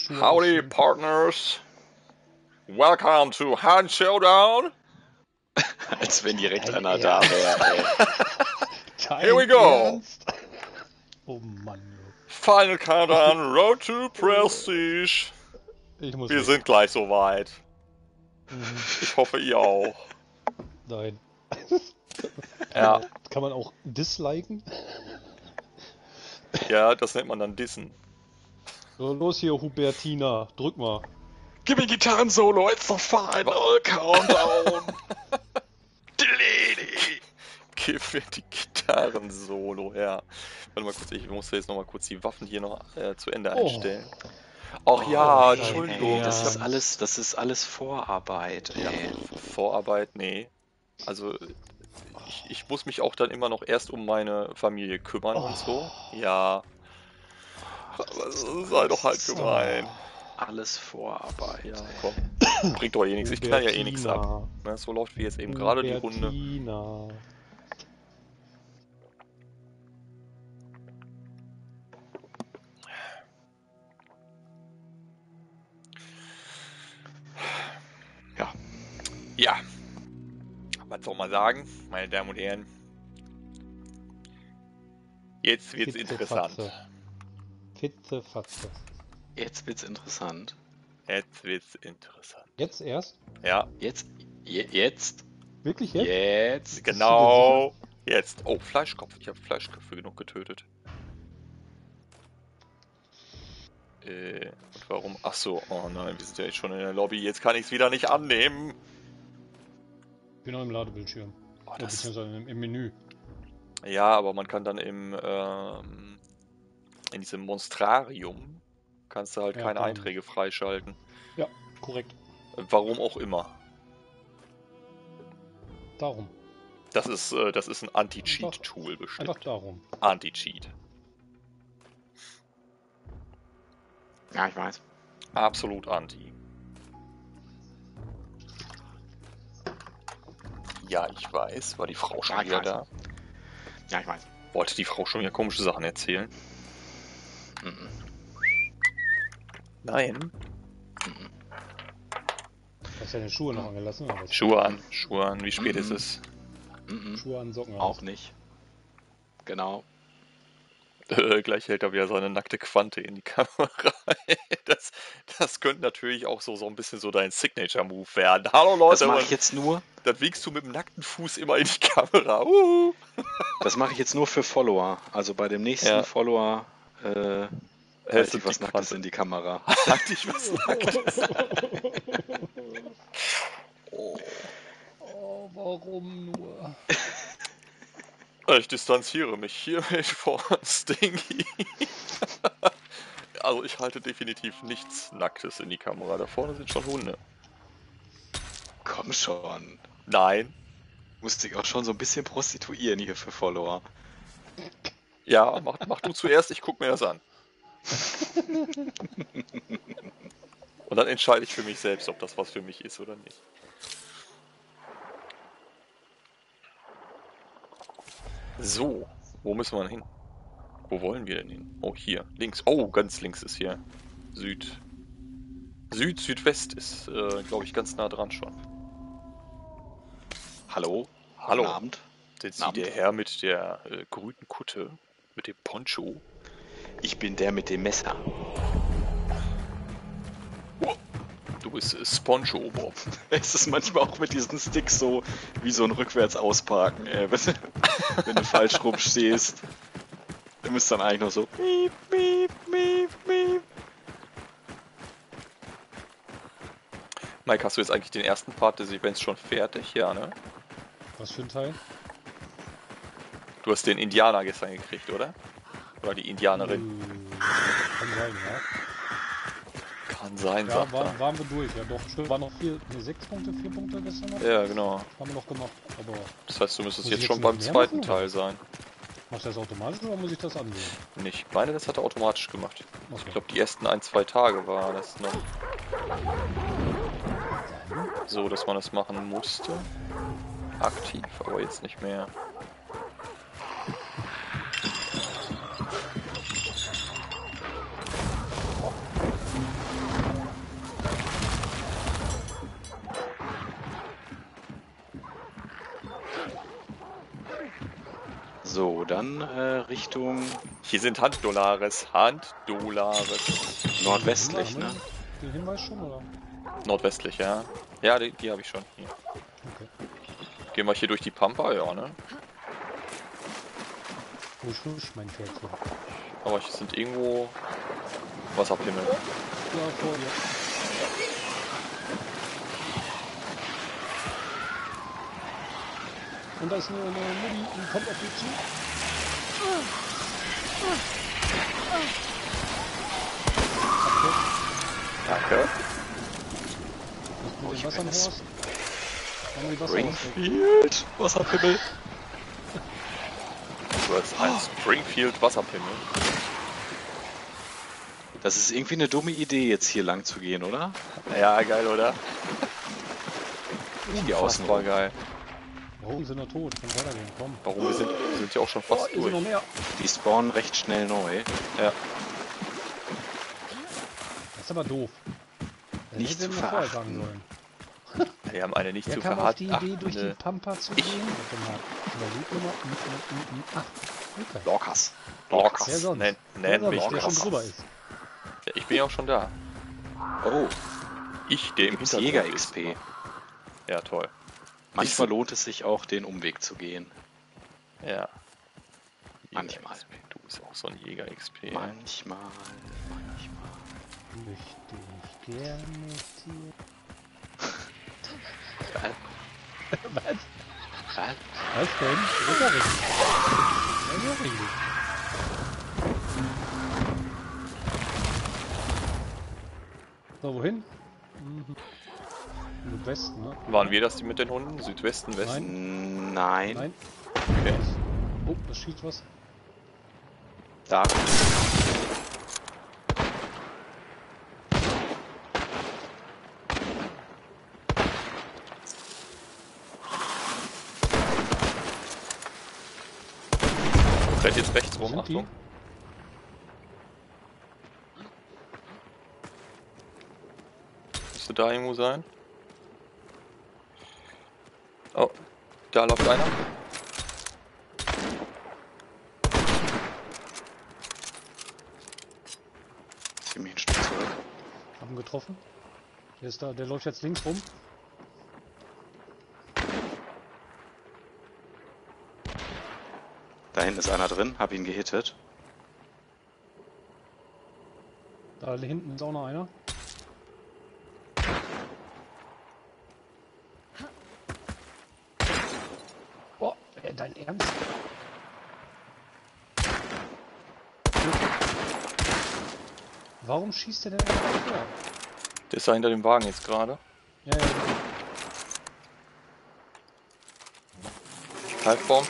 Schuhe Howdy, partners. Welcome to Hand Showdown. Als wenn direkt Dein einer da wäre. Dein Here we go. Ernst? Oh Mann. Final Countdown, Road to Prestige. ich muss. Wir weg. sind gleich soweit. Mhm. Ich hoffe, ihr auch. Nein. Ja, Kann man auch disliken? ja, das nennt man dann Dissen. So, los hier, Hubertina. Drück mal. Gib mir Gitarren-Solo, it's the final countdown. Delete. Gib mir die Gitarren-Solo, ja. Warte mal kurz, ich muss jetzt nochmal kurz die Waffen hier noch äh, zu Ende Oh. einstellen. Ach ja, Oh, Entschuldigung. ey, Das Ja. ist alles, das ist alles Vorarbeit, Ja, ey. Vorarbeit, nee. Also ich, ich muss mich auch dann immer noch erst um meine Familie kümmern und so. Ja. Aber sei doch halt gemein. Alles Vorarbeit. Ja, komm. Bringt doch eh nichts. Ich knall ja eh nichts ab. Hubertina. Ne, so läuft wie jetzt eben gerade die Runde. Ja. Ja. Was soll man sagen, meine Damen und Herren? Jetzt wird's interessant. Fitzefatze. Fitzefatze. Jetzt wird's interessant. Jetzt wird's interessant. Jetzt erst? Ja, Jetzt, je, jetzt, Wirklich jetzt? jetzt. genau. Jetzt. Oh, Fleischkopf. Ich habe Fleischköpfe genug getötet. Äh, und warum? Ach so, oh nein, wir sind ja jetzt schon in der Lobby. Jetzt kann ich es wieder nicht annehmen. Genau im Ladebildschirm. Oh, das, beziehungsweise im, im Menü. ja, aber man kann dann im ähm, in diesem Monstrarium kannst du halt Ja, keine. Einträge freischalten. Korrekt. Warum auch immer. Darum. Das ist, äh, das ist ein Anti-Cheat-Tool bestimmt. Einfach darum. Anti-Cheat. Ja, ich weiß. Absolut anti. Ja, ich weiß. War die Frau schon Ja, wieder da? Ja, ich weiß. Wollte die Frau schon wieder komische Sachen erzählen? Mhm. Nein. Hast deine Schuhe noch angelassen? Schuhe an, Schuhe an. Wie spät Mhm. ist es? Mhm. Schuhe an, Socken aus. Auch nicht. Genau. Äh, gleich hält er wieder seine nackte Quante in die Kamera. das, das könnte natürlich auch so, so ein bisschen so dein Signature-Move werden. Hallo Das Leute, mache das, ich jetzt nur. das wiegst du mit dem nackten Fuß immer in die Kamera. Uhu. Das mache ich jetzt nur für Follower. Also bei dem nächsten Ja. Follower äh, Hältst halte du ich was Nacktes Quante. in die Kamera. Halt dich was Nacktes. oh. Oh, warum nur? Ich distanziere mich hiermit von Stinky. also ich halte definitiv nichts Nacktes in die Kamera. Da vorne sind schon Hunde. Komm schon. Nein. Musste ich auch schon so ein bisschen prostituieren hier für Follower. Ja, mach, mach du zuerst, ich guck mir das an. Und dann entscheide ich für mich selbst, ob das was für mich ist oder nicht. So, wo müssen wir denn hin? Wo wollen wir denn hin? Oh, hier, links. Oh, ganz links ist hier. Süd. Süd, Südwest ist, äh, glaube ich, ganz nah dran schon. Hallo? Hallo. Guten Abend. Sind Sie Abend. der Herr mit der äh, grünen Kutte? Mit dem Poncho? Ich bin der mit dem Messer. Du bist äh, Sponcho Bob. Es ist manchmal auch mit diesen Sticks so wie so ein rückwärts ausparken. Äh, wenn, wenn du falsch rumstehst. Du müsst dann eigentlich noch so. Miep, miep, miep, miep. Mike, hast du jetzt eigentlich den ersten Part des Events schon fertig? Ja, ne? Was für ein Teil? Du hast den Indianer gestern gekriegt, oder? Oder die Indianerin? Kann sein, ja. Kann sein, Ja, sagt waren, waren wir durch. Ja, doch. Stimmt, waren noch vier, ne, sechs Punkte, vier Punkte gestern noch. Ja, genau. Haben wir noch gemacht. Aber Das heißt, du müsstest jetzt jetzt schon beim zweiten machen, Teil sein. macht das automatisch oder muss ich das ansehen? Nicht. Ich meine, das hat er automatisch gemacht. Okay. Ich glaube, die ersten ein, zwei Tage war das noch so, dass man das machen musste. Aktiv, aber jetzt nicht mehr. So, dann äh, Richtung Hier sind Handdolares. Handdolares. nordwestlich, ne? wir Den Hinweis schon, oder? Nordwestlich, ja. Ja, die, die habe ich schon. Hier. Okay. Gehen wir hier durch die Pampa, ja, ne? Husch, husch, mein Pferdchen. Aber hier sind irgendwo Wasserpimmel. Ja, vor dir. Und da ist eine, eine Mutti, die kommt auf dich zu. Okay, Danke. das Oh, mit ich dem Wasser im bin es. Horst. Haben wir die Wasser Springfield, Wasserpimmel. Du hast ein Springfield Wasserpimmel. Das ist irgendwie eine dumme Idee, jetzt hier lang zu gehen, oder? Ja, geil, oder? Gehe außen rum. geil. Warum sind wir tot? Kann weitergehen, komm. Warum? Wir sind, wir sind ja auch schon Oh, fast hier sind noch durch. mehr. Die spawnen recht schnell neu. Ja. Das ist aber doof. Das Nicht zu verachten. sollen. Wir haben eine nicht Wer zu kam auf die. Idee, durch die Pampa zu Ich. gehen? Überleg. Mm, mm, mm. Ach, okay. Lorcas. Lorcas. Nenn, nenn mich der schon Lorcas. drüber ist. Ja, ich bin ja auch schon da. Oh, Ich, Hintergrund Jäger-XP. ist. Ja, toll. Manchmal lohnt es sich auch, den Umweg zu gehen. Ja. Manchmal. Jäger-XP. Du bist auch so ein Jäger-XP. Manchmal, manchmal. Möchte ich gerne mit dir. Geil. Was? Was? Was denn? Das ist ja richtig. Das ist ja richtig. So, wohin? Mhm. Südwesten, ne? Waren wir das die mit den Hunden? Südwesten, Westen? Nein. Nein. Okay. Oh, das schießt was. Da. Rennt jetzt rechts rum, Sind die? Achtung. Müsste da irgendwo sein. Oh, da läuft einer. Ich geh mich ein Stück zurück. Haben getroffen. Der ist da, der läuft jetzt links rum. Da hinten ist einer drin, hab ihn gehittet. Da hinten ist auch noch einer. Oh, äh, dein Ernst? Warum schießt der denn vor? Der ist da hinter dem Wagen jetzt gerade. Ja, ja, Halbbaum.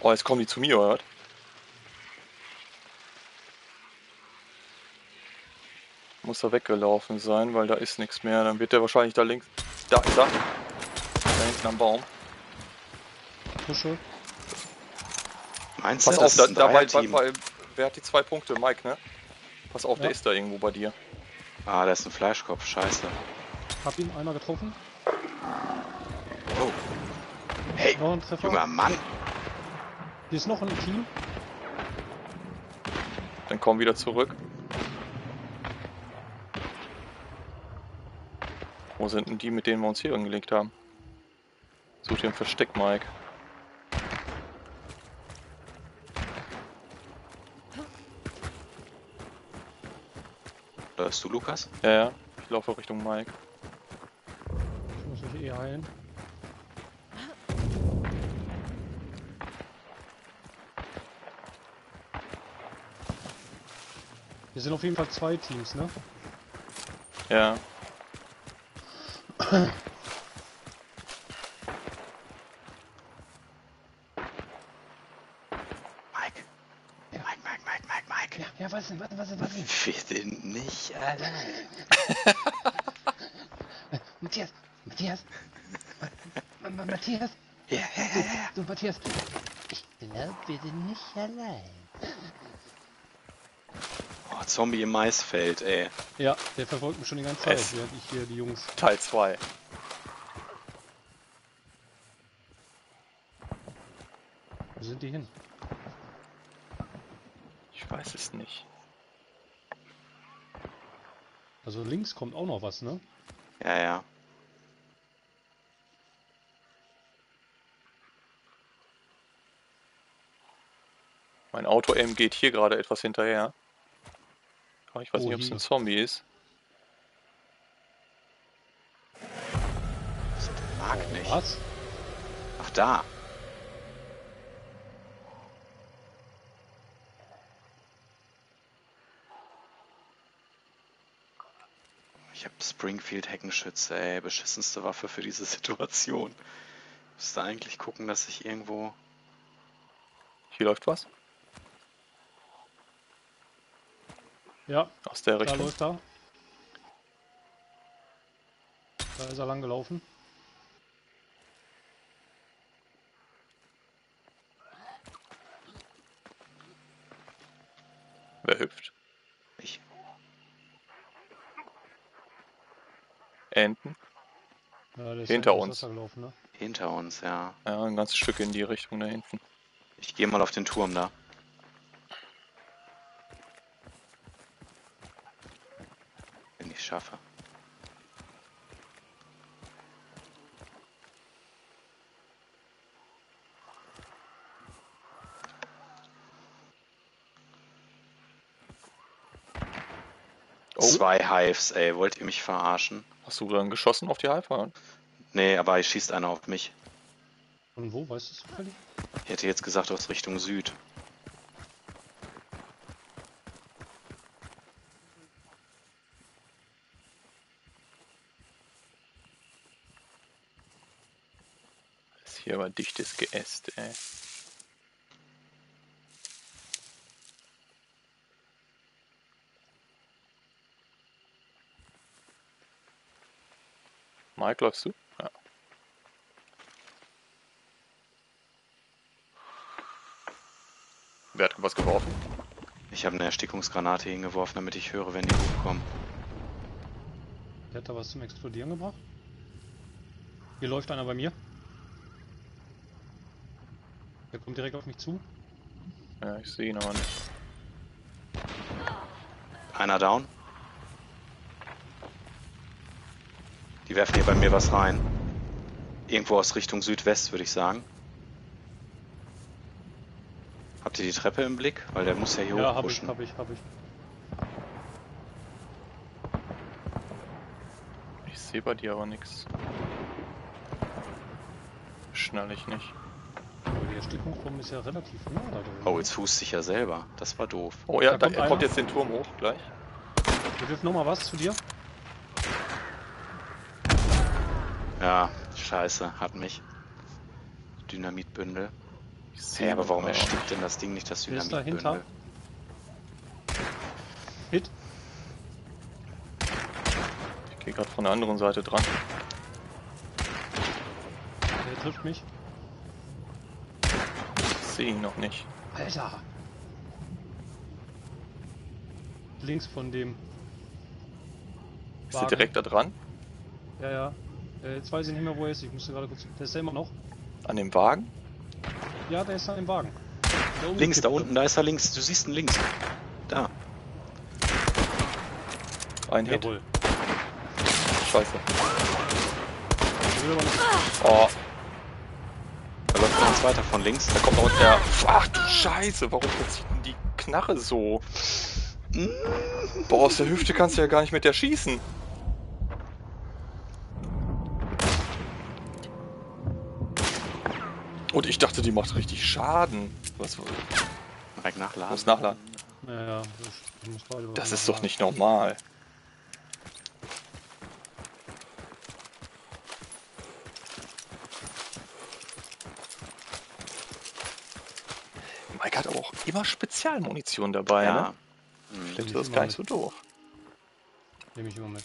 Oh, jetzt kommen die zu mir, hört. Muss er weggelaufen sein, weil da ist nichts mehr. Dann wird der wahrscheinlich da links. Da ist er. Da hinten am Baum. Pusche. Meinst du, Pass auf, da, ist ein da bei, bei, Dreierteam? bei, wer hat die zwei Punkte? Mike, ne? Pass auf, der Ja. ist da irgendwo bei dir. Ah, da ist ein Fleischkopf, scheiße. Hab ihn einer getroffen. Oh. Hey, Noch ein Treffer. junger Mann. Hier ist noch ein Team. Dann komm wieder zurück. Wo sind denn die, mit denen wir uns hier hingelegt haben? Such dir ein Versteck, Mike. Bist du, Lukas? Ja, ja. Ich laufe Richtung Mike. Ich muss mich eh heilen. Hier sind auf jeden Fall zwei Teams, ne? Ja. Mike. Mike, Mike, Mike, Mike, Was denn, was denn? Wir sind nicht allein. Matthias, Matthias, Ma Ma Matthias, Ja, ja, ja, ja. du Matthias. Ich glaube, wir sind nicht allein. Oh, Zombie im Maisfeld, ey. Ja, der verfolgt mich schon die ganze Zeit, während ich hier die Jungs. Teil 2. Wo sind die hin? Ich weiß es nicht. Also links kommt auch noch was, ne? Ja, ja. Mein Auto-Aim geht hier gerade etwas hinterher. Aber ich weiß Oh, nicht, ob es hier. ein Zombie ist. Mag nicht. Was? Ach, da. Ich hab Springfield Heckenschütze, ey. Beschissenste Waffe für diese Situation. Müsste eigentlich gucken, dass ich irgendwo. Hier läuft was. Ja, Aus der da Richtung. läuft er. Da ist er lang gelaufen. Wer hüpft? Enten. Ja, Hinter uns. Gelaufen, ne? Hinter uns, ja. Ja, ein ganzes Stück in die Richtung da hinten. Ich gehe mal auf den Turm da. Wenn ich schaffe. Oh, Zwei Hives, ey. Wollt ihr mich verarschen? Hast du dann geschossen auf die Halfer? Nee, aber hier schießt einer auf mich. Von wo, weißt du es zufällig? Ich hätte jetzt gesagt aus Richtung Süd. Ist hier aber dichtes Geäst, ey. Mike, läufst du? Ja. Wer hat was geworfen? Ich habe eine Erstickungsgranate hingeworfen, damit ich höre, wenn die hochkommen. Der hat da was zum Explodieren gebracht. Hier läuft einer bei mir. Der kommt direkt auf mich zu. Ja, ich sehe ihn aber nicht. Einer down. Die werfen hier bei mir was rein. Irgendwo aus Richtung Südwest, würde ich sagen. Habt ihr die Treppe im Blick? Weil der muss ja hier Ja, hab ich, hochpushen. hab ich, hab ich. Ich sehe bei dir aber nichts. Schnall ich nicht. Aber die Erstickungsbombe ist ja relativ nah da drin. Oh, jetzt fußt sich ja selber. Das war doof. Oh ja, Da da, kommt er kommt jetzt den Turm hoch gleich. Wir wirft nochmal was zu dir. Ja, scheiße, hat mich. Dynamitbündel. Ich Hey, sehe aber warum erstickt denn das Ding nicht das Dynamitbündel? dahinter? Hit. Ich gehe gerade von der anderen Seite dran. Der trifft mich. Ich sehe ihn noch nicht. Alter! Links von dem. Ist er Wagen. direkt da dran? Ja, ja. Äh, jetzt weiß ich nicht mehr, wo er ist. Ich musste gerade kurz. Der ist da immer noch. An dem Wagen? Ja, der ist da im Wagen. Der Links, da unten, da ist er links. Du siehst ihn links. Da. Ein Hit. Jawohl. Scheiße. Nicht. Oh, Da läuft noch ein zweiter von links. da kommt noch der. Ach du Scheiße, warum verzieht denn die Knarre so? Boah, aus der Hüfte kannst du ja gar nicht mit der schießen. Und ich dachte, die macht richtig Schaden. Was, Direkt nachladen. muss nachladen. Ja, ja. Ich muss beide Das ist doch nicht normal. Mike hat aber auch immer Spezialmunition dabei, Ja. ne? Hm. Vielleicht ist das gar nicht so doof. Nehme ich immer mit.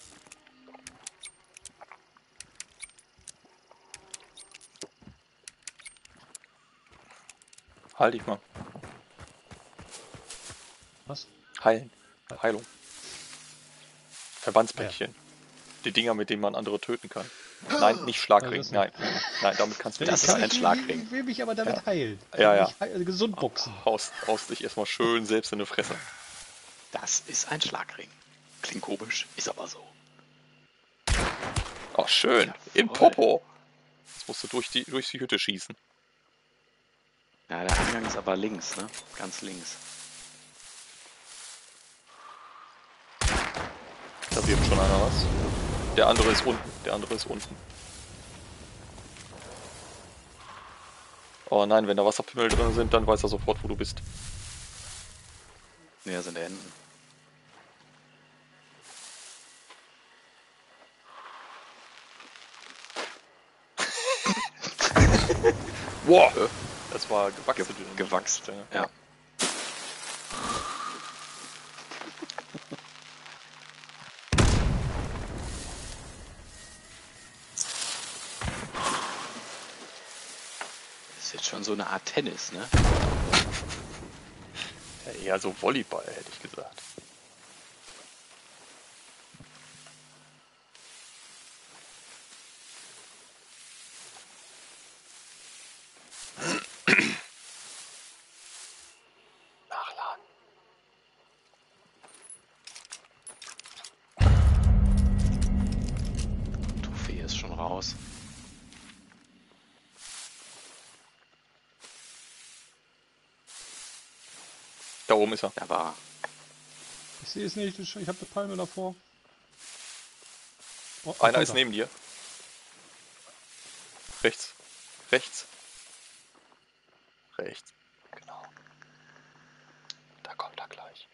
Halt dich mal. Was? Heilen. Heilung. Verbandspäckchen. Die Dinger, mit denen man andere töten kann. Nein, nicht Schlagring. Nein, nein, damit kannst du Das nicht ist ein Schlagring. Ich will mich aber damit Ja. heilen. Ja, ja. Will mich gesund boxen. Haust, haust dich erstmal schön selbst in die Fresse. Das ist ein Schlagring. Klingt komisch, ist aber so. Oh, schön. Im Jawohl. Popo. Jetzt musst du durch die, durch die Hütte schießen. Ja, der Eingang ist aber links, ne? Ganz links. Da wirft schon einer was. Der andere ist unten. Der andere ist unten. Oh nein, wenn da Wasserpimmel drin sind, dann weiß er sofort, wo du bist. Ne, da sind Enten. Wow! Das war gewachsen. Ge gewachsen, ja. Das ist jetzt schon so eine Art Tennis, ne? Ja, eher so Volleyball, hätte ich gesagt. Nachladen. Trophäe ist schon raus. Da oben ist er. Da war Ich sehe es nicht, ich habe eine Palme davor. Oh, Einer ist neben dir. Rechts. Rechts. Rechts. Genau. Da kommt er gleich.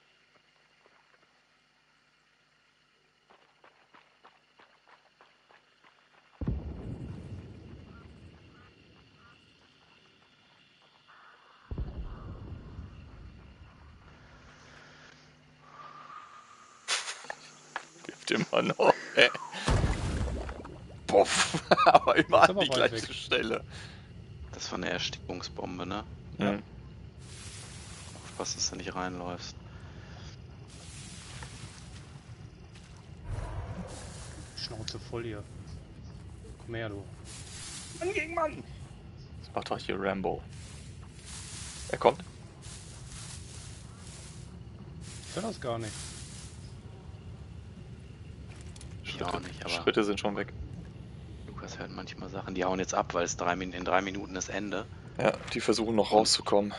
Immer noch. Äh. Puff. Aber immer an die gleiche weg. Stelle. Das war eine Erstickungsbombe, ne? Mhm. Aufpassen, dass du nicht reinläufst. Schnauze voll hier. Komm her, du. Mann gegen Mann. Das macht doch hier Rambo. Er kommt. Ich höre das gar nicht. Ich auch nicht, aber Schritte sind schon weg. Lukas hört manchmal Sachen, die hauen jetzt ab, weil es drei, Min- in drei Minuten das Ende. Ja, die versuchen noch rauszukommen.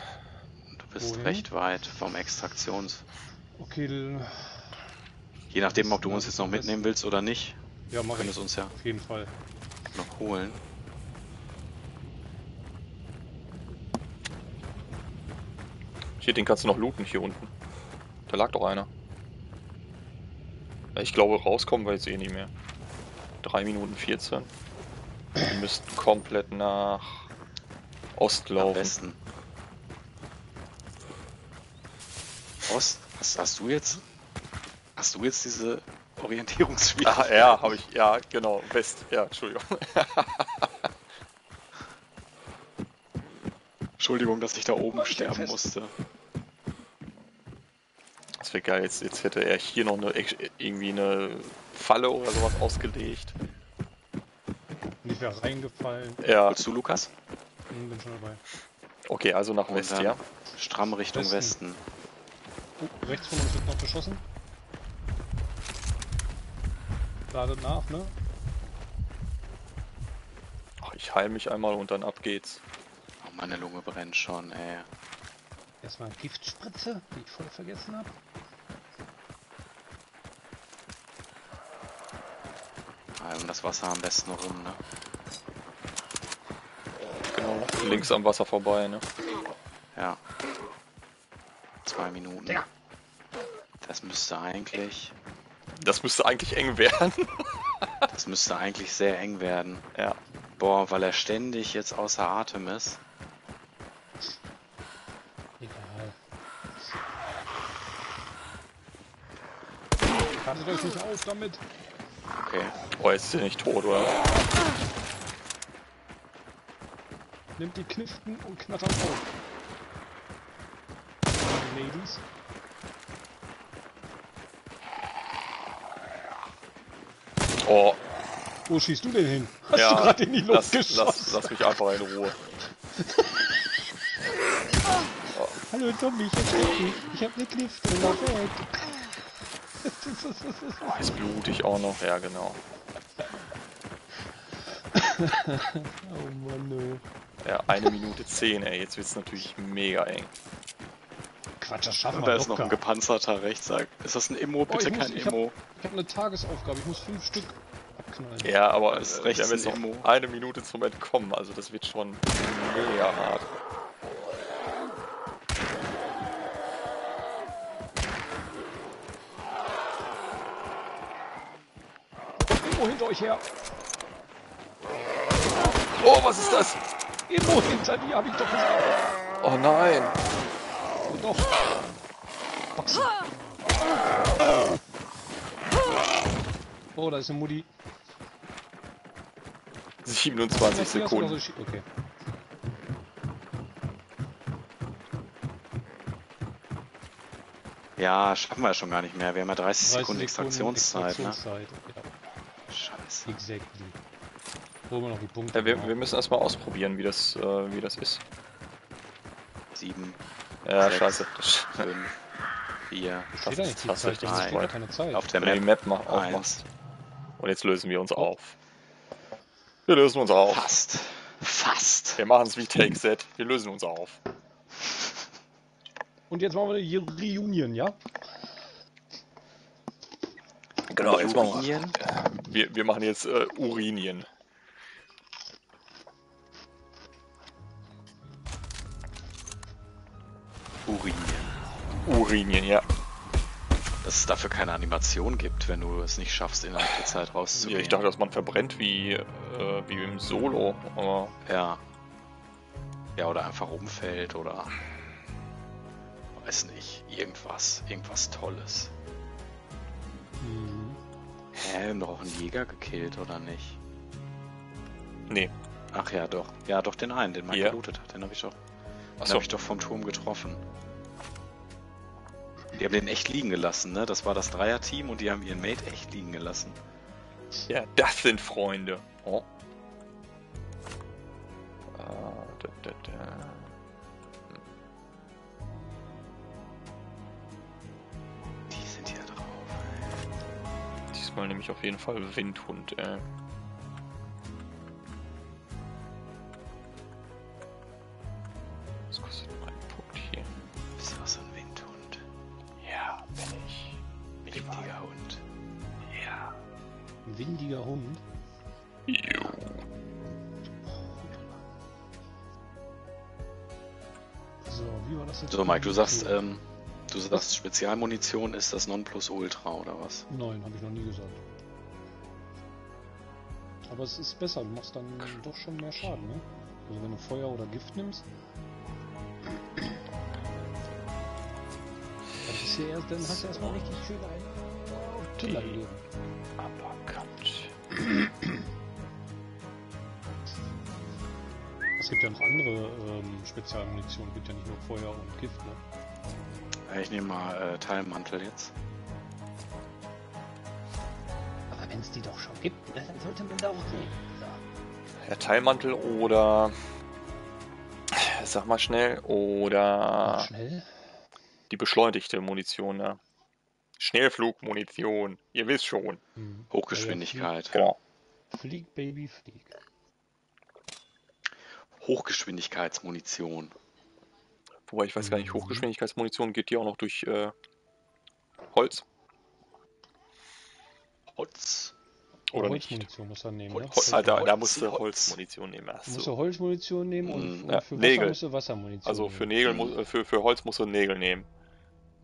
Du bist Wohin? recht weit vom Extraktions... Okay, Je nachdem, ob du uns jetzt noch mitnehmen willst oder nicht, ja, mach können ich. es uns ja Auf jeden Fall. noch holen. Hier, den kannst du noch looten, hier unten. Da lag doch einer. Ich glaube, rauskommen wir jetzt eh nicht mehr. 3 Minuten 14. Wir müssten komplett nach Ost Am laufen. besten. Ost, hast, hast du jetzt... Hast du jetzt diese Ah, Orientierungsschwierigkeiten? ja, habe ich. Ja, genau. West. Ja, Entschuldigung. Entschuldigung, dass ich da oben sterben musste. Das wäre geil. Jetzt, jetzt hätte er hier noch eine, irgendwie eine Falle oder sowas ausgelegt. Nicht mehr reingefallen. Ja, Willst du, Lukas? Hm, bin schon dabei. okay, also nach West, ja. Stramm Richtung Westen. Westen. Oh, rechts von uns wird noch beschossen. Ladet nach, ne? Ach, ich heile mich einmal und dann ab geht's. Oh, meine Lunge brennt schon, ey. Erstmal Giftspritze, die ich voll vergessen habe. Um das Wasser am besten rum, ne? Genau. Links am Wasser vorbei, ne? Ja. Zwei Minuten. Digga. Das müsste eigentlich... Das müsste eigentlich eng werden. Das müsste eigentlich sehr eng werden. ja. Boah, weil er ständig jetzt außer Atem ist. Egal. Haltet euch nicht auf damit. Okay. Oh, jetzt ist er nicht tot, oder? Nimmt die Kniften und knattert auf. Ladies. Oh, Wo schießt du denn hin? Hast ja, du gerade in die Luft lass, geschossen? lass, lass mich einfach in Ruhe. Hallo Tommy, ich hab dich. Ich hab ne Klifte, lauf weg. Ist blutig auch noch. Ja, genau. Oh Mann, ey. Ja, eine Minute zehn, ey. Jetzt wird's natürlich mega eng. Quatsch, das schaffen Und wir da ist noch ein gepanzerter Rechtssack. Ist das ein Immo? Oh, Bitte muss- kein hab- Immo. Ich habe eine Tagesaufgabe, ich muss fünf Stück abknallen. Ja, aber Das ist äh, wir rechts noch Immo. eine Minute zum Entkommen. Also das wird schon mega hart. Irgendwo hinter euch her. Oh, was ist das? Irgendwo hinter dir, hab ich doch gesagt. Oh nein. Oh, doch. Boxen. Oh, da ist eine Mutti. 27 Matthias oder Sekunden. so Okay. Ja, schaffen wir schon gar nicht mehr. Wir haben ja 30, 30 Sekunden Extraktionszeit, ne? Extraktionszeit, Scheiße. Ja, exactly. Holen wir noch die Punkte. Ja, wir, wir müssen erstmal ausprobieren, wie das, äh, wie das ist. 7, Ja, Sechs. scheiße. 5, 4, Steht da nicht die das Zeit, ist das richtig gar weit. keine Zeit. auf der Wenn du die Map. Map mach, aufmachst. Und jetzt lösen wir uns auf. Wir lösen uns auf. Fast. Fast. Wir machen es wie Take Set. Wir lösen uns auf. Und jetzt machen wir eine Reunion, ja? Genau, jetzt machen wir. Wir, wir machen jetzt äh, Urinien. Urinien. Urinien, ja. Dass es dafür keine Animation gibt, wenn du es nicht schaffst, innerhalb der Zeit ja. rauszugehen. Ich dachte, dass man verbrennt wie, äh, wie im Solo. Aber Ja. Ja, oder einfach umfällt oder. Weiß nicht. Irgendwas. Irgendwas Tolles. Mhm. Hä, wir haben doch auch einen Jäger gekillt, oder nicht? nee. Ach ja, doch. Ja, doch den einen, den man Ja. gelootet hat. Den habe ich doch. Den habe ich doch vom Turm getroffen. Die haben den echt liegen gelassen, ne? Das war das Dreier-Team und die haben ihren Mate echt liegen gelassen. Ja, das sind Freunde. Oh. Da, da, da. Die sind hier drauf. Diesmal nehme ich auf jeden Fall Windhund. Äh. Windiger Hund. Jo. So, wie war das jetzt? So, Mike, du sagst, ähm, du sagst, Spezialmunition ist das Nonplusultra, oder was? Nein, habe ich noch nie gesagt. Aber es ist besser, du machst dann doch schon mehr Schaden, ne? Also wenn du Feuer oder Gift nimmst. Dann, ist ja erst, dann hast du erstmal richtig schön einen Tüller gegeben. Uppercut. Es gibt ja noch andere ähm, Spezialmunition, es gibt ja nicht nur Feuer und Gift, ne? Ich nehme mal äh, Teilmantel jetzt. Aber wenn es die doch schon gibt, ne, dann sollte man da auch nehmen. Ja, Teilmantel oder. Sag mal schnell. Oder Schnell. die beschleunigte Munition, ja. Schnellflugmunition. Ihr wisst schon. Hm. Hochgeschwindigkeit. Genau. Flieg, Baby, flieg. Hochgeschwindigkeitsmunition. Wobei ich weiß gar nicht, Mhm. Hochgeschwindigkeitsmunition geht die auch noch durch äh, Holz? Holz. Oder nicht? Holzmunition du dann nehmen, Holz. ne? Alter, da Holz, musst du Holz. Holzmunition nehmen. Ach Du musst du Holzmunition nehmen und, Mm, und ja, für Wasser Nägel. musst du Wassermunition Also für. Nägel, mu- äh, für, für Holz musst du Nägel nehmen.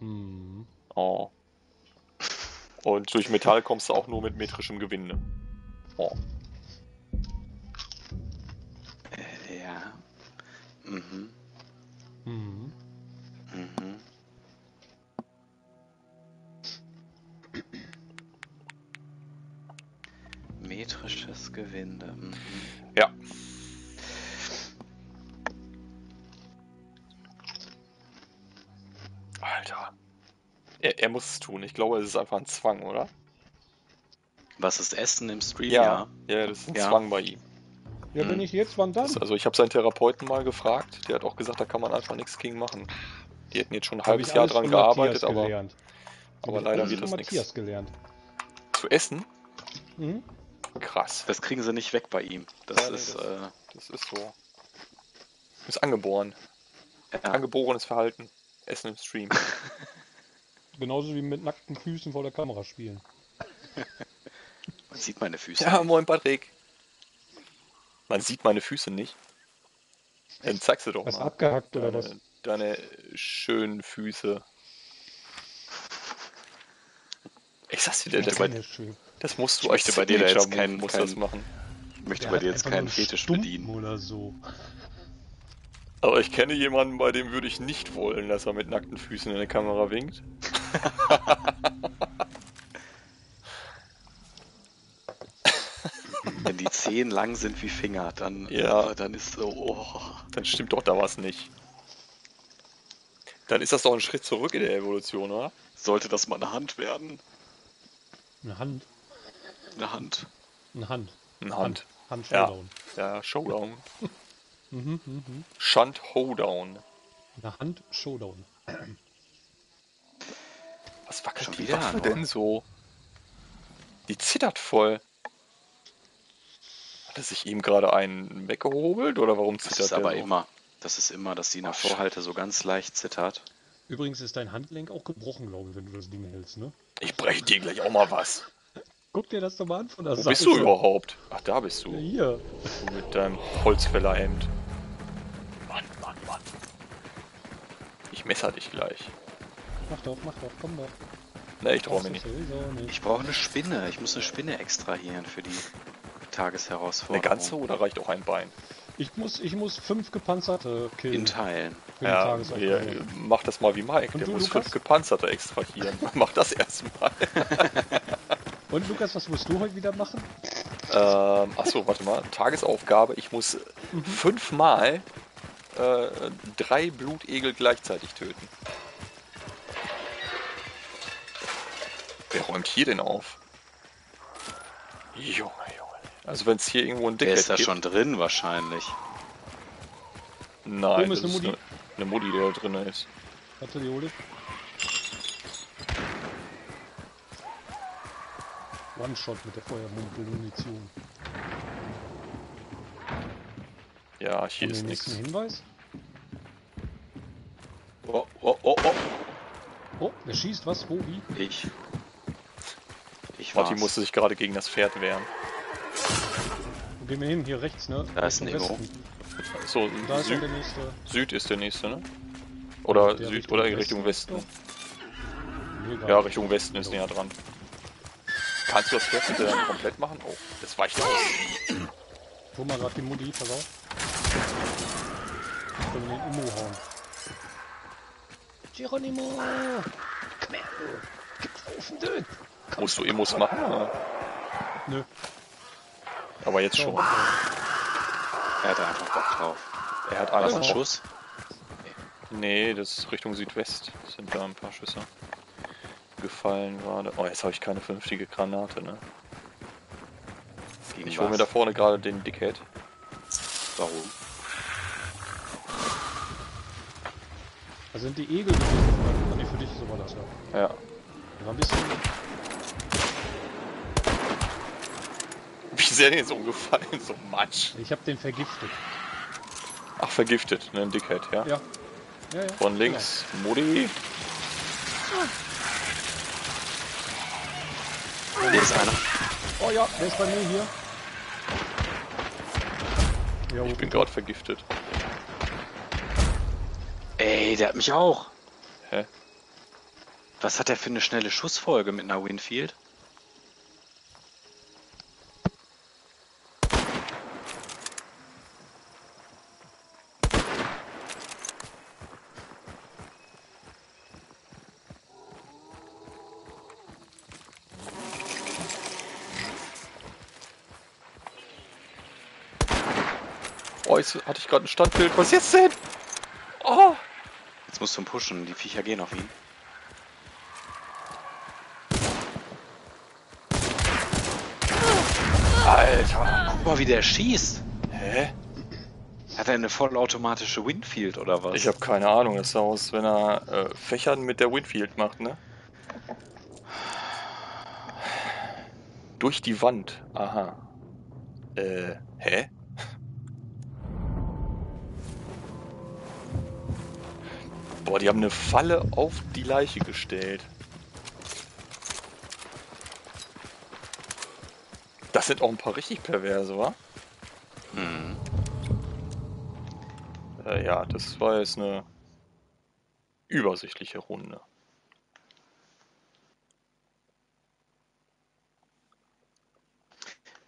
Hm. Oh. Und durch Metall kommst du auch nur mit metrischem Gewinde. Oh. Äh, ja. Mhm. Mhm. Mhm. Metrisches Gewinde. Mhm. Ja. Er, er muss es tun. Ich glaube, es ist einfach ein Zwang, oder? Was ist Essen im Stream? Ja, ja, das ist ein Ja. Zwang bei ihm. Ja, Hm. wenn ich jetzt, wann dann? Das, also ich habe seinen Therapeuten mal gefragt, der hat auch gesagt, da kann man einfach nichts gegen machen. Die hätten jetzt schon ein Hab halbes Jahr dran gearbeitet, aber, gelernt. aber leider wird von das Matthias nichts. gelernt. Zu essen? Mhm. Krass. Das kriegen sie nicht weg bei ihm. Das Ja, nee, ist, das- äh, Das ist so. Ist angeboren. ja. Angeborenes Verhalten. Essen im Stream. Genauso wie mit nackten Füßen vor der Kamera spielen. man sieht meine Füße. ja, moin Patrick. Man sieht meine Füße nicht. Dann zeigst du doch Was mal. abgehackt oder was? Deine, deine schönen Füße. Ich sag's dir, das, das musst du Ich möchte bei dir da jetzt Signature-Move kein- musst kein- das machen. Ich möchte bei dir jetzt keinen Fetisch Stumpen bedienen. Oder so. Aber ich kenne jemanden, bei dem würde ich nicht wollen, dass er mit nackten Füßen in der Kamera winkt. Wenn die Zehen lang sind wie Finger, dann, Ja. äh, dann ist so, oh. Dann stimmt doch da was nicht. Dann ist das doch ein Schritt zurück in der Evolution, oder? Sollte das mal eine Hand werden? Eine Hand. Eine Hand. Eine Hand. Eine Hand. Hand Ja. Showdown. Ja, Showdown. Mhm, mhm. Shunt Hoedown. Eine Hand Showdown. Was wackelt Schon die Waffe denn so? Die zittert voll. Hat er sich ihm gerade einen weggehobelt oder warum Das zittert ist der aber so? immer. Das ist immer, dass die nach Ach, Vorhalte so ganz leicht zittert. Übrigens ist dein Handgelenk auch gebrochen, glaube ich, wenn du das Ding hältst, ne? Ich breche dir gleich auch mal was. Guck dir das doch mal an von der Wo Seite. bist du überhaupt? Ach, da bist du. Hier. Du mit deinem Holzfällerhemd. Mann, Mann, Mann. Ich messer dich gleich. Mach doch, mach doch, komm doch. Ne, ich trau mir nicht. nicht. Ich brauche eine Spinne. Ich muss eine Spinne extrahieren für die Eine Tagesherausforderung. ganze oder reicht auch ein Bein? Ich muss, ich muss fünf gepanzerte killen. In Teilen. Ja, hier, mach das mal wie Mike. Und Der du, muss Lukas? fünf gepanzerte extrahieren. mach das erstmal. Und Lukas, was musst du heute wieder machen? Ähm, achso, warte mal. Tagesaufgabe. Ich muss fünfmal äh, drei Blutegel gleichzeitig töten. Räumt hier denn auf? Junge, Junge. Also wenn es hier irgendwo ein Der Dickhead ist da gibt. schon drin wahrscheinlich. Nein, Oben ist das eine Mutti. Eine, eine Mutti, die da drin ist. Warte, die hole. One-Shot mit der Feuermunition. Ja, hier ist den nichts. Hinweis? Oh, oh, oh, oh. Oh, wer schießt was? Wo, wie? Ich. Ich Martin war's. musste sich gerade gegen das Pferd wehren. Wo gehen wir hin? Hier rechts, ne? Da ist ein. Westen. So, Da ist Süd, auch der nächste. Süd ist der nächste, ne? Oder Der Süd Richtung oder in Richtung Westen. Egal. Ja, Richtung Westen ist näher dran. Kannst du das Pferd bitte dann komplett machen? Oh, das weicht aus. Hol mal grad die Mutti, pass auf. Können wir den Immo hauen. Geronimo! Komm her, du! Gib auf den Död! Musst du Emos machen? Oder? Nö. Aber jetzt schon. Er hatte einfach Bock drauf. Er hat alles ein noch. Schuss? Nee, das ist Richtung Südwest. Sind da ein paar Schüsse gefallen gerade. Oh, jetzt habe ich keine vernünftige Granate, ne? Gegen Ich hole mir da vorne gerade den Dickhead. Warum? Da sind die Egel gewesen. Ah, nee, für dich so war das ja. Ja. Da war ein bisschen. Wie sehr denn jetzt umgefallen? So Matsch. Ich hab den vergiftet. Ach, vergiftet, ne? Ein Dickhead, ja. Ja. Ja, ja. Von links, Mutti. Hier ist einer. Genau. Oh ja, der ist bei mir hier. Ja, Ich bin gerade vergiftet. Ey, der hat mich auch. Hä? Was hat der für eine schnelle Schussfolge mit einer Winfield? Jetzt hatte ich gerade ein Standbild. Was jetzt denn? Oh! Jetzt musst du ihn pushen, die Viecher gehen auf ihn. Alter. Guck mal, wie der schießt. Hä? Hat er eine vollautomatische Winfield oder was? Ich habe keine Ahnung. Das sah aus, wenn er äh, Fächern mit der Winfield macht, ne? Durch die Wand. Aha. Äh, hä? Boah, die haben eine Falle auf die Leiche gestellt. Das sind auch ein paar richtig perverse, wa? Hm. Äh, ja, das war jetzt eine übersichtliche Runde.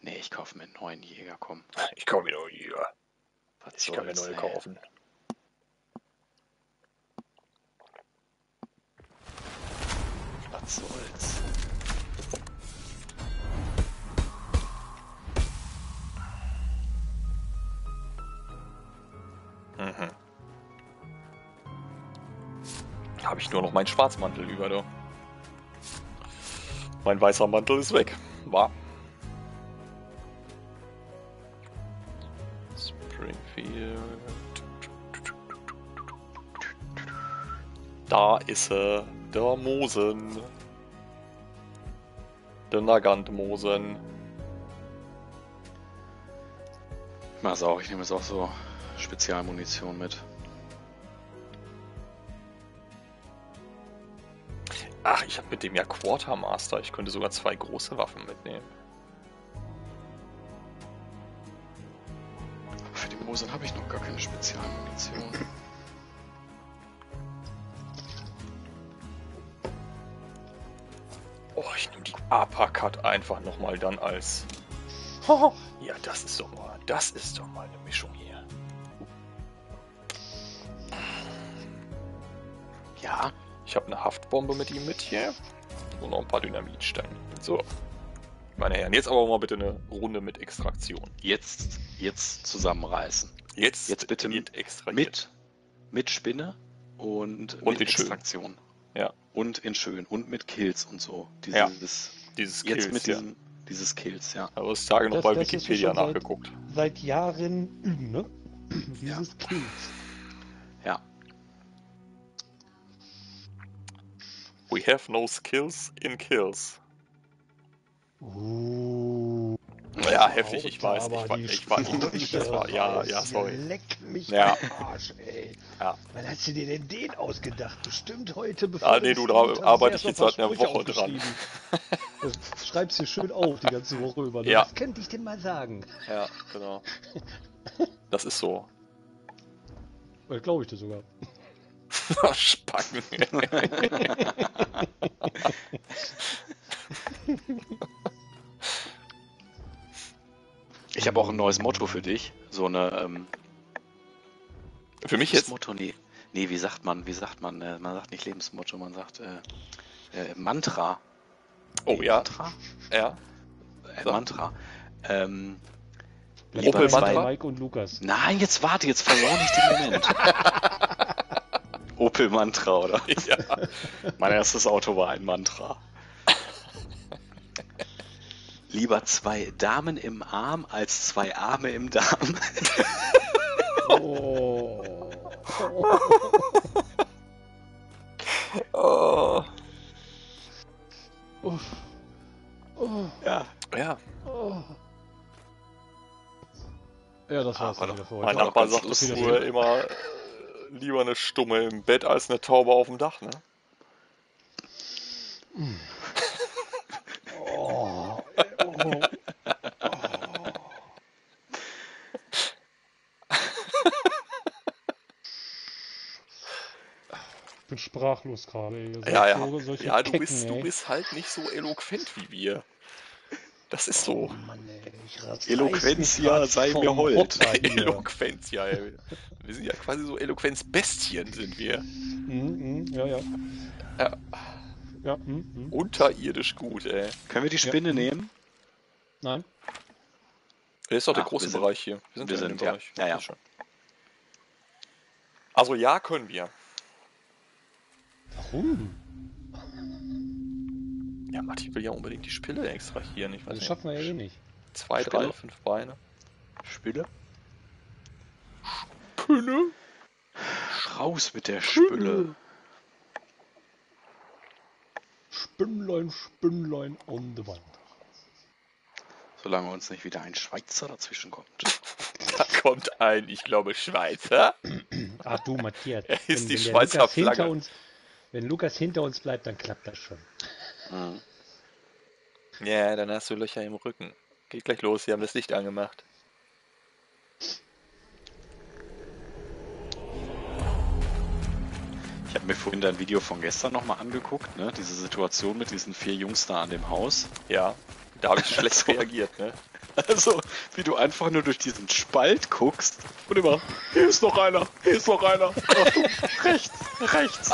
Nee, ich kaufe mir einen neuen Jäger, komm. Ich kaufe mir neue Jäger. Was Ich kann mir neue kaufen. Was soll's? Mhm. Habe ich nur noch meinen Schwarzmantel über, du. Mein weißer Mantel ist weg. War. Springfield. Da ist er, der Mosen. Der Nagant-Mosen. Ich mach's auch, ich nehme jetzt auch so Spezialmunition mit. Ach, ich habe mit dem ja Quartermaster. Ich könnte sogar zwei große Waffen mitnehmen. Für die Mosen habe ich noch gar keine Spezialmunition. Uppercut einfach nochmal dann als. Ja, das ist doch mal, das ist doch mal eine Mischung hier. Ja, Ich habe eine Haftbombe mit ihm mit hier und noch ein paar Dynamitsteine. So, meine Herren, jetzt aber mal bitte eine Runde mit Extraktion. jetzt, jetzt zusammenreißen. Jetzt, Jetzt bitte extrahiert. Mit, mit Spinne und, Und mit in schön. Extraktion. Ja. Und in schön. Und mit Kills und so. Ja. Dieses, dieses jetzt Kills, mit ja. diesem, dieses Kills, ja. Aber das Tage noch Das- bei das ja Wikipedia schon seit- nachgeguckt. Seit Jahren üben, ne? Dieses Kills. Ja. We have no skills in kills. Uh. Ja, heftig, ich weiß. Ich war, ich war, Sprüche das war, ja, ja, sorry. Leck mich Ja. Arsch, ey. Ja. Wann hast du dir denn den ausgedacht? Bestimmt heute, bevor Ah, nee, du, da arbeite ich jetzt seit einer Woche dran. Das schreibst du schön auf die ganze Woche über. Ja. Was könnte ich denn mal sagen? Ja, genau. Das ist so. Weil glaube ich dir sogar. Spacken. Ich habe auch ein neues Motto für dich. So eine, ähm, Für mich das jetzt. Motto, nee. Nee, wie sagt man, wie sagt man, äh, man sagt nicht Lebensmotto, man sagt, äh, äh, Mantra. Oh Nee, ja, Mantra? ja. Äh, So. Mantra. Ähm, bei zwei- Mike und Lukas. nein, jetzt warte, jetzt verlor ich den Moment. Opel Mantra, oder? ja. Mein erstes Auto war ein Mantra. Lieber zwei Damen im Arm als zwei Arme im Darm. Oh. Oh. Uff. Oh. Ja, Ja, Oh. Ja, das war's heute. mein War doch Nachbar sagt es früher immer, äh, lieber eine Stumme im Bett als eine Taube auf dem Dach, ne? Oh. Oh. Ich bin sprachlos gerade. Ja, ja. So, Ja, du Kecken, bist, du bist halt nicht so eloquent wie wir. Das ist Oh so. Mann, ey, mich ja, grad sei mir hold. Ja. ey. Wir sind ja quasi so Eloquenzbestien, sind wir. Mhm, mhm, ja, ja. Ja. Ja, mhm, mhm. Unterirdisch gut, ey. können wir die Spinne Ja. nehmen? Nein. Das ist doch der Ah, große sind- Bereich hier. Wir sind, wir ja in sind, dem ja. Bereich. Ja, ja. Also ja, können wir. Warum? Ja, Matti will ja unbedingt die Spille extrahieren. Ich weiß Das nicht. schaffen wir ja eh nicht. Zwei, Spinne. drei, fünf Beine. Spüle? Spinne? Raus mit der Spüle. Spünnlein, Spünnlein on the Wand. Solange uns nicht wieder ein Schweizer dazwischen kommt. Da kommt ein, ich glaube, Schweizer. Ach du, Matthias. Er ist die der Schweizer Lukas Flagge. uns, wenn Lukas hinter uns bleibt, dann klappt das schon. Mhm. Ja, dann hast du Löcher im Rücken. Geht gleich los, sie haben das Licht angemacht. Ich habe mir vorhin dein Video von gestern nochmal angeguckt, ne? Diese Situation mit diesen vier Jungs da an dem Haus. Ja, da habe ich schlecht So. reagiert, ne? Also, wie du einfach nur durch diesen Spalt guckst und immer, hier ist noch einer, hier ist noch einer. Du, rechts, rechts.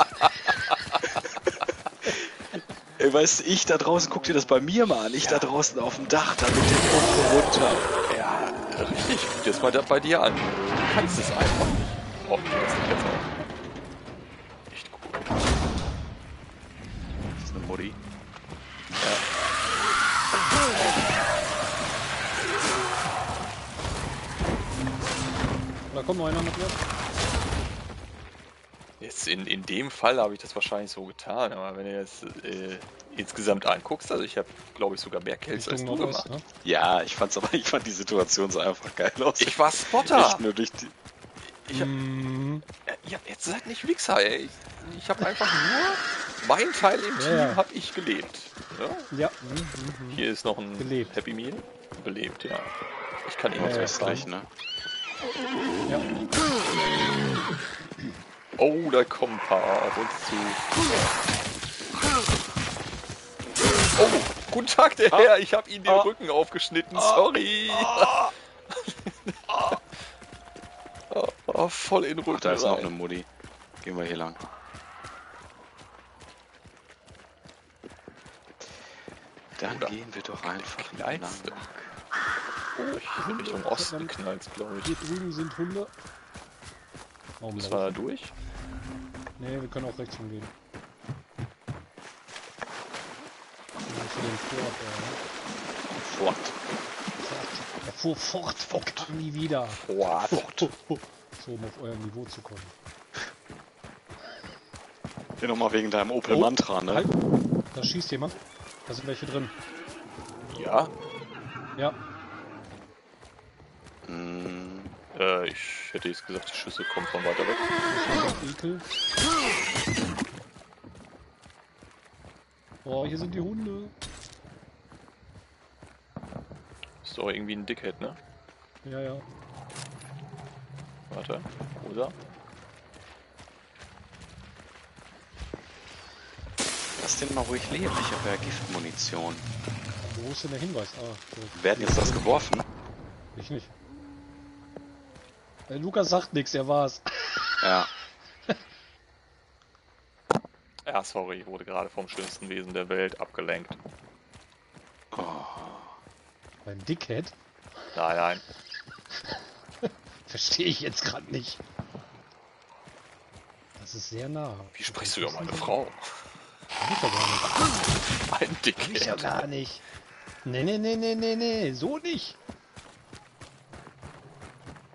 Ey, weißt du, ich da draußen, guck dir das bei mir mal an. Ich da draußen auf dem Dach, da mit dem Kopf runter. Ja, richtig. Guck dir das mal bei dir an. Du kannst es einfach kommt noch einer, Matthias. Jetzt in, in dem Fall habe ich das wahrscheinlich so getan, aber wenn du jetzt äh, insgesamt anguckst, also ich habe, glaube ich, sogar mehr Kills als du gemacht. ne? Ja, ich fand's aber, ich fand die Situation so einfach geil aus. Ich war Spotter. Echt nur durch die. Ich hab, Mm, ja, jetzt seid nicht Wichser, ey. Ich, ich habe einfach nur mein Teil im Ja, Team ja. habe ich gelebt. Ja? ja. mm, mm, mm. Hier ist noch ein Belebt. Happy Meal. Belebt, ja. Ich kann ihn Ja, noch ja. Westlich, ne? Ja. Oh, da kommen ein paar auf uns zu. Oh, guten Tag, der Herr. Ich habe Ihnen den Ah. Rücken aufgeschnitten. Sorry. Oh, oh, voll in Rücken Ach, da ist noch rein. eine Mutti. Gehen wir hier lang. Dann Oder gehen wir doch einfach lang. Oh, ich bin Richtung Osten knallt, glaube ich. Hier drüben sind Hunde. Warum Müssen wir da durch? Nee, wir können auch rechts rumgehen. Fort. Fort. Er fuhr fort, fort. nie wieder. What? So, um auf euer Niveau zu kommen. Hier nochmal wegen deinem Opel Oh, Mantra, ne? Halt. Da schießt jemand. Da sind welche drin. Ja, Ja. Hm, äh, ich hätte jetzt gesagt, die Schüsse kommen von weiter weg. Ekel. Oh, hier sind die Hunde. Ist doch irgendwie ein Dickhead, ne? Ja, ja. Warte, wo ist er? lass den mal ruhig leben. Ich habe ja Giftmunition. Wo ist denn der Hinweis? Ah, so. Werden jetzt das geworfen? Ich nicht. Der Lukas sagt nichts, er war's. Ja. Ja, sorry, ich wurde gerade vom schönsten Wesen der Welt abgelenkt. Oh, Beim Dickhead? Nein, nein. Verstehe ich jetzt gerade nicht. Das ist sehr nah. Wie sprichst du über meine Frau? Ich doch gar nicht. Ein Hab ich ja Dickhead. gar nicht. Nee, nee, nee, nee, nee, nee, so nicht.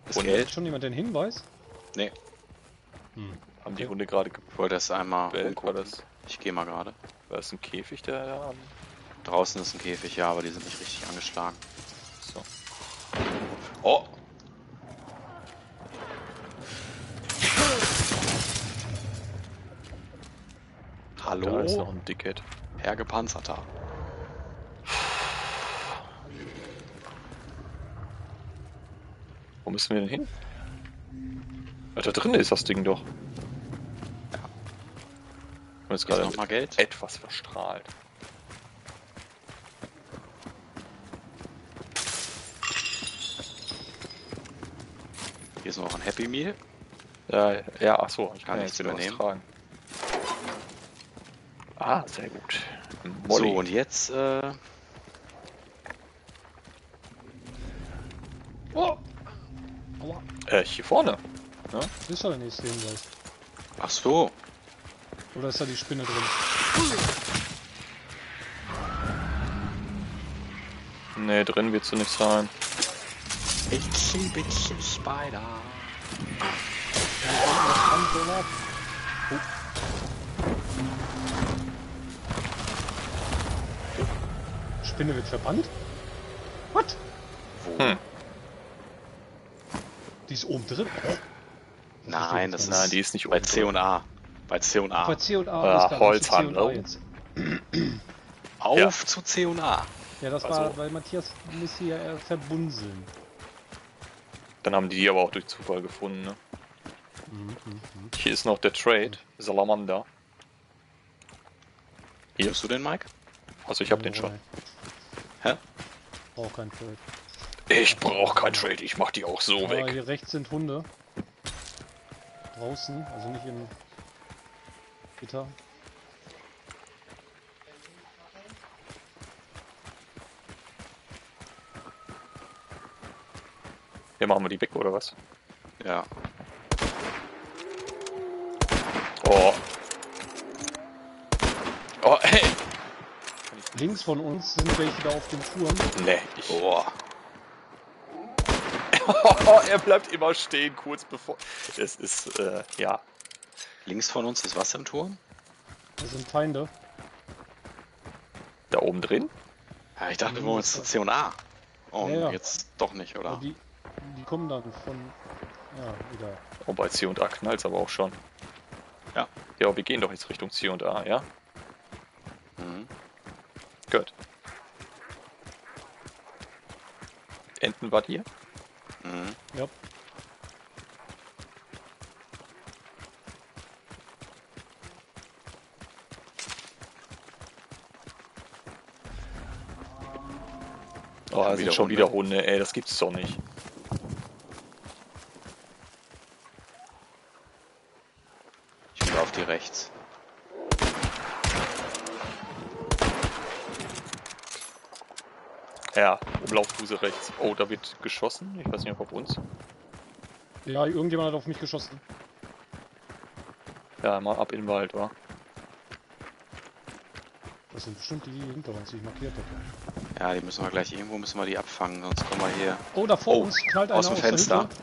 Das Und- Hat Geld? schon jemand den Hinweis? Nee, Hm. Haben die Hunde gerade ich wollte das einmal umgucken. das, Ich gehe mal gerade. war das ein Käfig, der da am... Draußen ist ein Käfig, ja, aber die sind nicht richtig angeschlagen. So. Oh! Da ist noch Hallo? ein Dickhead. Herr Gepanzerter. Wo müssen wir denn hin? Ja, da drin ist das Ding doch. Und jetzt gerade noch mal Geld? etwas verstrahlt. Hier ist noch ein Happy Meal. Ja, ja, ach so, ich Kann kann nichts jetzt wieder was übernehmen. tragen. Ah, sehr gut. So, Molly. und jetzt, äh, Oh! Aua. Äh, hier vorne. Ist doch der nächste Hinweis. ach so. Oder ist da die Spinne drin? Nee, drin wird sie nicht sein. Itsy bitsy Spider. Spinne wird verbannt? What? Wo? Hm. Die ist oben drin? Nein, das ist Nein, die ist nicht bei C und A. Bei C und Bei A. C und A. Ah, alles klar, Holzhandel. dann zu C und A jetzt. Auf Ja. zu C und A. Ja, das war, Also- weil Matthias muss hier äh, verbunzeln. Dann haben die die aber auch durch Zufall gefunden, ne? Mhm, mhm, mhm. Hier ist noch der Trade, Salamander. Hier. Nimmst du den, Mike? Also ich hab den schon. Hä? Brauch kein Trade. Ich brauch kein Trade, ich mach die auch so Aber weg. hier rechts sind Hunde. Draußen, also nicht im Gitter. Hier machen wir die weg, oder was? Ja. Oh. Oh, hey! Links von uns sind welche da auf dem Turm. Nee, ich... Boah. Oh, er bleibt immer stehen, kurz bevor... Es ist, äh, ja. Links von uns ist was im Turm? Das sind Feinde. Da oben drin? Ja, ich dachte, wir wollen jetzt zu C und A. Oh, Ja, ja. jetzt doch nicht, oder? die, die kommen dann von. Ja, wieder. Oh, bei C und A knallt's aber auch schon. Ja. Ja, aber wir gehen doch jetzt Richtung C und A, ja? Mhm. Gut. Enten wart ihr? Mhm. Ja. Oh, da sind wieder schon Hunde. wieder Hunde, ey, das gibt's doch nicht. Ich will auf die rechts. Ja, Umlaufduse rechts. Oh, da wird geschossen. Ich weiß nicht, ob auf uns. Ja, irgendjemand hat auf mich geschossen. Ja, mal ab in den Wald, wa? Das sind bestimmt die hinter uns, die ich markiert habe. Ja, die müssen wir gleich irgendwo müssen wir die abfangen, sonst kommen wir hier. Oh, da vor Oh, uns knallt einer aus dem Fenster. Hütte.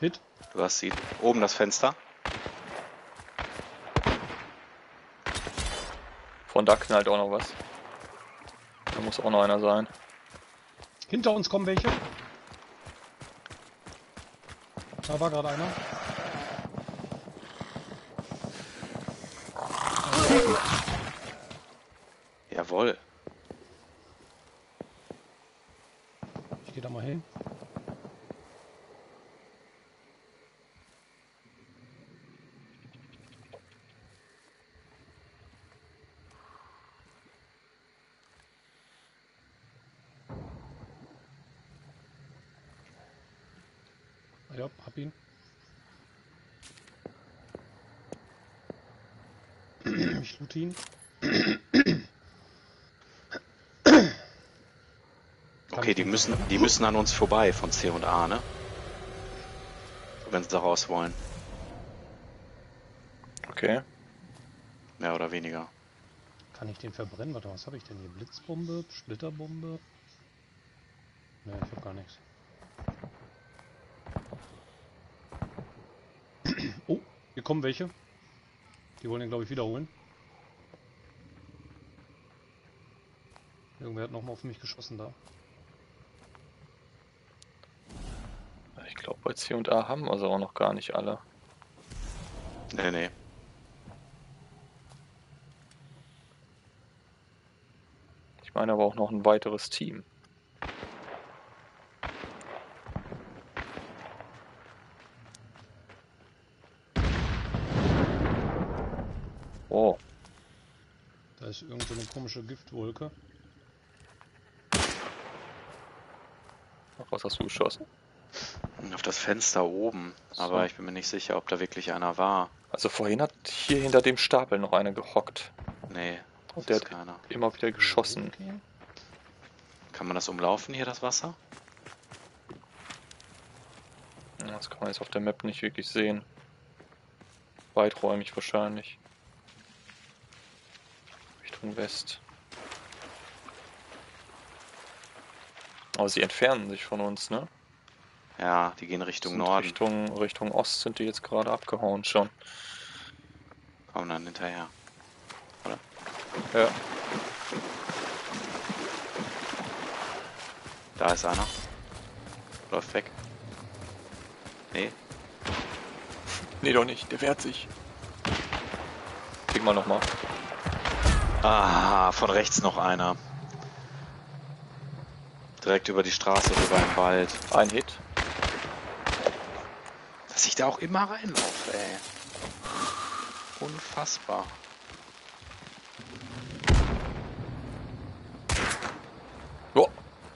Hit. Du hast sie oben das Fenster. Von da knallt auch noch was. Da muss auch noch einer sein. Hinter uns kommen welche. Da war gerade einer. Jawohl. Ich gehe da mal hin. Ja, hab ihn. Ihn. Okay, die müssen, die müssen an uns vorbei von C und A, ne? Wenn sie da raus wollen. Okay. Mehr oder weniger. Kann ich den verbrennen? Warte, was habe ich denn hier? Blitzbombe? Splitterbombe? Ne, ich habe gar nichts. Oh, hier kommen welche. Die wollen den, glaube ich, wiederholen. Irgendwer hat nochmal auf mich geschossen da. Ich glaube, bei C und A haben wir sie auch noch gar nicht alle. Nee, nee. Ich meine aber auch noch ein weiteres Team. Oh, Da ist irgend so eine komische Giftwolke. Was hast du geschossen? Auf das Fenster oben. Aber So. ich bin mir nicht sicher, ob da wirklich einer war. Also vorhin hat hier hinter dem Stapel noch einer gehockt. Nee, Und das der ist hat keiner. immer wieder geschossen. Okay. Kann man das umlaufen hier, das Wasser? Das kann man jetzt auf der Map nicht wirklich sehen. Weiträumig wahrscheinlich. Richtung West. Aber sie entfernen sich von uns, ne? Ja, die gehen Richtung Sind Norden. Richtung, Richtung Ost sind die jetzt gerade abgehauen schon. Kommen dann hinterher. Ja. Da ist einer. Läuft weg. Nee. Nee, doch nicht. Der wehrt sich. Krieg mal nochmal. Ah, von rechts noch einer. Direkt über die Straße rüber im Wald. Ein Hit. Dass ich da auch immer reinlaufe, ey. Unfassbar. Oh,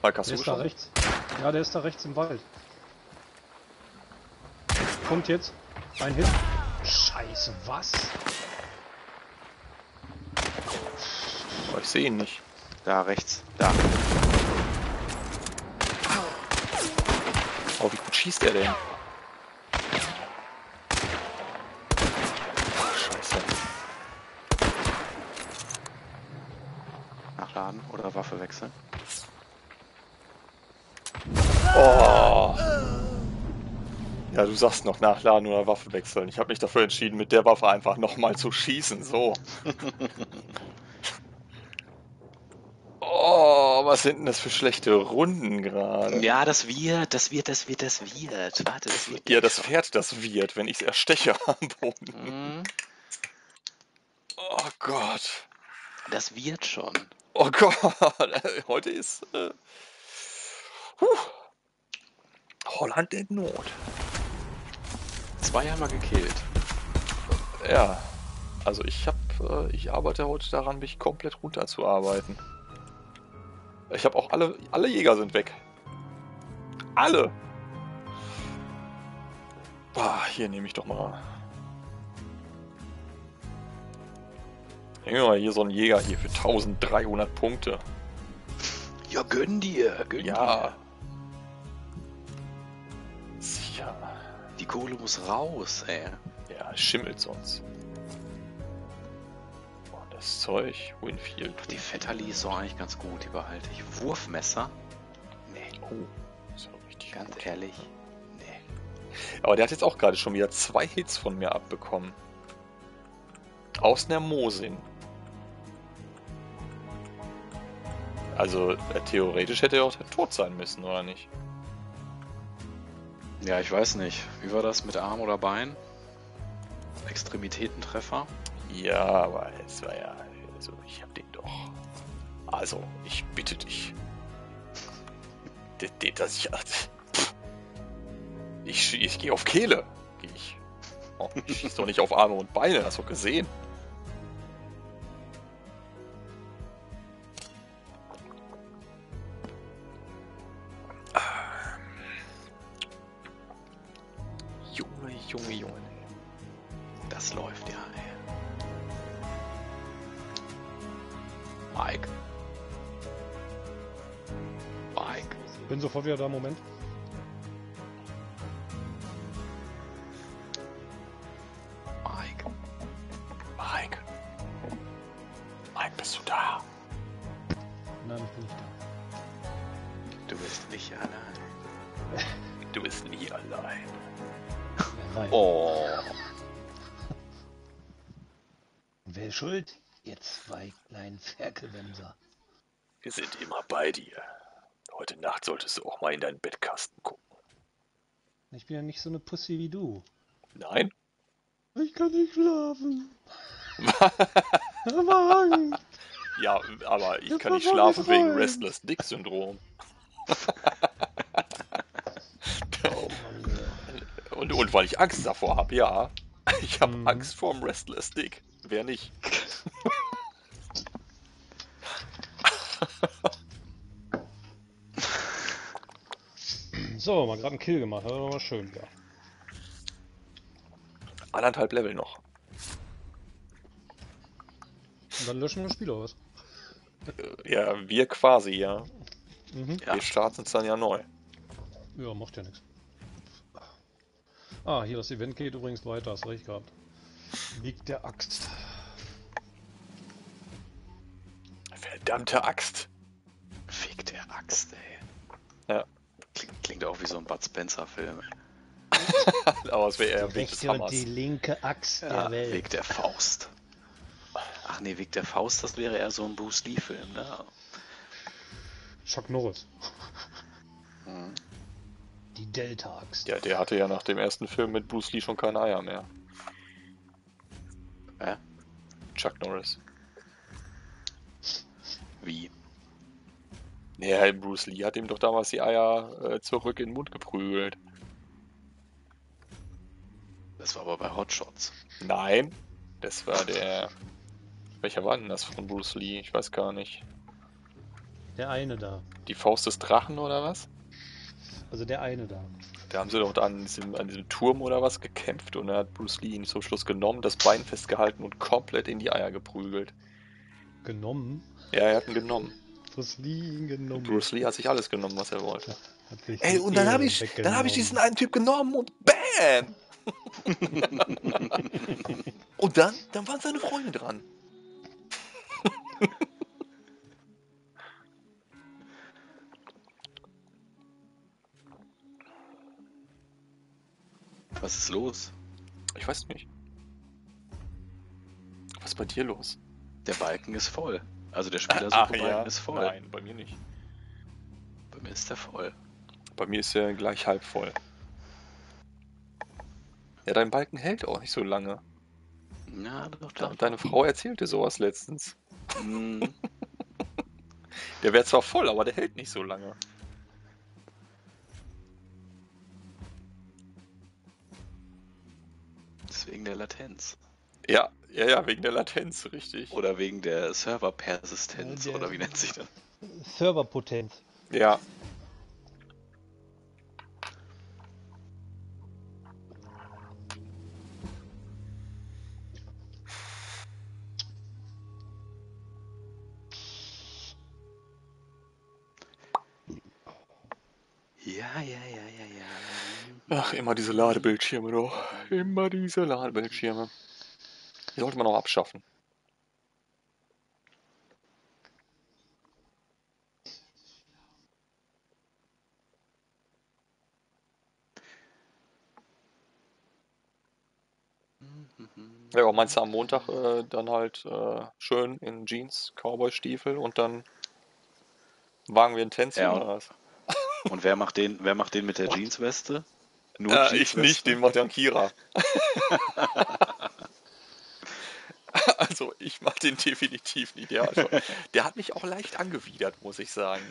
Mike, hast Der ist da rechts. Ja, der ist da rechts im Wald. Kommt jetzt. Ein Hit. Scheiße, was? Oh, ich sehe ihn nicht. Da rechts. Da. Oh, wie gut schießt er denn? Ach, scheiße. Nachladen oder Waffe wechseln. Oh. Ja, du sagst noch nachladen oder Waffe wechseln. Ich habe mich dafür entschieden, mit der Waffe einfach nochmal zu schießen. So. oh, was sind denn das für schlechte Runden gerade? Ja, das wird, das wird, das wird, das wird. Warte, das wird. Ja, das Pferd, das wird, wenn ich es ersteche am Boden. Mhm, Oh Gott. Das wird schon. Oh Gott. Heute ist äh, huh. Holland in Not. Zwei haben wir gekillt. Ja. Also ich habe, äh, ich arbeite heute daran, mich komplett runterzuarbeiten. Ich habe auch alle, alle Jäger sind weg. Alle. Boah, hier nehme ich doch mal. Nehmen wir mal hier so einen Jäger hier für 1300 Punkte. Ja, gönn dir, gönn Ja. Sicher. dir. Die Kohle muss raus, ey. Ja, schimmelt sonst. Das Zeug, Winfield. Die Fetterli ist doch eigentlich ganz gut, die behalte ich. Wurfmesser? Nee, Oh, ist ja richtig ganz gut. ehrlich. Nee. Aber der hat jetzt auch gerade schon wieder zwei Hits von mir abbekommen. Aus Nermosin. Also, äh, theoretisch hätte er auch tot sein müssen, oder nicht? Ja, ich weiß nicht. Wie war das mit Arm oder Bein? Extremitätentreffer? Ja, aber es war ja. Also, ich hab den doch. Also, ich bitte dich. Den, den, dass ich. Pff. Ich, ich gehe auf Kehle. Geh ich. Oh, ich schieß doch nicht auf Arme und Beine, hast du gesehen? Nicht so eine Pussy wie du. Nein? Ich kann nicht schlafen. Aber. Ja, aber ich Das kann nicht schlafen wegen rein. Restless Dick Syndrom. und, und weil ich Angst davor habe, ja. Ich habe Mhm. Angst vorm Restless Dick. Wer nicht? So, mal gerade einen Kill gemacht. Das war mal schön, ja. Anderthalb Level noch. Und dann löschen wir das Spiel oder was? Äh, Ja, wir quasi, ja. Mhm. Ja. Wir starten es dann ja neu. Ja, macht ja nichts. Ah, hier das Event geht übrigens weiter, hast recht gehabt. Liegt der Axt. Verdammte Axt. Fick der Axt, ey. Ja. Klingt, klingt auch wie so ein Bud Spencer-Film. Aber es wäre eher Die Weg des Hammers. die linke Axt Ja, der Welt. Weg der Faust. Ach nee, Weg der Faust, das wäre eher so ein Bruce Lee-Film, ne? Chuck Norris. Mhm. Die Delta-Axt. Ja, der hatte ja nach dem ersten Film mit Bruce Lee schon keine Eier mehr. Hä? Chuck Norris. Wie? Ja, Bruce Lee hat ihm doch damals die Eier äh, zurück in den Mund geprügelt. Das war aber bei Hotshots. Nein, das war der. Welcher war denn das von Bruce Lee? Ich weiß gar nicht. Der eine da. Die Faust des Drachen oder was? Also der eine da. Da haben sie doch an diesem, an diesem Turm oder was gekämpft und da hat Bruce Lee ihn zum Schluss genommen, das Bein festgehalten und komplett in die Eier geprügelt. Genommen. Ja, er hat ihn genommen. Bruce Lee ihn genommen. Bruce Lee hat sich alles genommen, was er wollte. Ey, und dann habe ich, dann habe ich diesen einen Typ genommen und BAM! und dann, dann waren seine Freunde dran. Was ist los? Ich weiß nicht. Was ist bei dir los? Der Balken ist voll. Also der Spielersuche-Balken ist voll. Nein, bei mir nicht. Bei mir ist der voll. Bei mir ist er gleich halb voll. Ja, dein Balken hält auch nicht so lange. Ja, doch, doch. Deine Frau erzählte sowas letztens. Mm, Der wäre zwar voll, aber der hält nicht so lange. Deswegen der Latenz. Ja, ja, ja, wegen der Latenz, richtig. Oder wegen der Serverpersistenz, Ja, der- oder wie nennt sich das? Serverpotenz. Ja. Ja, ja, ja, ja, ja. Ach, immer diese Ladebildschirme doch. Immer diese Ladebildschirme. Die sollte man auch abschaffen. Ja, aber meinst du am Montag äh, dann halt äh, schön in Jeans, Cowboy-Stiefel und dann wagen wir ein Tänzchen Ja. oder was? Und wer macht den, wer macht den mit der Jeansweste? Nur Äh, ich Jeansweste? nicht, den macht dann Kira. also ich mach den definitiv nicht. Der hat, schon, der hat mich auch leicht angewidert, muss ich sagen.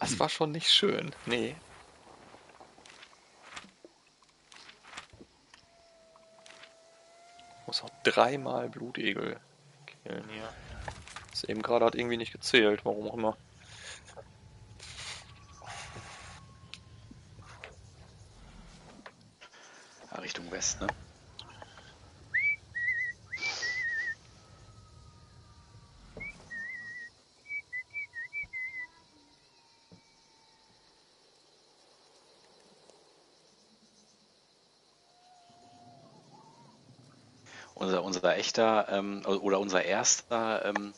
Das war schon nicht schön. Nee. Muss auch dreimal Blutegel killen hier. Das eben gerade hat irgendwie nicht gezählt, warum auch immer. Richtung West, ne? Unser, unser echter ähm, oder unser erster ähm,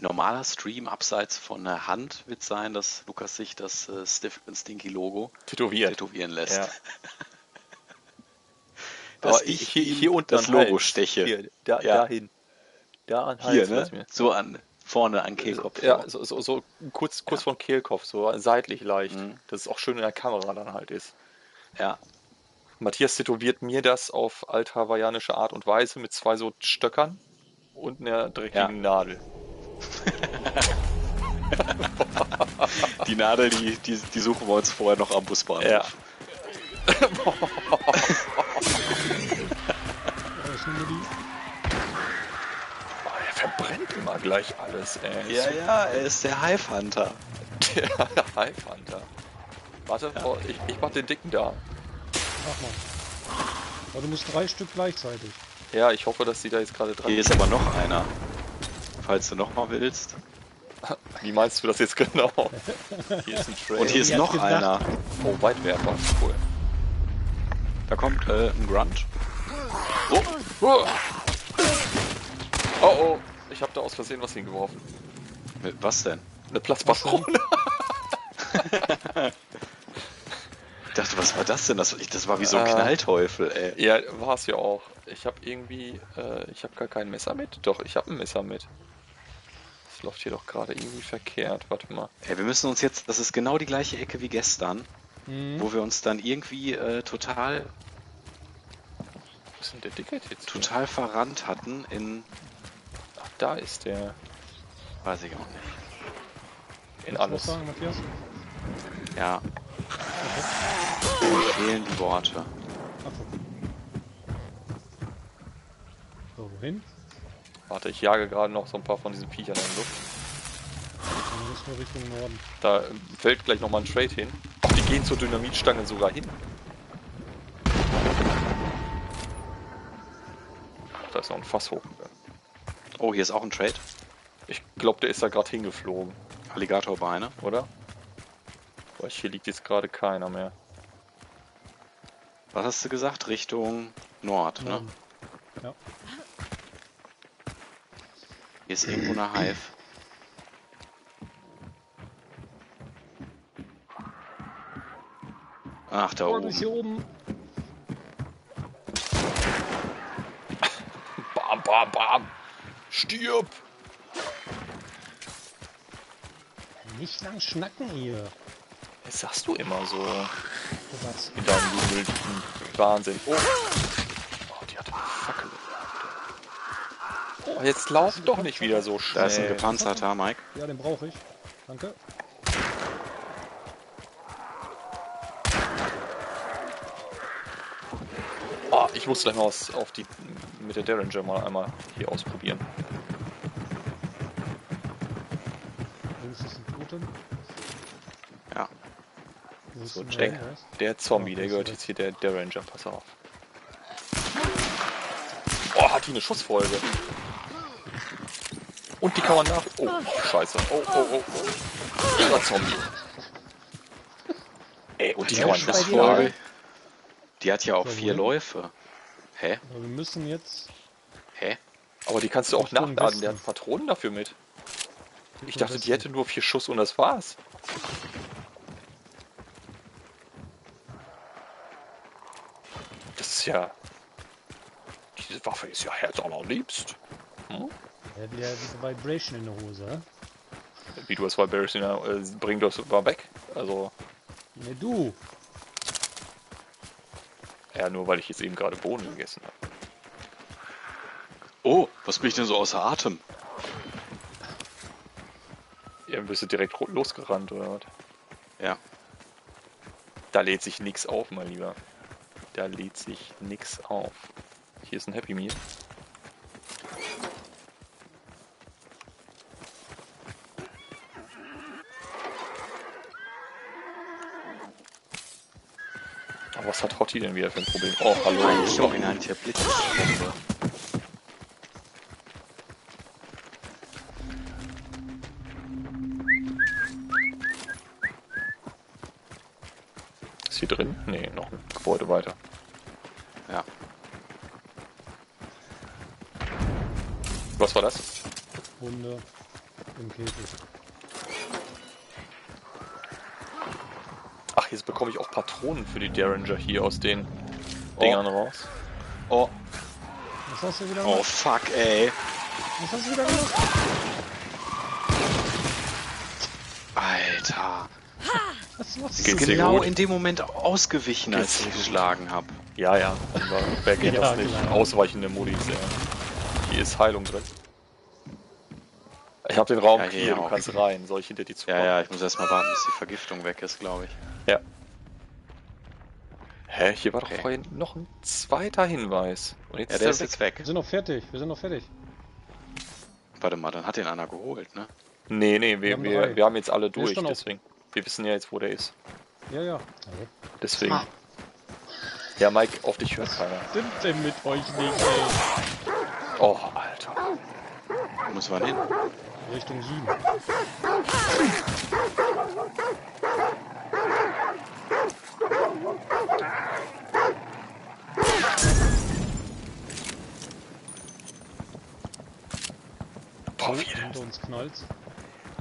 normaler Stream abseits von der Hand wird sein, dass Lukas sich das äh, Stiff and Stinky Logo Tätowiert. tätowieren lässt. Ja. Dass Aber ich hier, hier unten das Logo Hals. steche. Hier, da, Ja. dahin. Da an Hier, Hals, ne? So an vorne an Kehlkopf. Ja, so, so, so kurz, kurz Ja. vom Kehlkopf, so seitlich leicht. Mhm. Dass es auch schön in der Kamera dann halt ist. ja. Matthias tätowiert mir das auf alt-hawaiianische Art und Weise mit zwei so Stöckern und einer dreckigen Nadel. Die Nadel, die, die, die suchen wir uns vorher noch am Busbahnhof. Ja. Oh, er verbrennt immer gleich alles, ey. Ja, ja, er ist der Hive Hunter. Der Hive Hunter. Warte, oh, ich, ich mach den dicken da. Mach mal. Aber du musst drei Stück gleichzeitig. Ja, ich hoffe, dass die da jetzt gerade dran Hier ist aber noch einer. Falls du noch mal willst. Wie meinst du das jetzt genau? Hier ist ein Trail. Und hier ist noch gedacht- einer. Oh, Weitwerfer. Cool. Da kommt äh, ein Grunt. Oh, oh. oh, oh. Ich habe da aus Versehen was hingeworfen. Mit was denn? Eine Platzpatrone. Ich dachte, was war das denn? Das, das war wie so ein Äh. Knallteufel, ey. Ja, war es ja auch. Ich habe irgendwie, äh, ich habe gar kein Messer mit. Doch, ich habe ein Messer mit. Das läuft hier doch gerade irgendwie verkehrt. Warte mal. Ey, wir müssen uns jetzt, das ist genau die gleiche Ecke wie gestern, Mhm. wo wir uns dann irgendwie äh, total, Wo ist denn der Dickheit jetzt? hier? total verrannt hatten in, Ach, da ist der. weiß ich auch nicht. In was alles. sagen, Matthias? Ja. Fehlen die Worte. So. Wohin? Warte, ich jage gerade noch so ein paar von diesen Viechern in die Luft. Dann müssen wir Richtung Norden. Da ähm, fällt gleich nochmal ein Trade hin. Ach, die gehen zur Dynamitstange sogar hin. Ach, da ist noch ein Fass hochgegangen. Oh, hier ist auch ein Trade. Ich glaube, der ist da gerade hingeflogen, Alligatorbeine. oder? Weil hier liegt jetzt gerade keiner mehr. Was hast du gesagt? Richtung Nord, ne? Ja. Hier ist irgendwo eine Hive. Ach, da Oh, ist hier oben. oben. Bam, bam, bam! Stirb! Nicht lang schnacken hier. Das sagst du immer so. Was? In deinem jugendlichen Wahnsinn. Oh. oh, die hat eine Fackel. Oh, jetzt lauf doch nicht wieder so schnell. Da ist ein gepanzerter, Mike. Ja, den brauche ich. Danke. Oh, ich muss gleich mal was auf die mit der Derringer mal einmal hier ausprobieren. Links ist ein Totem. Ja. Wo ist So, Jack. der? Der Zombie, der gehört jetzt hier der Derringer. Pass auf. Oh, hat die eine Schussfolge. Und die kann man nach... Oh, scheiße. Oh, oh, oh, oh. Zombie. Ey, und die kann man bei dir Schussfolge. nach... Die hat ja auch vier? Läufe. Hä? Aber wir müssen jetzt. Hä? Aber die kannst du auch nachladen. Der hat Patronen dafür mit. Ich dachte, die hätte nur vier Schuss und das war's. Das ist ja... Diese Waffe ist ja Herz allerliebst. Hm? Ja, wieder diese Vibration in der Hose? Wie du das der, äh, bring das mal weg. Also, Ne, du. ja, nur weil ich jetzt eben gerade Bohnen gegessen habe. Oh, was bin ich denn so außer Atem? Ja, bist du direkt losgerannt oder was? Ja. Da lädt sich nix auf, mein Lieber. Da lädt sich nix auf. Hier ist ein Happy Meal. Aber was hat Hottie denn wieder für ein Problem? Oh, hallo. Ein sogenannte Blitzbombe. Ist hier drin? Nee, noch ein Gebäude weiter. Ja. Was war das? Hunde im Käfig. Ach, jetzt bekomme ich auch Patronen für die Derringer hier aus den Dingern raus. Oh, Was hast du wieder oh gemacht? fuck, ey. Was hast du wieder gemacht? Alter. Geht's dir genau gut? in dem Moment ausgewichen, als Geht's ich geschlagen habe. Ja, ja. Wer geht Ja, das nicht? klar. Ausweichende Modis, ja. Hier ist Heilung drin. Ich habe den Raum Ja, hier hier, du kannst rein. Soll ich hinter dir zu Ja, ja, ich muss erstmal warten, bis die Vergiftung weg ist, glaube ich. ja. Hä, hier war doch Okay. vorhin noch ein zweiter Hinweis. Und jetzt Ja, der ist weg. jetzt weg. Wir sind noch fertig. Wir sind noch fertig. Warte mal, dann hat den einer geholt, ne? Nee, nee, Wir wir, haben wir, wir haben jetzt alle Der durch, ist schon auf- deswegen. Wir wissen ja jetzt, wo der ist. Ja, ja. Deswegen. Ah. Ja, Mike, auf dich hört keiner. Was stimmt denn mit euch nicht, ey? Oh, Alter. Wo muss man hin? Richtung Süden. Boah, wie denn? hinter uns knallt.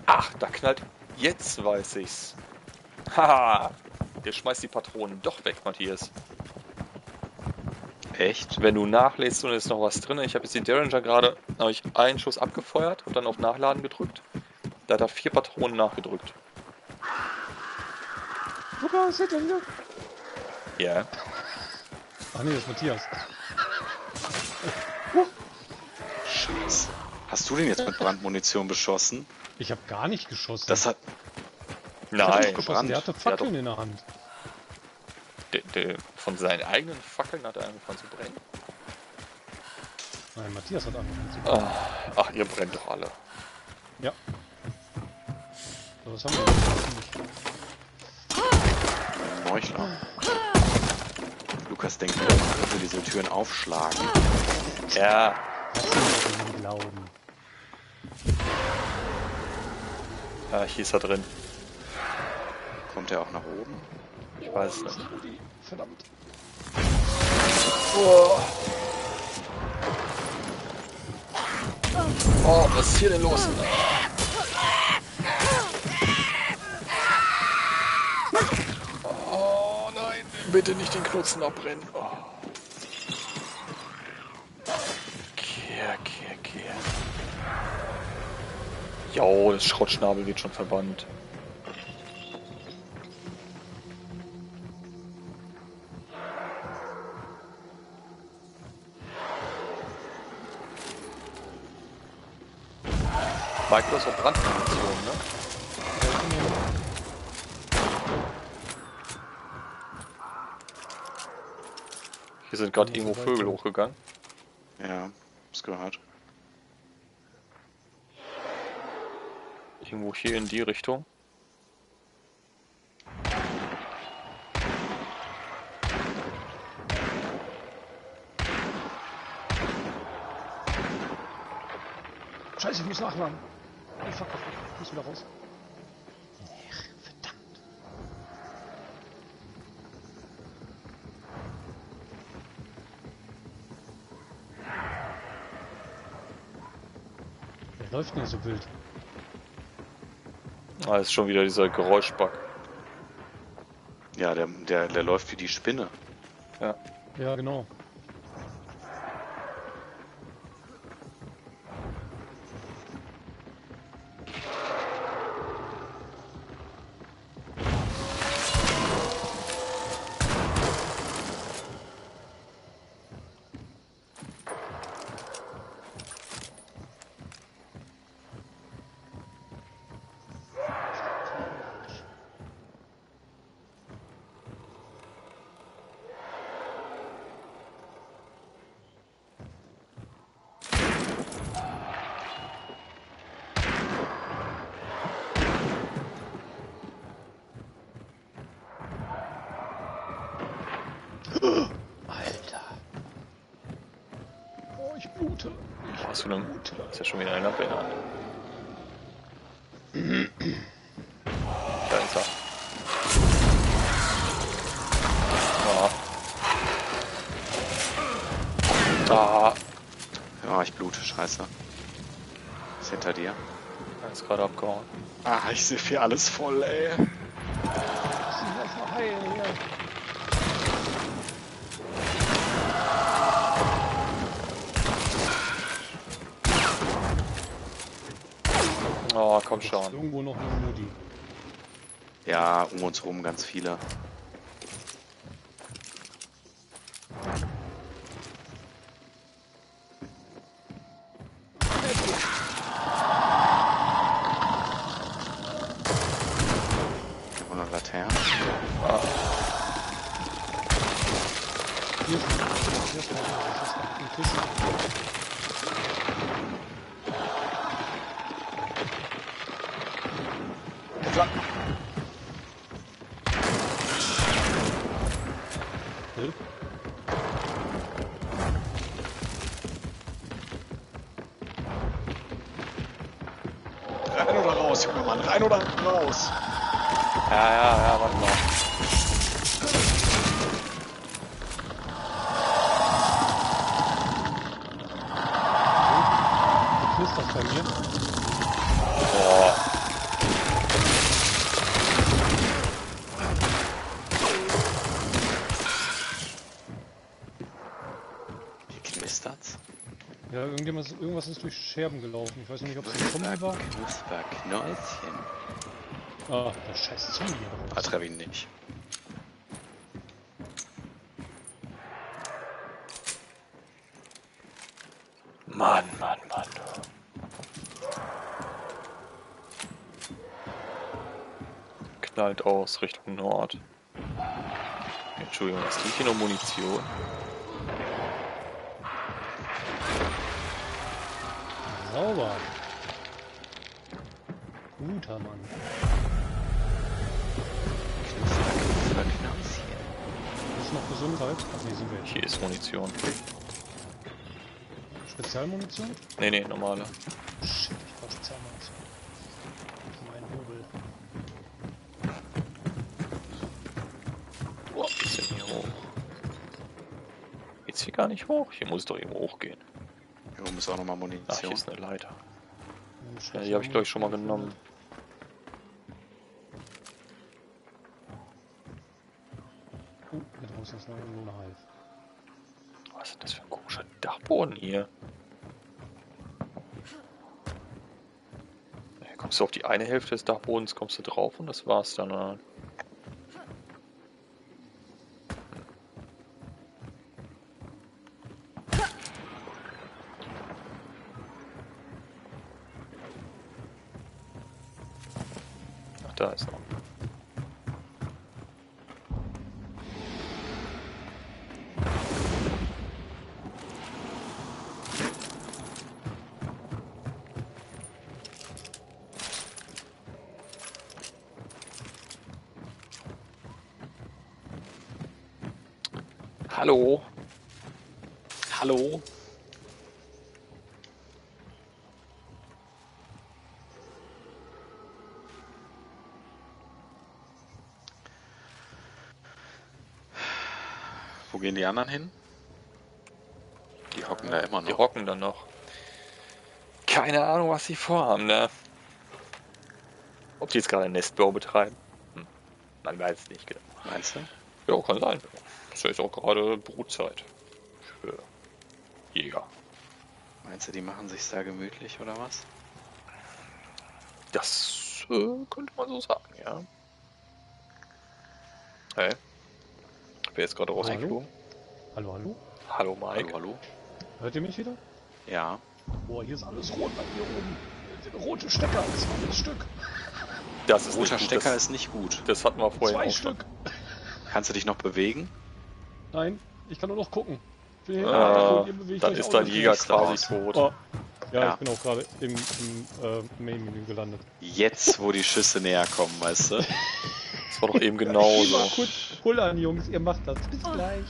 Ach, da knallt Jetzt weiß ich's. Haha. Der schmeißt die Patronen doch weg, Matthias. Echt? Wenn du nachlädst und ist noch was drin. Ich habe jetzt die Derringer gerade, habe ich einen Schuss abgefeuert und dann auf Nachladen gedrückt. Da hat er vier Patronen nachgedrückt. Ja. Ach nee, das ist Matthias. Scheiße. Hast du den jetzt mit Brandmunition beschossen? Ich habe gar nicht geschossen. Das hat. Ich Nein. nicht geschossen, der hatte Fackeln in der Hand. Der, der, von seinen eigenen Fackeln hat er angefangen zu brennen. Nein, Matthias hat angefangen zu Ah, Ach, ihr brennt doch alle. Ja. So, was haben wir denn? nicht? Meuchler. Lukas denkt, er könnte diese Türen aufschlagen. Ja. Sind wir denn im Glauben? Ja, hier ist er drin. Kommt er auch nach oben? Ich weiß es nicht. Verdammt. Oh, was ist hier denn los? Oh nein, bitte nicht den Knutzen abbrennen. Oh. Jo, das Schrottschnabel wird schon verbannt. Auch Brandmunition, ne? Hier sind gerade irgendwo Vögel hochgegangen. Ja, hab's gehört. Irgendwo hier in die Richtung. Scheiße, ich muss nachladen. Oh, fuck, fuck, ich muss wieder raus. Ach, verdammt. Wer läuft denn so wild? Ah, ist schon wieder dieser Geräuschbug. Ja, der, der, der läuft wie die Spinne. Ja. Ja, genau. Ist ja schon wieder eine Lampe in der Hand. Da ist er. Ah. Ah, Ja, ich blute, scheiße. Ist hinter dir. er ist gerade abgehauen. Ah, ich sehe hier alles voll, ey. Ja, um uns rum ganz viele. Scherben gelaufen. Ich weiß noch nicht, ob es ein Zombie war. Knusper, Knäuschen. Ah, der scheiß Zombie. was? treffe ihn nicht. Mann, Mann, Mann. Knallt aus Richtung Nord. Entschuldigung, ist liegt hier noch Munition? Sauber. Guter Mann. Knusper, Knusper, Knäuschen. Ist noch Gesundheit? Ach nee, sind wir jetzt. Hier ist Munition. Spezialmunition? Nee, nee, normale. Shit, ich brauch Spezialmunition. Mein Hobel. Boah, geht's denn hier hoch? Geht's hier gar nicht hoch? Hier muss doch irgendwo hochgehen. Hier oben ist auch nochmal Ach, hier Munition. ist eine Leiter. Ja, die habe ich glaube ich schon mal genommen. Da draußen ist noch irgendwo eine Hive. Was ist das für ein komischer Dachboden hier? Kommst du auf die eine Hälfte des Dachbodens, kommst du drauf und das war's dann. Oder? Ach, da ist noch. Hallo? Hallo? Wo gehen die anderen hin? Die hocken da immer Die noch. hocken dann noch. Keine Ahnung, was sie vorhaben, ne? Ob die jetzt gerade einen Nestbau betreiben? Hm. Man weiß es nicht genau. Meinst du? Ja, kann sein. Das ist ja jetzt auch gerade Brutzeit. Für Jäger. Meinst du, die machen sich da gemütlich oder was? Das äh, könnte man so sagen, ja. Hey. Wer ist gerade rausgeflogen? Hallo, hallo? Hallo, Mike. Hallo, hallo? Hört ihr mich wieder? Ja. Boah, hier ist alles rot bei mir oben. Rote Stecker, zwei Stück. Das ist Roter nicht gut. Stecker das, ist nicht gut. das hatten wir vorhin Zwei auch schon. Stück. Kannst du dich noch bewegen? Nein, ich kann nur noch gucken. Ah, bewegt dann euch ist dein. Jäger quasi tot. Oh. Ja, Ja. ich bin auch gerade im, im äh, Main-Menü gelandet. Jetzt, wo die Schüsse näher kommen, weißt du? Das war doch eben genauso. Mal kurz Pull an, Jungs, ihr macht das. Bis gleich.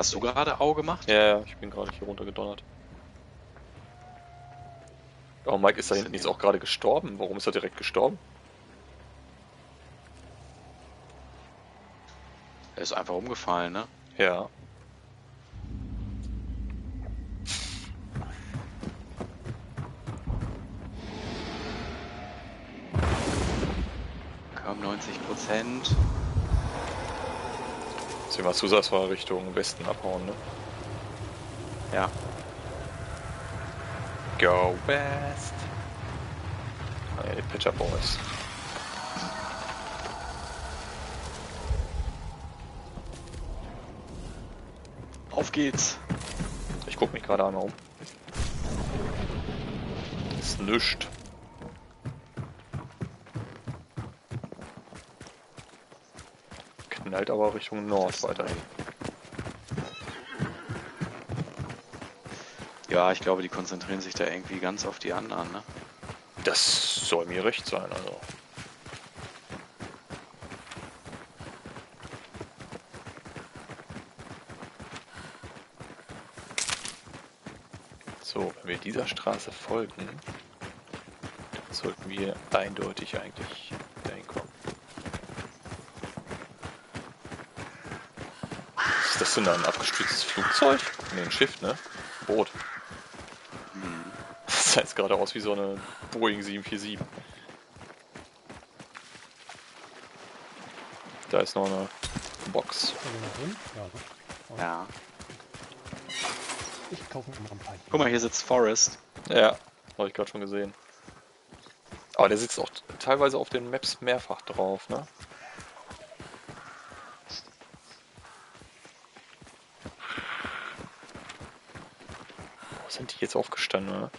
Hast du gerade Au gemacht? Ja, ja, ich bin gerade hier runtergedonnert. Oh, Mike ist da hinten jetzt auch gerade gestorben. Warum ist er direkt gestorben? Er ist einfach umgefallen, ne? Ja. Kaum 90 Prozent. Dass wir Richtung Westen abhauen, ne? Ja. Go West! Ah, ja, die Pitcher Boys. Auf geht's. Ich guck mich gerade einmal um. Ist nischt. Knallt aber Richtung Nord weiterhin. Ja, ich glaube, die konzentrieren sich da irgendwie ganz auf die anderen, ne? Das soll mir recht sein, also. So, wenn wir dieser Straße folgen, dann sollten wir eindeutig eigentlich dahin kommen. Ist das denn da ein abgestürztes Flugzeug? Ne, ein Schiff, ne? Boot. Das sah jetzt gerade aus wie so eine Boeing 747. Da ist noch eine Box. Ja. Ich kaufe mir mal ein paar. Guck mal, hier sitzt Forrest. Ja, habe ich gerade schon gesehen. Aber der sitzt auch teilweise auf den Maps mehrfach drauf, ne? Die jetzt aufgestanden, ne?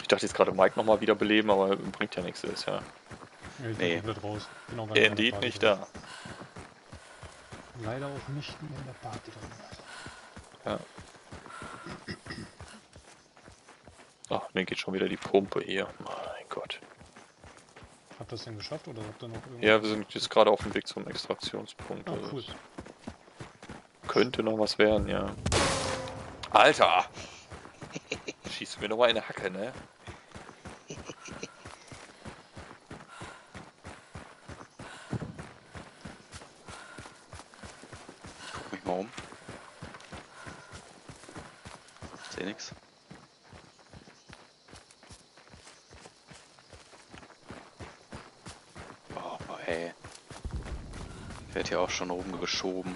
Ich dachte jetzt gerade Mike nochmal wiederbeleben, aber bringt ja nichts, ist ja Ja, ich Nee. Bin in der indeed nicht drin. da. Leider auch nicht in der Party drin. Ja. Ach, mir geht schon wieder die Pumpe hier. Ihr das denn geschafft oder habt ihr noch irgendwas? Ja, wir sind jetzt gerade auf dem Weg zum Extraktionspunkt. Ah, Also cool. Könnte noch was werden, ja. Alter! Schießt mir noch mal eine Hacke, ne? Guck mich mal um. Seh nix. Oh, ey. Hier auch schon rumgeschoben.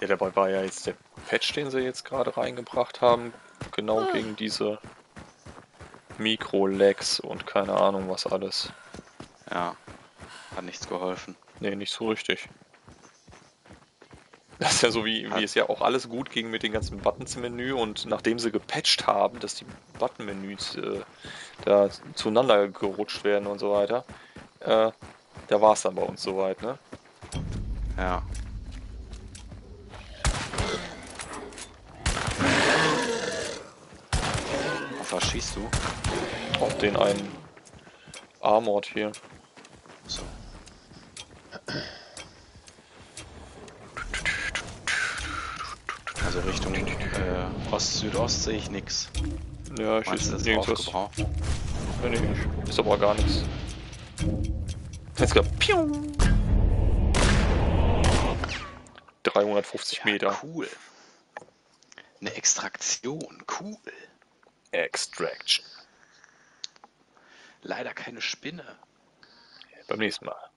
Ja, dabei war ja jetzt der Patch, den sie jetzt gerade reingebracht haben, genau Ah. gegen diese Mikro-Lags und keine Ahnung was alles. Ja. Hat nichts geholfen. Nee, nicht so richtig. Das ist ja so wie, wie es ja auch alles gut ging mit den ganzen Buttons im Menü und nachdem sie gepatcht haben, dass die Button-Menüs äh, da zueinander gerutscht werden und so weiter, äh, da war es dann bei uns soweit, ne? Ja. Auf was schießt du? Auf den einen Armored hier. So. Also Richtung äh, Ost-Südost sehe ich nix. Ja, ich? Nee, nee, ist aber gar nichts. Jetzt gab Piu! 350 Meter. Cool. Eine Extraktion, cool. Extraction. Leider keine Spinne. Beim nächsten Mal.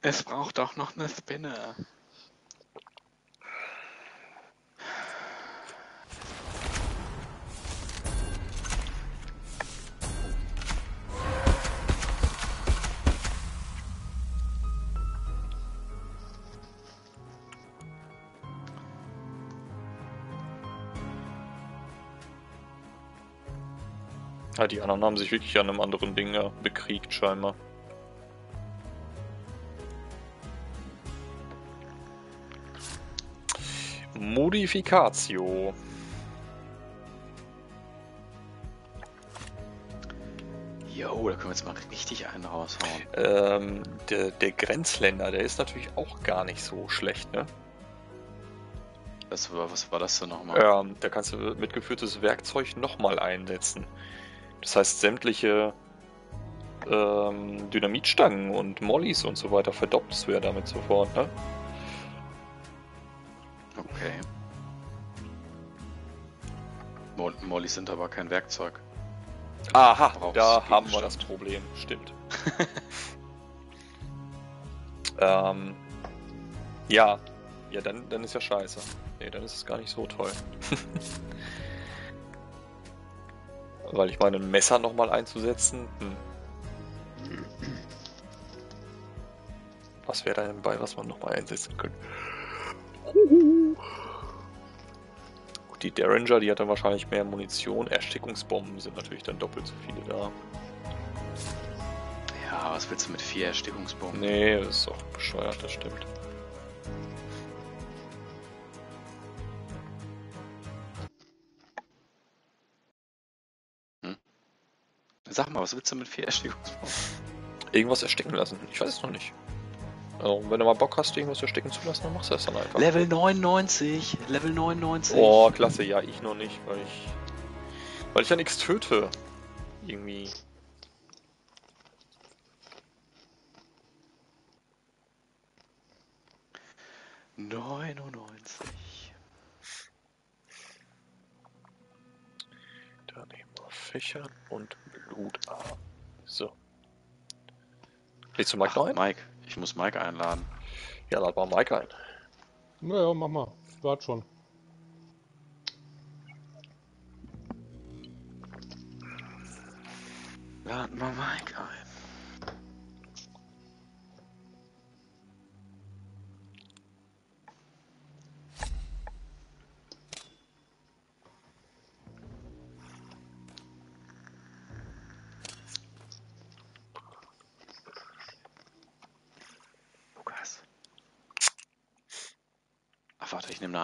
Es braucht doch noch eine Spinne. Ja, die anderen haben sich wirklich an einem anderen Ding ja, bekriegt, scheinbar. Modificatio. Jo, da können wir jetzt mal richtig einen raushauen. Ähm, der, der Grenzländer, der ist natürlich auch gar nicht so schlecht, ne? Das war, was war das denn nochmal? Ähm, da kannst du mitgeführtes Werkzeug nochmal einsetzen. Das heißt, sämtliche ähm, Dynamitstangen und Mollys und so weiter verdoppelst du ja damit sofort, ne? Okay. Mo Mollys sind aber kein Werkzeug. Aha, da haben wir das Problem. Stimmt. ähm, ja, ja, dann, dann ist ja scheiße. Nee, dann ist es gar nicht so toll. Weil ich meine, ein Messer nochmal einzusetzen. Hm. Was wäre da denn bei, was man nochmal einsetzen könnte? Gut, die Derringer, die hat dann wahrscheinlich mehr Munition. Erstickungsbomben sind natürlich dann doppelt so viele da. Ja, was willst du mit vier Erstickungsbomben? Nee, das ist auch bescheuert, das stimmt. Sag mal, was willst du mit vier Erstickungsbomben? Irgendwas ersticken lassen. Ich weiß es noch nicht. Also, wenn du mal Bock hast, irgendwas ersticken zu lassen, dann machst du das dann einfach. Level 99, Level 99. Oh, klasse, ja, ich noch nicht, weil ich. Weil ich ja nichts töte. Irgendwie. neunundneunzig. Da nehmen wir Fächer und Blutarm. So. Willst du Mike noch Ach, ein? Mike. Ich muss Mike einladen. Ja, lad mal Mike ein. Naja, mach mal. Wart schon. Laden wir Mike ein.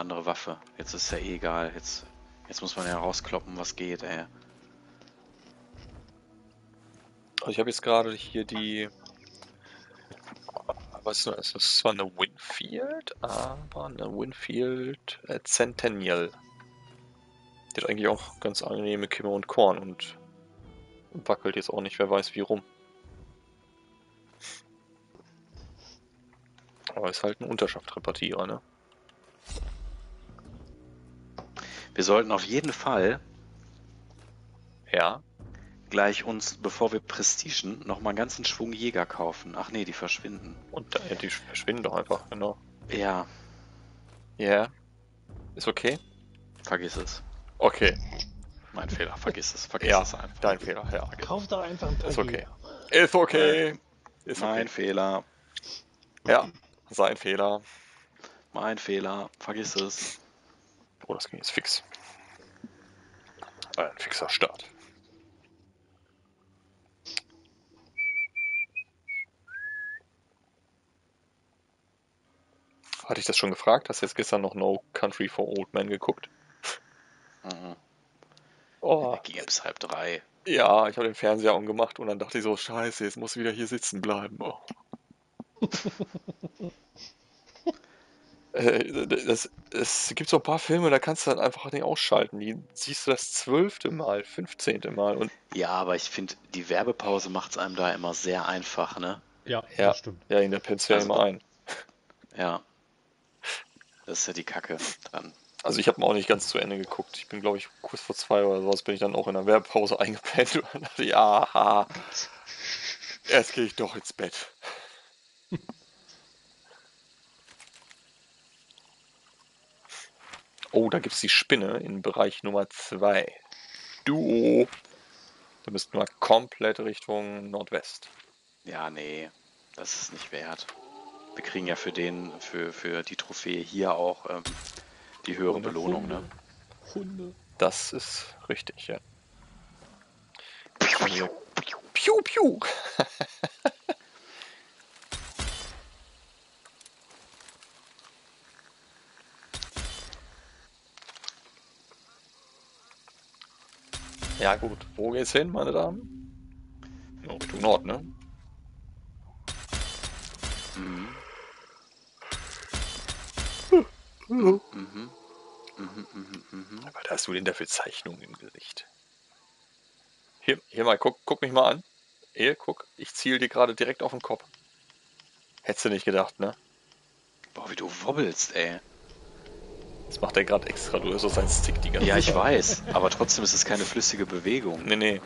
Andere Waffe. Jetzt ist ja eh egal. Jetzt, jetzt muss man ja rauskloppen, was geht, ey. Also ich habe jetzt gerade hier die... Was ist das? Das ist zwar eine Winfield, aber eine Winfield äh, Centennial. Die hat eigentlich auch ganz angenehme Kimme und Korn und wackelt jetzt auch nicht, wer weiß wie rum. Aber ist halt ein Unterschaftsrepartierer, ne? Wir sollten auf jeden Fall Ja. gleich uns, bevor wir prestigen, nochmal einen ganzen Schwung Jäger kaufen. Ach nee, die verschwinden. Und da, ja, die verschwinden doch einfach, genau. Ja, Ja. Ist okay? vergiss es. Okay. Mein Fehler, vergiss es. Vergiss Ja, es einfach. dein Fehler, ja. Kauf doch einfach ein paar Ist okay. Jäger. Ist okay. Ist Mein okay. Fehler, Ja, sein Fehler. mein Fehler, vergiss es. Oh, das ging jetzt fix. Ein fixer Start. Hatte ich das schon gefragt? Hast du jetzt gestern noch No Country for Old Men geguckt? Mhm. Oh, Ging bis halb drei. ja, ich habe den Fernseher angemacht und dann dachte ich so, scheiße, jetzt muss ich wieder hier sitzen bleiben. Oh. Äh, das, es gibt so ein paar Filme, da kannst du dann einfach nicht ausschalten. Die siehst du das zwölfte Mal, fünfzehnte Mal und Ja, aber ich finde, die Werbepause macht es einem da immer sehr einfach, ne? Ja, Ja. das stimmt. ja, in der pennt ja Also- immer ein. Ja. Das ist ja die Kacke dran. Also ich habe mal auch nicht ganz zu Ende geguckt. Ich bin, glaube ich, kurz vor zwei oder sowas bin ich dann auch in der Werbepause eingepennt und dann dachte ich, aha, jetzt gehe ich doch ins Bett. Oh, da gibt es die Spinne in Bereich Nummer 2. Duo. Da müssten wir komplett Richtung Nordwest. Ja, nee, das ist nicht wert. Wir kriegen ja für den, für, für die Trophäe hier auch ähm, die höhere Hunde, Belohnung, ne? Hunde. Das ist richtig, ja. Piu, piu. Ja gut, wo geht's hin, meine Damen? Oh, Richtung Nord, ne? Mhm. Mhm. Mhm, mhm, mhm. Was hast du denn da für Zeichnungen im Gesicht? Hier, hier mal, guck, guck mich mal an. Hier, guck, ich ziele dir gerade direkt auf den Kopf. Hättest du nicht gedacht, ne? Boah, wie du wobbelst, ey. Das macht er gerade extra, du hörst seinen Stick die ganze Ja, ich Zeit. weiß, aber trotzdem ist es keine flüssige Bewegung. Nee, nee.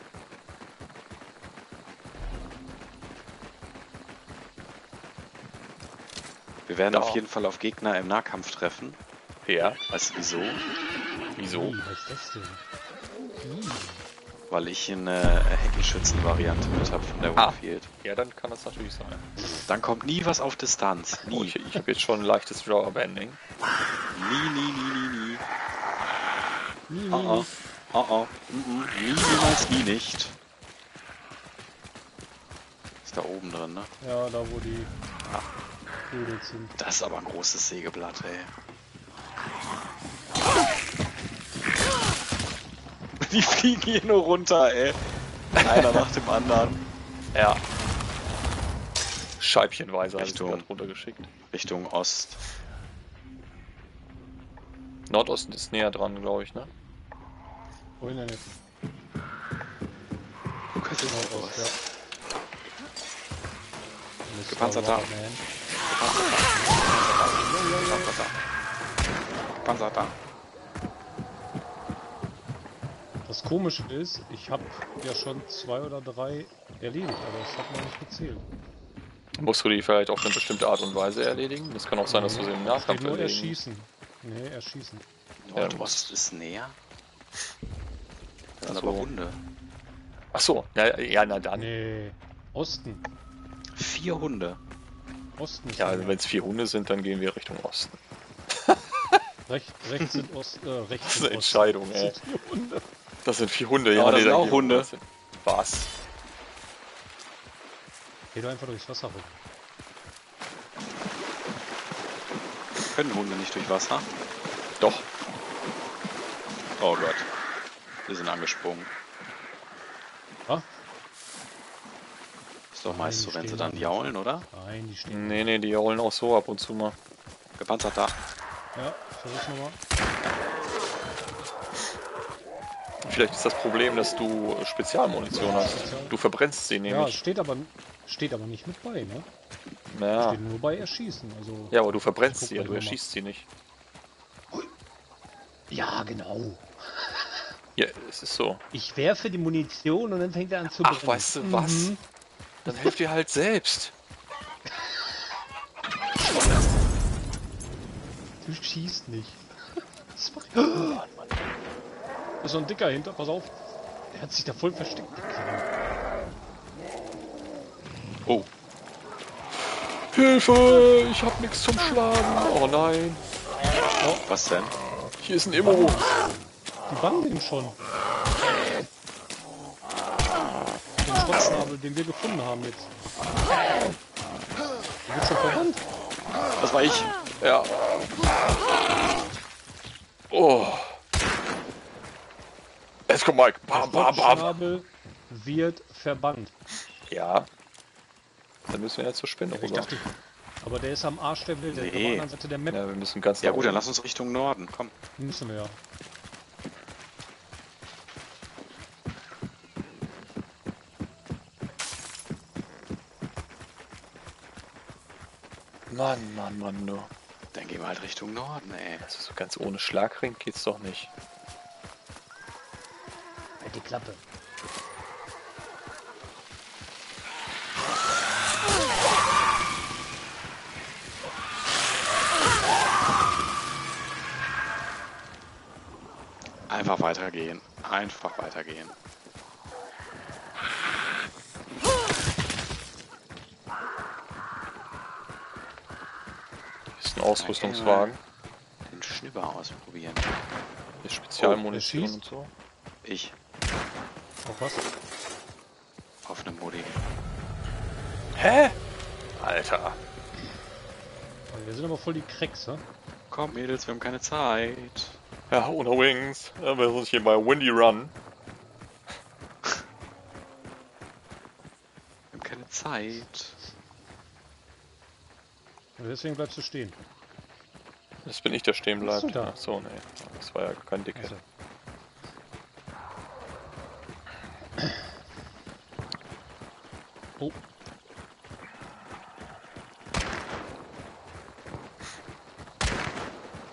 Wir werden Ja. auf jeden Fall auf Gegner im Nahkampf treffen. Ja, Weißt du wieso? wieso? Wie, was ist das denn? Weil ich eine Heckenschützen-Variante mit habe von der Ah. Ja, dann kann das natürlich sein. Dann kommt nie was auf Distanz. Oh, Nie. ich ich habe jetzt schon ein leichtes Draw-Banding. Nie, nie, nie, nie, nie. nie, nie, Oh oh. Oh oh. Mm -mm. Nie, niemals, nie nicht. Ist da oben drin, ne? Ja, da wo die Dudels sind. Das ist aber ein großes Sägeblatt, ey. Die fliegen hier nur runter, ey. Einer nach dem anderen. Ja. Scheibchenweise Richtung. runtergeschickt. Richtung Ost. Nordosten ist näher dran, glaube ich, ne? Wohin denn jetzt? Lukas ist Genau, Ost, ja. Gepanzerter. Panzer da. Das Komische ist, ich habe ja schon zwei oder drei erledigt, aber es hat noch nicht gezählt. Musst du die vielleicht auf eine bestimmte Art und Weise erledigen? Das kann auch sein, dass du sie im Nachkampf Steht nur erledigen erschießen. Nee, erschießen. Ja, Nordost ist näher. Das so. aber Hunde. Ach so, ja, ja, na dann. Nee. Osten. Vier Hunde. Osten ist Ja, also wenn es vier Hunde sind, dann gehen wir Richtung Osten. Recht, rechts sind Ost, äh, rechts Das ist sind eine Osten. Entscheidung, ey. Das sind die Hunde. Das sind vier Hunde, ja. Aber das sind auch Hunde. Osten. Was? Geh doch einfach durchs Wasser rum. Können Hunde nicht durch Wasser? Doch. Oh Gott. Wir sind angesprungen. Ah? Ist doch Nein, meist so, wenn sie dann da. jaulen, oder? Nein, die stehen. Nee, nee, die holen auch so ab und zu mal. Gepanzerter. Ja, versuch's nochmal. Vielleicht ist das Problem, dass du Spezialmunition hast. Du verbrennst sie Ja, nämlich. steht aber, steht aber nicht mit bei, ne? Ja, Steht nur bei Erschießen. Also, ja aber du verbrennst sie ja, du erschießt sie nicht. ja, genau. Ja, es ist so. Ich werfe die Munition und dann fängt er an zu Ach, brennen. weißt du was? Mhm. Dann hilf dir halt selbst. Du schießt nicht. Was mach ich? Da ist so ein Dicker hinter, pass auf. Der hat sich da voll versteckt. Oh, Hilfe! Ich hab nichts zum Schlagen. Oh nein. was denn? Hier ist ein Immo. Die bannen den schon. Den Schrotznabel, den wir gefunden haben jetzt. Der wird schon verbannt. Das war ich. Ja. Oh. Let's go, Mike. Der Bam, bam, bam. Schrotznabel wird verbannt. Ja. Dann müssen wir ja zur Spinne Ich rüber. dachte, aber der ist am Arsch der der ist auf Nee. der anderen Seite der Map. Ja, wir müssen ganz Ja gut, dann lass uns Richtung Norden. Komm. Müssen wir ja. Mann, Mann, Mann, du. Dann gehen wir halt Richtung Norden, ey. Also so ganz ohne Schlagring geht's doch nicht. Halt die Klappe. Weitergehen. Einfach weitergehen. Hier ist ein Ausrüstungswagen. Den Schnipper ausprobieren. Hier ist Spezialmunition Oh, und so. Ich. Auf was? Auf eine Modi. Hä? Alter. Wir sind aber voll die Cracks, ne? Komm, Mädels, wir haben keine Zeit. Ja, ohne Wings. Ja, wir sind hier bei Windy Run. Wir haben keine Zeit. Deswegen bleibst du stehen. Das bin ich, der stehen bleibt. So, da. Ach so, nee. Das war ja kein Dicker. Also. Oh,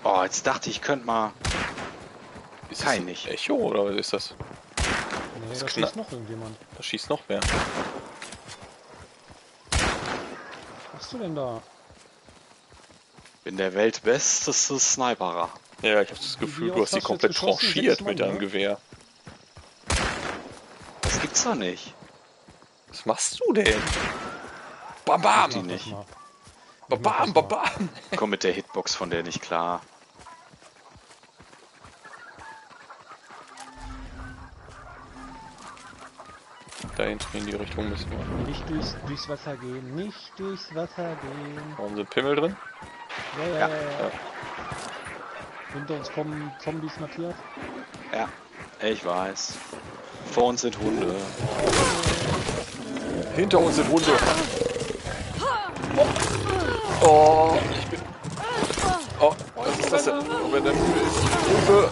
Oh, jetzt dachte ich, ich könnte mal. Das nicht. Echo oder was ist das? nee, Das da schießt noch irgendjemand. Da schießt noch wer. Was machst du denn da? Bin der weltbesteste Sniperer. Ja, ich habe das Gefühl, du hast sie komplett tranchiert mit deinem ne? Gewehr. Das gibt's doch nicht. Was machst du denn? Bam, bam! Die nicht. Bam, bam, bam, bam! Komm mit der Hitbox von der nicht klar. Da hinten in die Richtung müssen wir. Nicht durchs, durchs Wasser gehen, nicht durchs Wasser gehen. Warum sind Pimmel drin? Ja, ja, Ja, ja. ja. Hinter uns kommen Zombies, Matthias. Ja, ich weiß. Vor uns sind Hunde. Hinter uns sind Hunde. Oh, ich bin. Oh, was ist das denn? Oh, wenn der müde ist. Hilfe!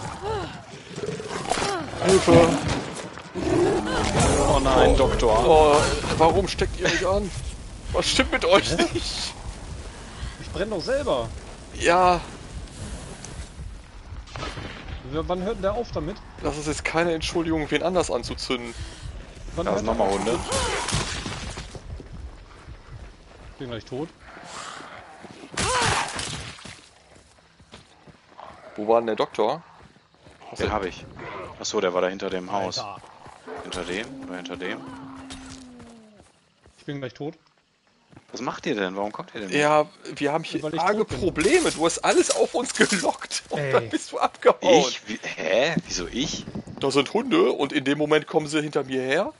Hilfe! Oh nein, Doktor. Oh, warum steckt ihr mich an? Was stimmt mit euch nicht? Ich brenne doch selber. Ja, Wann hört denn der auf damit? das ist jetzt keine Entschuldigung, wen anders anzuzünden. Wann Da der nochmal? Hunde. Bin gleich tot. Wo war denn der Doktor? Den habe ich. Achso, der war da hinter dem Haus. Alter. Hinter dem? Oder hinter dem? Ich bin gleich tot. Was macht ihr denn? Warum kommt ihr denn? nicht? Ja, wir haben hier arge. Probleme. Du hast alles auf uns gelockt und Ey. dann bist du abgehauen. Ich? Wie, hä? Wieso ich? Da sind Hunde und in dem Moment kommen sie hinter mir her.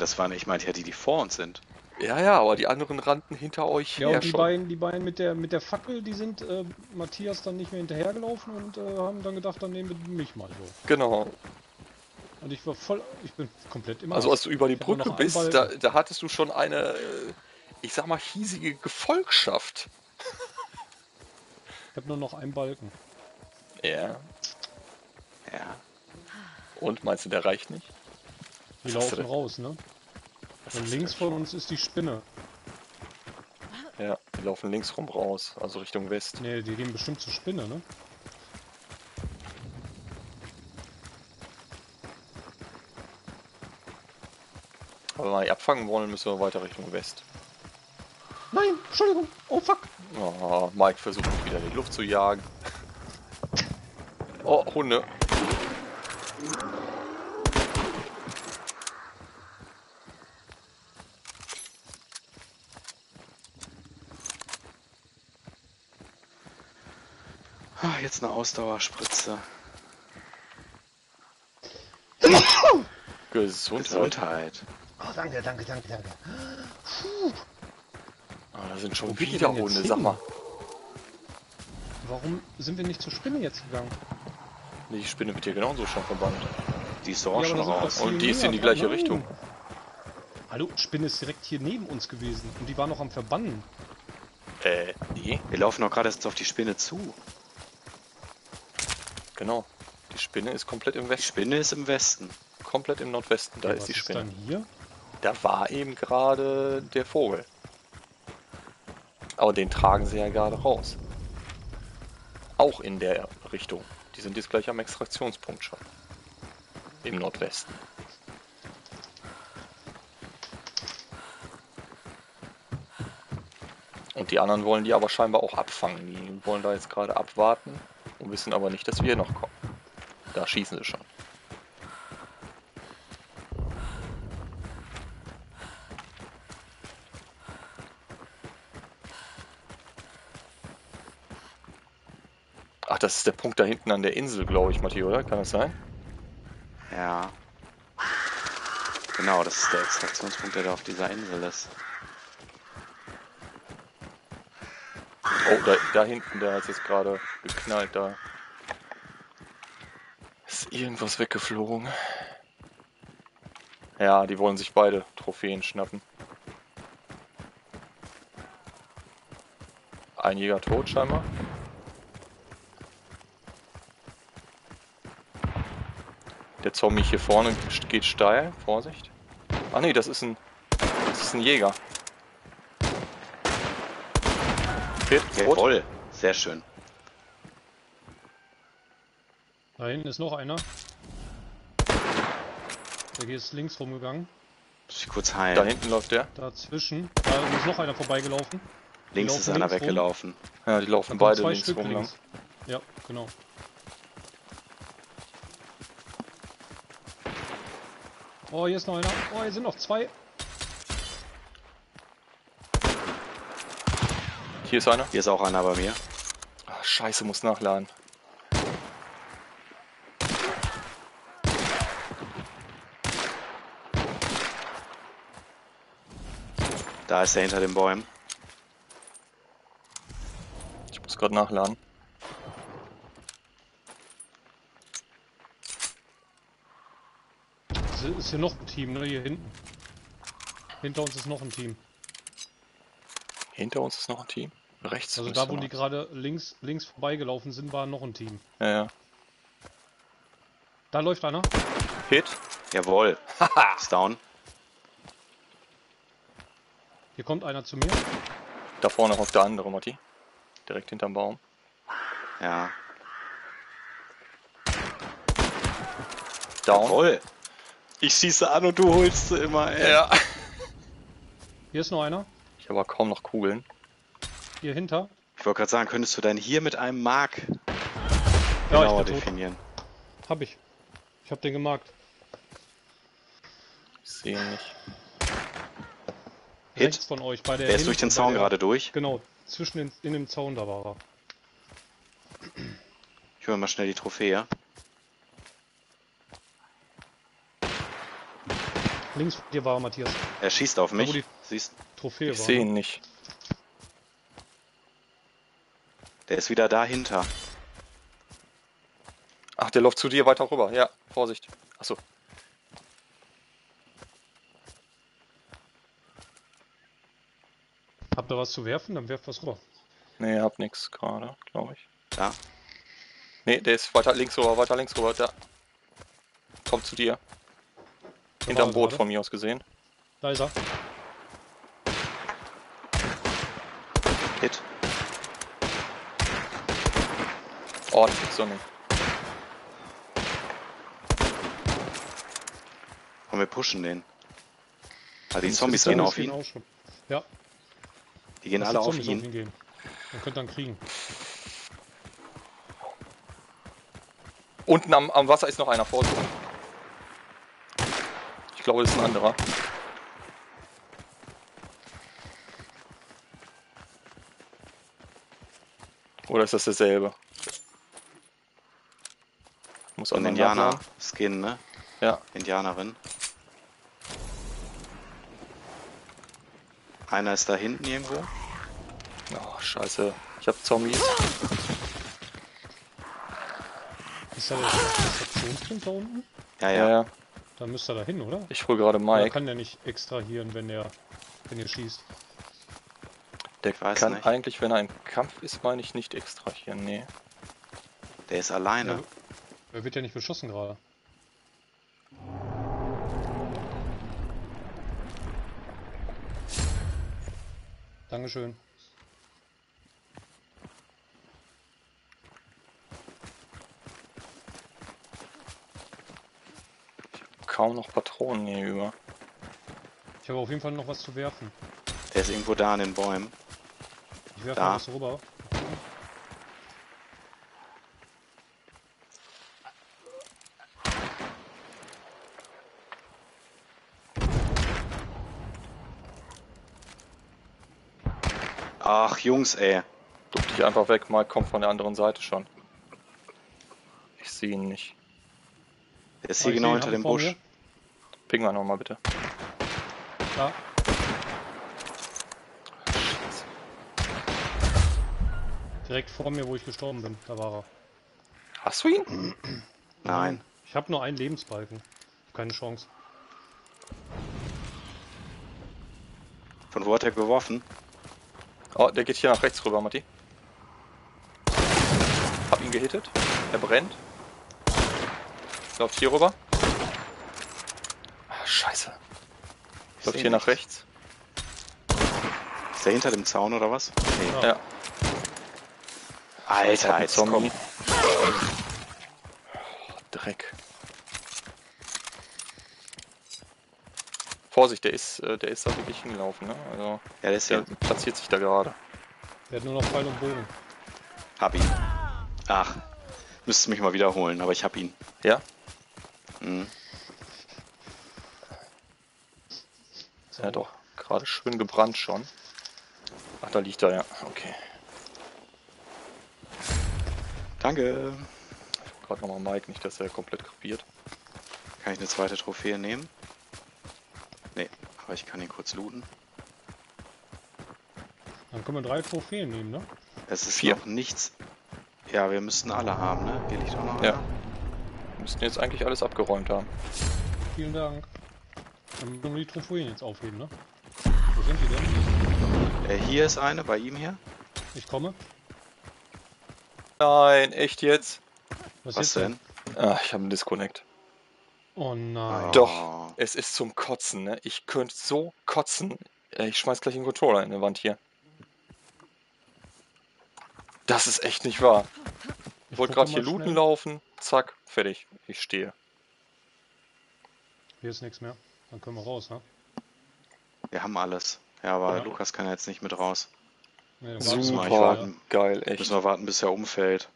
Das waren, ich meinte ja die, die vor uns sind. Ja, ja, aber die anderen rannten hinter euch Ja, her und die schon. beiden, die beiden mit der mit der Fackel, die sind äh, Matthias dann nicht mehr hinterhergelaufen und äh, haben dann gedacht, dann nehmen wir mich mal so. Genau. Und ich war voll, ich bin komplett immer. Also als du über die Brücke bist, da, da hattest du schon eine, äh, ich sag mal, hiesige Gefolgschaft. ich habe nur noch einen Balken. Ja. Ja. Und meinst du, der reicht nicht? Die Was laufen raus, ne? Und links von uns ist die Spinne. Ja, die laufen links rum raus, also Richtung West. Ne, die gehen bestimmt zur Spinne, ne? Aber wenn wir abfangen wollen, müssen wir weiter Richtung West. Nein, Entschuldigung. Oh fuck. Oh, Mike versucht mich wieder in die Luft zu jagen. Oh, Hunde. Ah, jetzt eine Ausdauerspritze. Gesundheit. Gesundheit. Danke, danke, danke, danke. Ah, da sind schon Wo wieder jetzt Hunde, sag mal. Warum sind wir nicht zur Spinne jetzt gegangen? Die Spinne wird hier genauso schon verbannt. Die ist doch auch Ja, schon raus. Und die ist in die gleiche Nein. Richtung. Hallo, Spinne ist direkt hier neben uns gewesen und die war noch am Verbannen. Äh, nee, Wir laufen doch gerade erst auf die Spinne zu. genau. Die Spinne ist komplett im Die Westen. Spinne ist im Westen. Komplett im Nordwesten, da Ja, ist was die Spinne. dann hier? Da war eben gerade der Vogel. Aber den tragen sie ja gerade raus. Auch in der Richtung. Die sind jetzt gleich am Extraktionspunkt schon. Im Nordwesten. Und die anderen wollen die aber scheinbar auch abfangen. Die wollen da jetzt gerade abwarten und wissen aber nicht, dass wir noch kommen. Da schießen sie schon. Das ist der Punkt da hinten an der Insel, glaube ich, Matti, oder? Kann das sein? Ja. Genau, das ist der Extraktionspunkt, der da auf dieser Insel ist. Oh, da, da hinten, da hat jetzt gerade geknallt, da ist irgendwas weggeflogen. Ja, die wollen sich beide Trophäen schnappen. Ein Jäger tot scheinbar. Der Zombie hier vorne geht steil. Vorsicht. Ach nee, das ist ein. Das ist ein Jäger. Rot. Jawohl. Sehr schön. Da hinten ist noch einer. Der hier ist links rumgegangen. Muss ich kurz Da heilen. hinten läuft der. Dazwischen. Da ist noch einer vorbeigelaufen. Links ist einer links rum. weggelaufen. Ja, die Da laufen beide links Stück rum lang. links. Ja, genau. Oh, hier ist noch einer. Oh, hier sind noch zwei. Hier ist einer. Hier ist auch einer bei mir. Ah, scheiße, muss nachladen. Da ist er hinter den Bäumen. Ich muss gerade nachladen. Es ist hier noch ein Team, ne? Hier hinten. Hinter uns ist noch ein Team. Hinter uns ist noch ein Team. Rechts. Also da, wo die gerade links, links vorbeigelaufen sind, war noch ein Team. Ja, ja. Da läuft einer. Hit. Jawohl. Ist down. Hier kommt einer zu mir. Da vorne hockt der andere, Matti. Direkt hinterm Baum. Ja. Down. Jawohl. Ich schieße an und du holst sie immer, ey. Ja. Hier ist noch einer. Ich habe aber kaum noch Kugeln. Hier hinter. Ich wollte gerade sagen, könntest du dein hier mit einem Mark Ja, genauer bin tot. definieren? Hab ich. Ich hab den gemarkt. Ich sehe ihn nicht. Hit? Rechts von euch. Bei der Der ist durch den Zaun der- gerade durch. Genau. Zwischen den, in dem Zaun da war er. Ich hole mal schnell die Trophäe. Links von dir war Matthias. Er schießt auf mich. die- Siehst, Trophäe Ich war. sehe ne? ihn nicht. der ist wieder dahinter. Ach, der läuft zu dir weiter rüber. Ja, Vorsicht. Achso. Habt ihr was zu werfen? Dann werft was rüber. Nee, hab nix gerade, glaube ich. Da. Nee, der ist weiter links rüber, weiter links rüber. Da. Kommt zu dir. Hinterm er Boot gerade. von mir aus gesehen. Da ist er. Hit. Oh, das gibt's doch nicht. Komm, wir pushen den. Ah, die Zombies gehen auf ihn. auch schon. Ja, Die gehen lass alle die auf Zombies ihn. gehen. Dann könnt ihr dann kriegen. Unten am, am Wasser ist noch einer, Vorsicht. Ich glaube, das ist ein anderer. Oder ist das derselbe? Muss auch Indianer. Skin, ne? Ja, Indianerin. Einer ist da hinten irgendwo. oh, scheiße. Ich hab Zombies. Ist da der Stationspunkt da unten? Ja, Ja, ja. ja. Da müsst ihr da hin, oder? Ich hol gerade Oder Mike. kann der nicht extrahieren, wenn der wenn ihr schießt? Der weiß kann nicht. eigentlich, wenn er im Kampf ist, meine ich, nicht extrahieren. Nee. Der ist alleine. Ja. Er wird ja nicht beschossen gerade. Dankeschön. Kaum noch Patronen hier über. Ich habe auf jeden Fall noch was zu werfen. Der ist irgendwo da an den Bäumen. Ich werfe Da. mal was rüber. Ach, Jungs, ey. Duck dich einfach weg, Mike kommt von der anderen Seite schon. Ich sehe ihn nicht. Der ist hier ich genau hinter dem Busch. mir. Ping mal nochmal bitte. Da. Direkt vor mir, wo ich gestorben bin. Da war er. Hast du ihn? Nein. Ich habe nur einen Lebensbalken. Keine Chance. Von wo hat er geworfen? Oh, der geht hier nach rechts rüber, Matti. Hab ihn gehittet. Er brennt. Läuft hier rüber. Scheiße. Ich Läuft hier nach rechts. Ist der hinter dem Zaun oder was? Nee. Ja. Ja. Alter, Ein jetzt Zombie. komm. Dreck. Vorsicht, der ist, äh, der ist da wirklich hingelaufen, ne? Also, Ja, der ist der platziert sich da gerade. Der hat nur noch Pfeil und Bogen. Hab ihn. Ach. Müsste mich mal wiederholen, aber ich hab ihn. Ja? Mhm. So. Ja, doch. Gerade schön gebrannt schon. Ach, da liegt er, ja. Okay. Danke. Gerade nochmal Mike, nicht, dass er komplett krepiert. Kann ich eine zweite Trophäe nehmen? Nee, aber ich kann ihn kurz looten. Dann können wir drei Trophäen nehmen, ne? Es ist Vier. noch nichts. Ja, wir müssten alle haben, ne? Hier liegt auch noch Ja. einer. Wir müssten jetzt eigentlich alles abgeräumt haben. Vielen Dank. Dann müssen wir die Trophäen jetzt aufheben, ne? Wo sind die denn? Äh, hier ist eine, bei ihm hier. Ich komme. Nein, echt jetzt? Was ist denn? Ah, ich habe einen Disconnect. Oh nein. Doch. Es ist zum Kotzen, ne? Ich könnte so kotzen. Äh, Ich schmeiß gleich den Controller in die Wand hier. Das ist echt nicht wahr. Ich wollte gerade hier looten schnell. laufen. Zack, fertig. Ich stehe. Hier ist nichts mehr. Dann können wir raus, ne? Wir haben alles. Ja, aber Ja. Lukas kann jetzt nicht mit raus. Nee, Super. warten. Geil, echt. Müssen wir warten, bis er umfällt.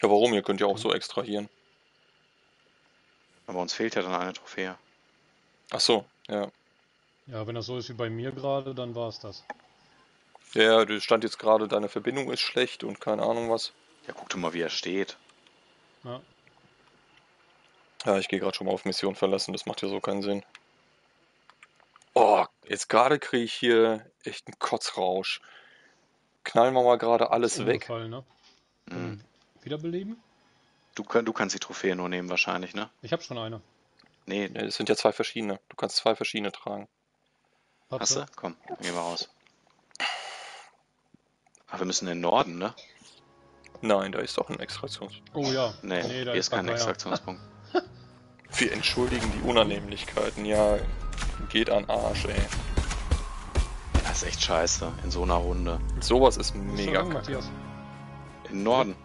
Ja, warum? Ihr könnt ja auch so extrahieren. Aber uns fehlt ja dann eine Trophäe. Ach so, ja. Ja, wenn das so ist wie bei mir gerade, dann war es das. Ja, du stand jetzt gerade, deine Verbindung ist schlecht und keine Ahnung was. Ja, guck doch mal, wie er steht. Ja. Ja, ich gehe gerade schon mal auf Mission verlassen, das macht ja so keinen Sinn. Oh, jetzt gerade kriege ich hier echt einen Kotzrausch. Knallen wir mal gerade alles weg. Ne? Mhm. Wiederbeleben? Du, du kannst die Trophäe nur nehmen wahrscheinlich, ne? Ich habe schon eine. Nee, das sind ja zwei verschiedene. Du kannst zwei verschiedene tragen. hast Patze. du? Komm, dann gehen wir raus. Ach, wir müssen in den Norden, ne? Nein, da ist doch ein Extraktions. Oh ja. Nee, da hier ist kein. Extraktionspunkt. Wir entschuldigen die Unannehmlichkeiten. Ja, geht an Arsch, ey. Das ist echt scheiße, in so einer Runde. Sowas ist mega lang, kacke. Matthias. In den Norden.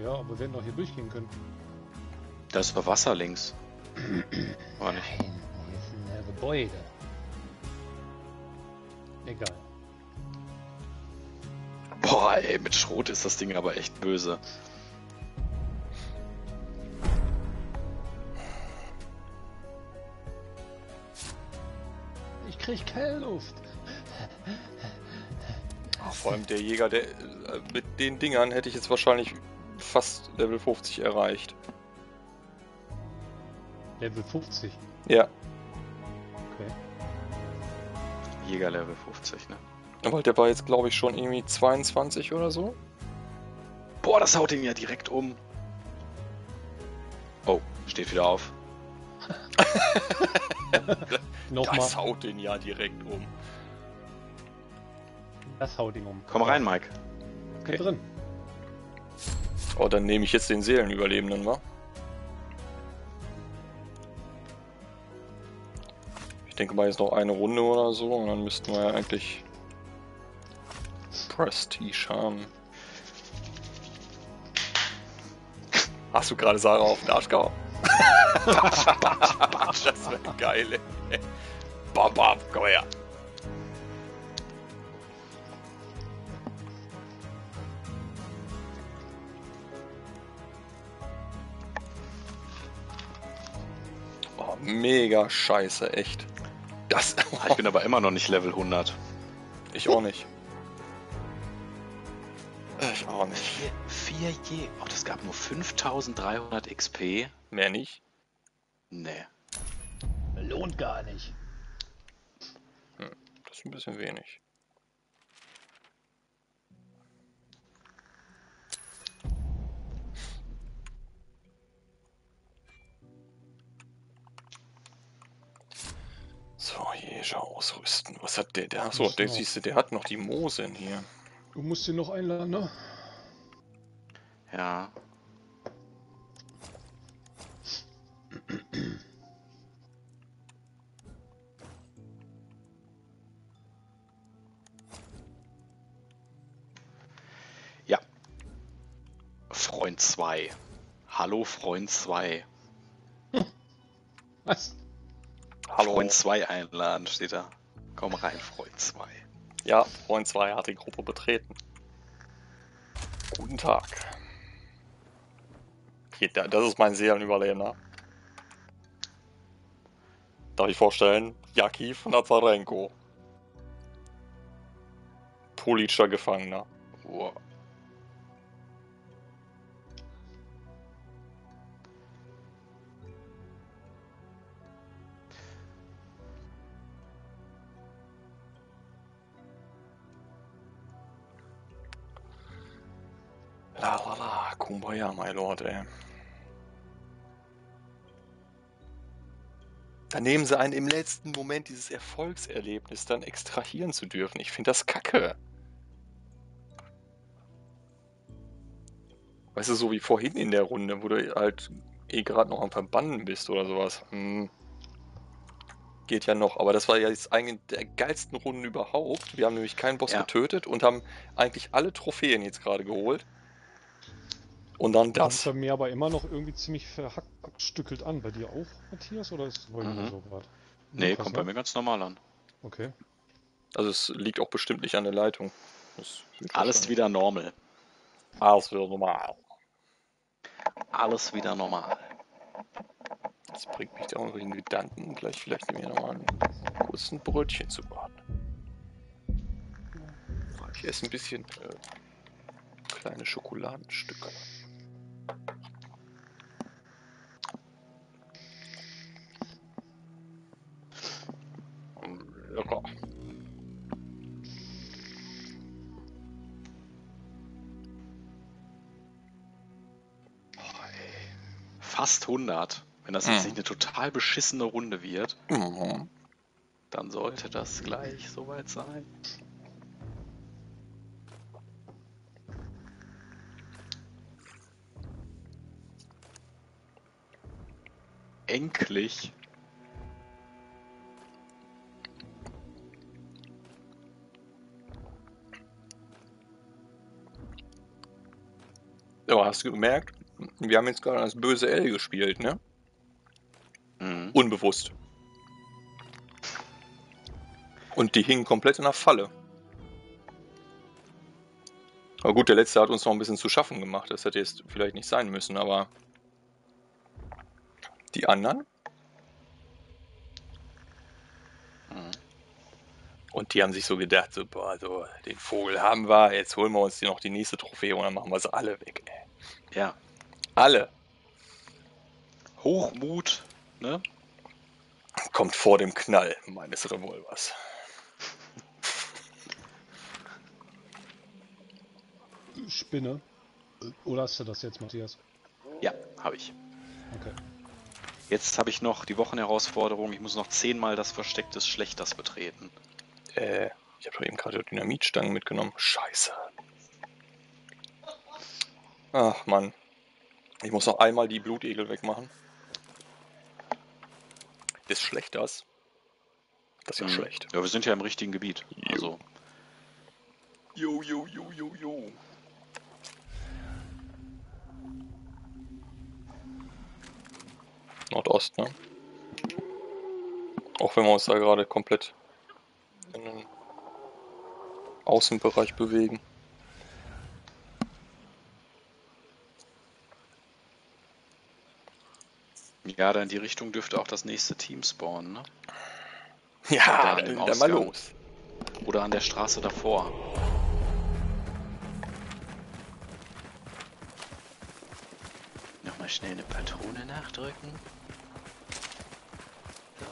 Ja, aber wir werden doch hier durchgehen können. Da ist über Wasser links. War nicht. Nein, hier ist ein Gebäude. Egal. Boah, ey, mit Schrot ist das Ding aber echt böse. Krieg keine Luft. Ach, vor allem der Jäger, der äh, mit den Dingern hätte ich jetzt wahrscheinlich fast Level 50 erreicht. Level 50. Ja, Okay. Jäger Level 50, ne? weil der war jetzt glaube ich schon irgendwie 22 oder so. Boah, das haut ihn ja direkt um. Oh, steht wieder auf. Nochmal. Das haut den ja direkt um. Das haut ihn um. Komm rein, Mike. Okay. drin. Oh, dann nehme ich jetzt den Seelenüberlebenden, wa? Ich denke mal jetzt noch eine Runde oder so und dann müssten wir ja eigentlich Prestige haben. Hast du gerade Sarah auf den Arsch gehauen? Das wäre geil, ey. Bam, bam, komm her. Oh, mega scheiße, echt. Das. Ich bin aber immer noch nicht Level 100. Ich auch nicht. Ich auch nicht. Vier, vier je. Oh, das gab nur 5300 XP. Mehr nicht. Nee. Lohnt gar nicht. Das ist ein bisschen wenig. So, Jäger ausrüsten. Was hat der? der achso, der siehst du, der hat noch die Moosen hier. Du musst ihn noch einladen, ne? Ja. Ja. Freund 2. Hallo Freund 2. Was? Hallo. Freund 2 einladen, steht da. Komm rein, Freund 2. Ja, Freund 2 hat die Gruppe betreten. Guten Tag. Okay, da- das ist mein Seelenüberlebender. Darf ich vorstellen? Jakiv Nazarenko. Politischer Gefangener. Wow. Kumbaya, my lord, ey. Da nehmen sie einen im letzten Moment dieses Erfolgserlebnis dann extrahieren zu dürfen. Ich finde das kacke. Weißt du, so wie vorhin in der Runde, wo du halt eh gerade noch am Verbannen bist oder sowas. Hm. Geht ja noch, aber das war ja jetzt eigentlich der geilsten Runden überhaupt. Wir haben nämlich keinen Boss Ja. getötet und haben eigentlich alle Trophäen jetzt gerade geholt. Und dann Das das. bei mir aber immer noch irgendwie ziemlich verhackstückelt an. Bei dir auch, Matthias? Oder ist es bei mir Mhm. so gerade? Nee, kommt bei mir ganz normal an. Okay. Also es liegt auch bestimmt nicht an der Leitung. Alles wieder normal. Alles wieder normal. Alles wieder normal. Das bringt mich da auch noch in Gedanken, gleich vielleicht mir nochmal ein kurzes Brötchen zu braten. Ich esse ein bisschen äh, kleine Schokoladenstücke. Fast 100. Wenn das jetzt Mhm. nicht eine total beschissene Runde wird, Mhm. dann sollte das gleich soweit sein. Endlich. Aber hast du gemerkt, wir haben jetzt gerade das böse L gespielt, ne? Mhm. Unbewusst. Und die hingen komplett in der Falle. Aber gut, der letzte hat uns noch ein bisschen zu schaffen gemacht. Das hätte jetzt vielleicht nicht sein müssen, aber die anderen? Mhm. Und die haben sich so gedacht, so, boah, so, den Vogel haben wir, jetzt holen wir uns hier noch die nächste Trophäe und dann machen wir sie alle weg. Ey. Ja. Alle. Hochmut, ne? Kommt vor dem Knall meines Revolvers. Spinne. Oder hast du das jetzt, Matthias? Ja, habe ich. Okay. Jetzt habe ich noch die Wochenherausforderung. Ich muss noch zehnmal das Versteck des Schlechters betreten. Äh, ich habe doch eben gerade Dynamitstangen mitgenommen. Scheiße. Ach, Mann. Ich muss noch einmal die Blutegel wegmachen. Des Schlechters. Das ist ja Mhm. schlecht. Ja, wir sind ja im richtigen Gebiet. Jo. Also, Jo, jo, jo, jo, jo. Nordost, ne? Auch wenn wir uns da gerade komplett in den Außenbereich bewegen. ja, da in die Richtung dürfte auch das nächste Team spawnen, ne? Ja, dann mal los. Oder an der Straße davor. Nochmal schnell eine Patrone nachdrücken. So.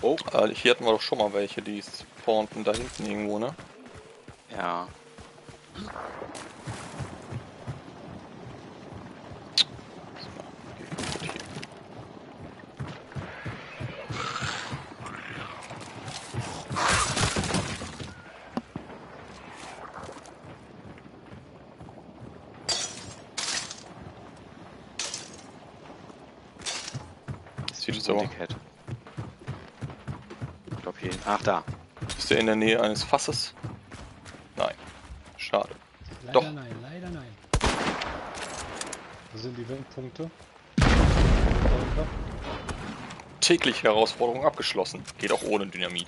Oh, Äh, hier hatten wir doch schon mal welche, die spawnten da hinten irgendwo, ne? ja. Sieht jetzt aber. Dickhead. Ich glaube hier. Ach, da. Ist der in der Nähe eines Fasses? Nein. Schade. Leider Doch. nein, leider nein. Da sind die Wendpunkte. Dahinter. Täglich Herausforderung abgeschlossen. Geht auch ohne Dynamit.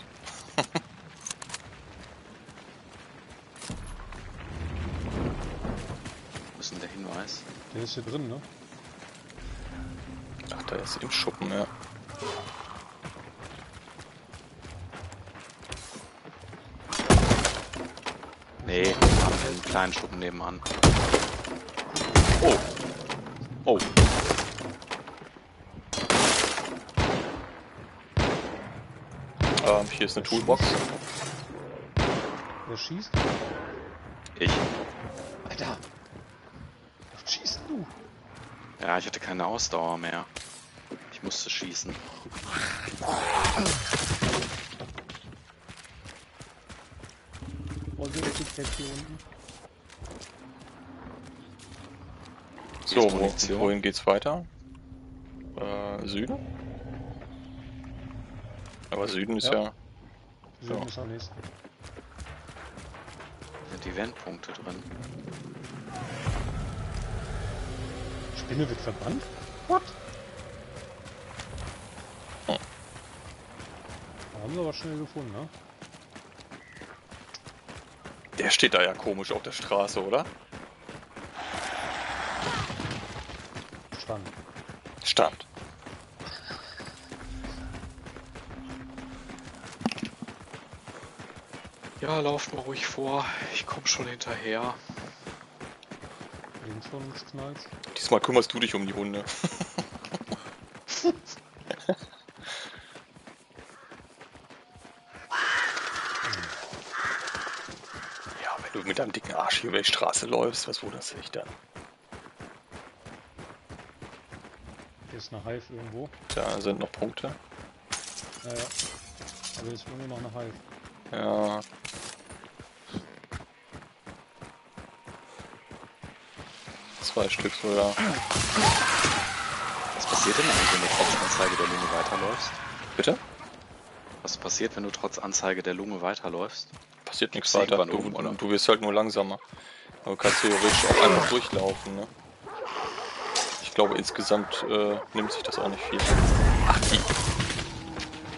Wo ist denn der Hinweis? Der ist hier drin, ne? Ach, da ist im Schuppen, ja. Nee, haben wir einen kleinen Schuppen nebenan. Oh. Oh. Ähm, hier ist eine Toolbox. Wer schießt? Ich. Alter! Was schießt du? Ja, ich hatte keine Ausdauer mehr. Ich musste schießen. Vorsichtig jetzt hier unten. so, Munition. wohin geht's weiter? Äh, Süden? Aber Süden ist ja. ja Süden ja. ist am nächsten. Sind die Wendpunkte drin? Spinne wird verbannt? What? Hm. Haben sie aber schnell gefunden, ne? Der steht da ja komisch auf der Straße, oder? Stand. Ja, lauft mal ruhig vor. Ich komme schon hinterher. Diesmal kümmerst du dich um die Hunde. ja, wenn du mit deinem dicken Arsch hier über die Straße läufst, was wunderst du dich dann? Hier ist eine Hive irgendwo. Da sind noch Punkte. Ja, ja. Aber hier ist irgendwo noch eine Hive. Ja. Zwei Stück sogar. Was passiert denn eigentlich, wenn du trotz Anzeige der Lunge weiterläufst? Bitte? Was passiert, wenn du trotz Anzeige der Lunge weiterläufst? Passiert nichts weiter. Du, oder? du wirst halt nur langsamer. Aber du kannst theoretisch auch einfach durchlaufen, ne? Ich glaube insgesamt äh, nimmt sich das auch nicht viel. Ach, die.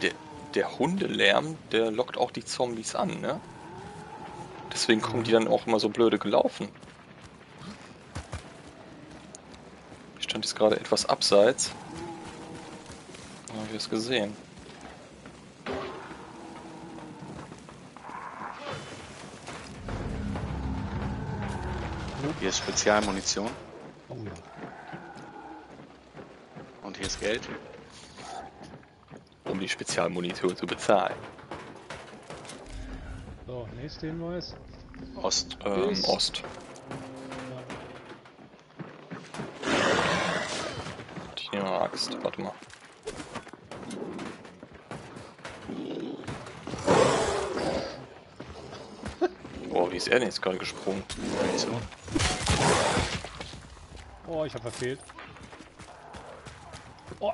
Der, der Hundelärm, der lockt auch die Zombies an, ne? Deswegen kommen die dann auch immer so blöde gelaufen. Ich stand jetzt gerade etwas abseits. Habe ich das gesehen? Hier ist Spezialmunition Oh ja. und hier ist Geld. Um die Spezialmunition zu bezahlen. So, nächster Hinweis. Ost. Ähm, Ist- Ost. Ja. Ich nehme eine Axt. Warte mal. Boah, wie ist er denn jetzt gerade gesprungen? So. Oh, ich habe verfehlt. Oh,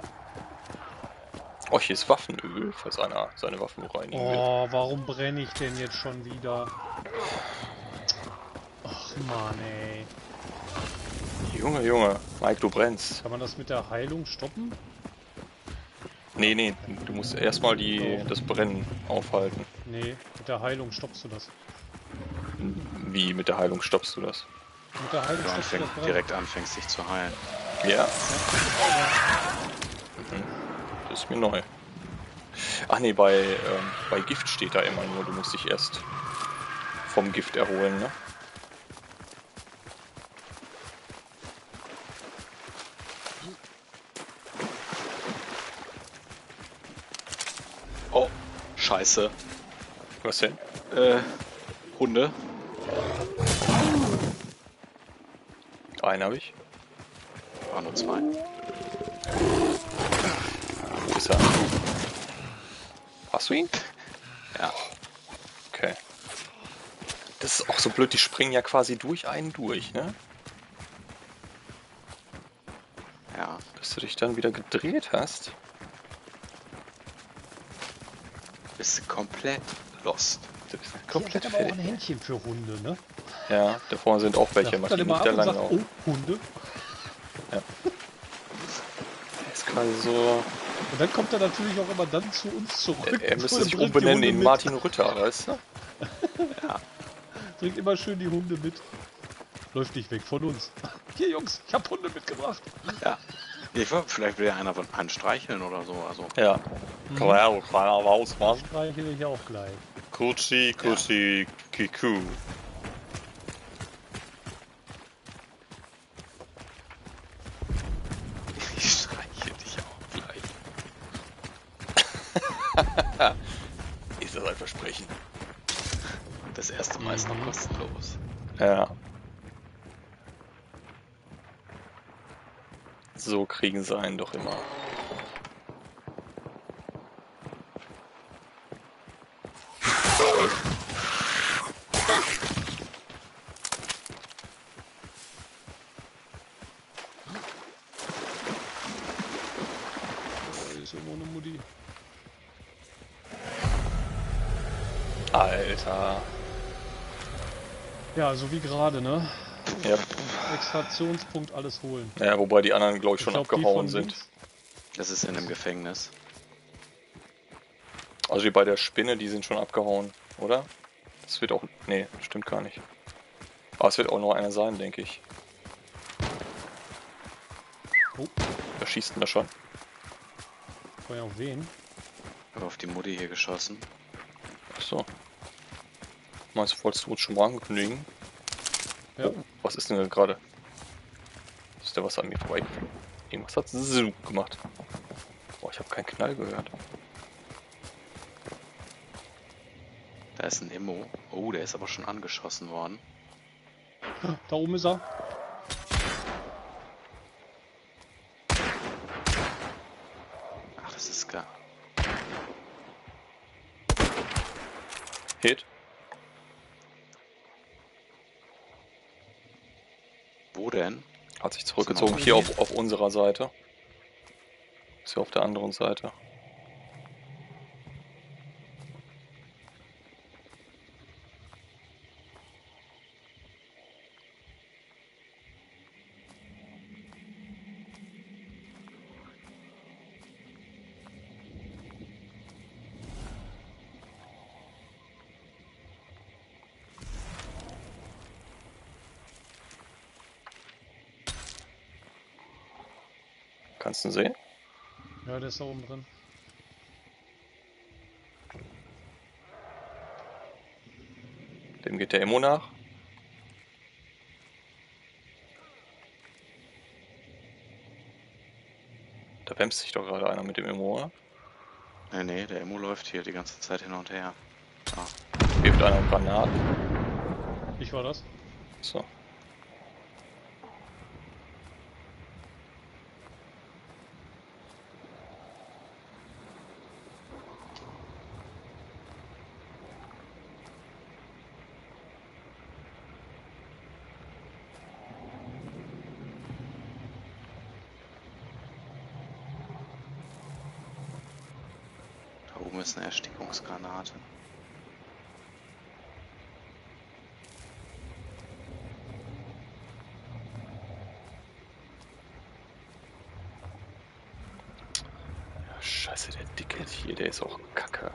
Oh, hier ist Waffenöl, falls einer seine Waffen reinigen will. oh, warum brenne ich denn jetzt schon wieder? Ach Mann, ey. Junge, Junge, Mike, du brennst. Kann man das mit der Heilung stoppen? Nee, nee, du musst erstmal die, das Brennen aufhalten. Nee, mit der Heilung stoppst du das. Wie mit der Heilung stoppst du das? Mit der Heilung Du stoppst du anfäng, das Brennen. direkt anfängst, dich zu heilen. Ja. Ist mir neu. Ach nee, bei, ähm, bei Gift steht da immer nur, du musst dich erst vom Gift erholen, ne? Oh, scheiße. Was denn? Äh, Hunde. Einen habe ich. War nur zwei. Wo ist er? Hast du ihn? Ja. Okay. Das ist auch so blöd, die springen ja quasi durch einen durch, ne? Ja. Dass du dich dann wieder gedreht hast. Bist du komplett lost. Du bist Ja, komplett hab aber auch ein fertig. Händchen für Hunde, ne? Ja, da vorne sind auch welche, immer nicht da lang sagt, oh, Hunde. Ist quasi so. Und dann kommt er natürlich auch immer dann zu uns zurück. Er müsste und sich umbenennen in. Martin Rütter, weißt du? Bringt immer schön die Hunde mit. Läuft nicht weg von uns. Hier, Jungs, ich hab Hunde mitgebracht. Ja. Ich war, vielleicht will ja einer von anstreicheln oder so. Also, Ja. Klar, kleiner Rausmann. Streichle ich auch gleich. Kutschi, Kutschi, Kiku. ich streiche dich auch gleich. Ist das ein Versprechen? Das erste Mal ist noch Mhm. kostenlos. Ja. So kriegen sie einen doch immer. Alter. Ja, so wie gerade, ne? Ja, Extraktionspunkt alles holen. ja wobei die anderen, glaube ich, schon glaub, die abgehauen sind. links- Das ist in einem Gefängnis. Also die bei der Spinne, die sind schon abgehauen, oder? Das wird auch... Nee, stimmt gar nicht. Aber es wird auch nur einer sein, denke ich. Oh, Wer schießt denn da schon? ja auf wen? Ich habe auf die Mutti hier geschossen. Achso. Meinst du, wolltest du uns schon mal ankündigen? Ja. Oh, was ist denn da gerade? Ist da was an mir vorbeigeflogen? Irgendwas hat so gemacht. Boah, ich habe keinen Knall gehört. Da ist ein Immo. Oh, der ist aber schon angeschossen worden. Da oben ist er. Ach, das ist gar. Hit. Wo denn? Hat sich zurückgezogen. Hier auf, auf unserer Seite. Ist ja auf der anderen Seite. Du sehen? Ja, der ist da oben drin. Dem geht der Immo nach. Da bremst sich doch gerade einer mit dem Immo, oder? Nee, nee, der Immo läuft hier die ganze Zeit hin und her. Ah, Wirft einer Granaten. Ich war das. So. Oben ist eine Erstickungsgranate. Ja, Scheiße, der Dicke hier, der ist auch kacke.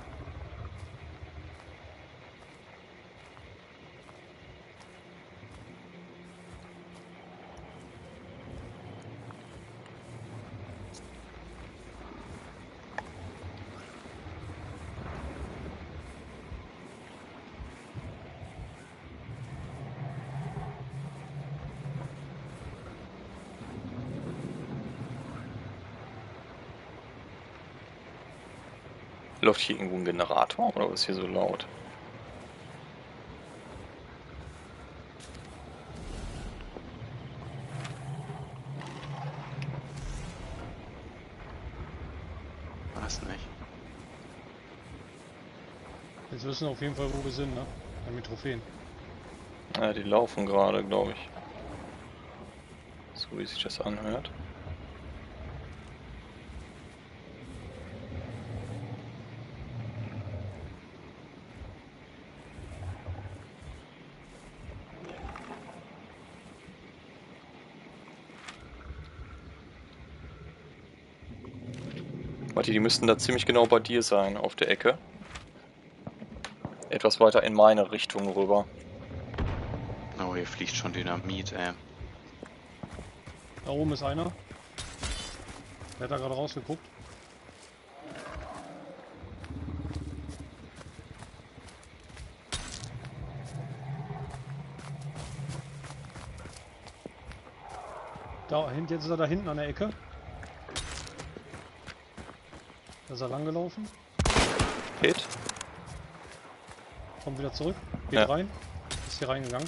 Läuft hier irgendwo ein Generator oder was ist hier so laut? Weiß nicht. Jetzt wissen wir auf jeden Fall, wo wir sind, ne? Ja, mit Trophäen. Ja, die laufen gerade, glaube ich. So wie sich das anhört. Matti, die müssten da ziemlich genau bei dir sein, auf der Ecke. Etwas weiter in meine Richtung rüber. Oh, hier fliegt schon Dynamit, ey. Da oben ist einer. Der hat da gerade rausgeguckt. Da hinten, jetzt ist er da hinten an der Ecke. Da ist er lang gelaufen. Hit. Kommt wieder zurück. Geht Ja. rein. Ist hier reingegangen.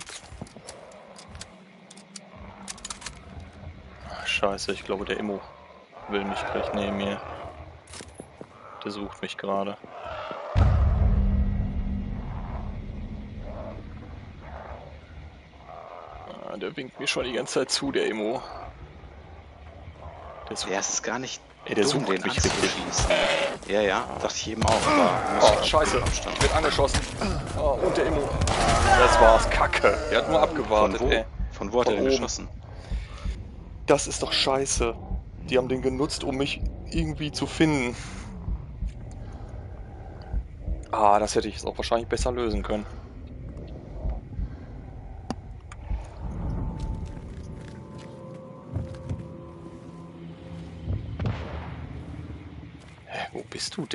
Ah, Scheiße, ich glaube der Immo will mich gleich neben mir. Der sucht mich gerade. Ah, Der winkt mir schon die ganze Zeit zu, der Immo. Der Der ist gar nicht Ey, der sucht den mich richtig. anzuschießen. Ja, ja, dachte ich eben auch. Oh, ich scheiße. Abstand. Werd angeschossen. Oh, und der Immo. Das war's. Kacke. Der hat nur abgewartet, Von wo? ey. Von wo hat Von er denn oben. geschossen? Das ist doch scheiße. Die haben den genutzt, um mich irgendwie zu finden. Ah, das hätte ich jetzt auch wahrscheinlich besser lösen können.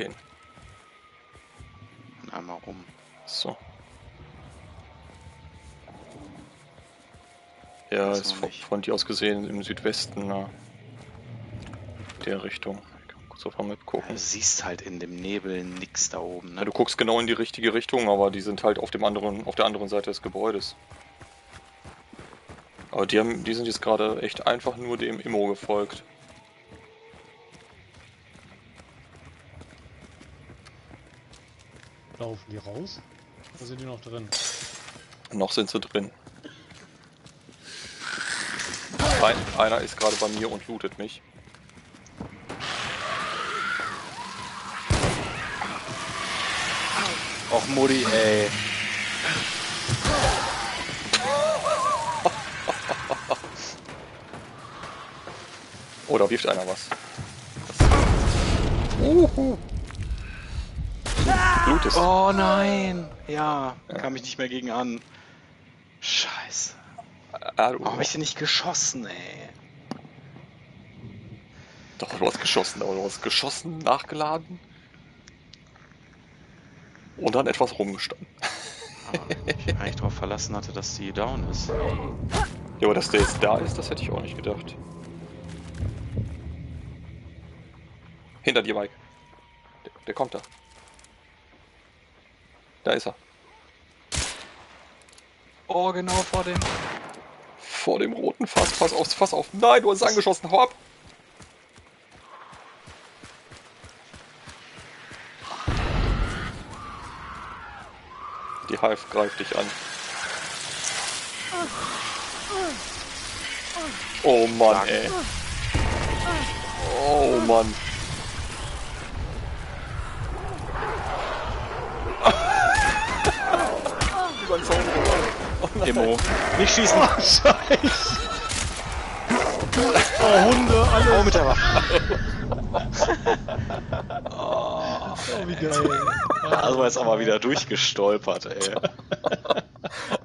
Und einmal rum. So. Ja, ist von, von dir aus gesehen im Südwesten, na. Der Richtung. Ich kann kurz auf der Map gucken. Du siehst halt in dem Nebel nix da oben, Ja, ne? du guckst genau in die richtige Richtung, aber die sind halt auf dem anderen, auf der anderen Seite des Gebäudes. Aber die haben, die sind jetzt gerade echt einfach nur dem Immo gefolgt. Laufen die raus? Oder sind die noch drin? Noch sind sie drin. Ein, einer ist gerade bei mir und lootet mich. Och, Mutti, ey. Oh, da wirft einer was. Uhu. Blut ist. Oh nein! Ja, Ja. kam ich nicht mehr gegen an. Scheiße. Du, Warum hab ich denn nicht geschossen, ey? Doch, du hast geschossen, aber du hast geschossen, nachgeladen. Und dann etwas rumgestanden. Ah, ich eigentlich darauf verlassen hatte, dass die down ist. Ja, aber dass der jetzt da ist, das hätte ich auch nicht gedacht. Hinter dir, Mike. Der, der kommt da. Da ist er. Oh, genau vor dem. Vor dem roten Fass. Pass auf, Fass auf. Nein, du hast es angeschossen. Hau ab. Die Hive greift dich an. Oh Mann, ey. Oh Mann. Über den Zaun rüber. Oh. Immo. Nicht schießen! Scheiße! Oh, Hunde, alle. Oh, mit der Waffe. Oh, wie geil. Also jetzt aber wieder durchgestolpert, ey.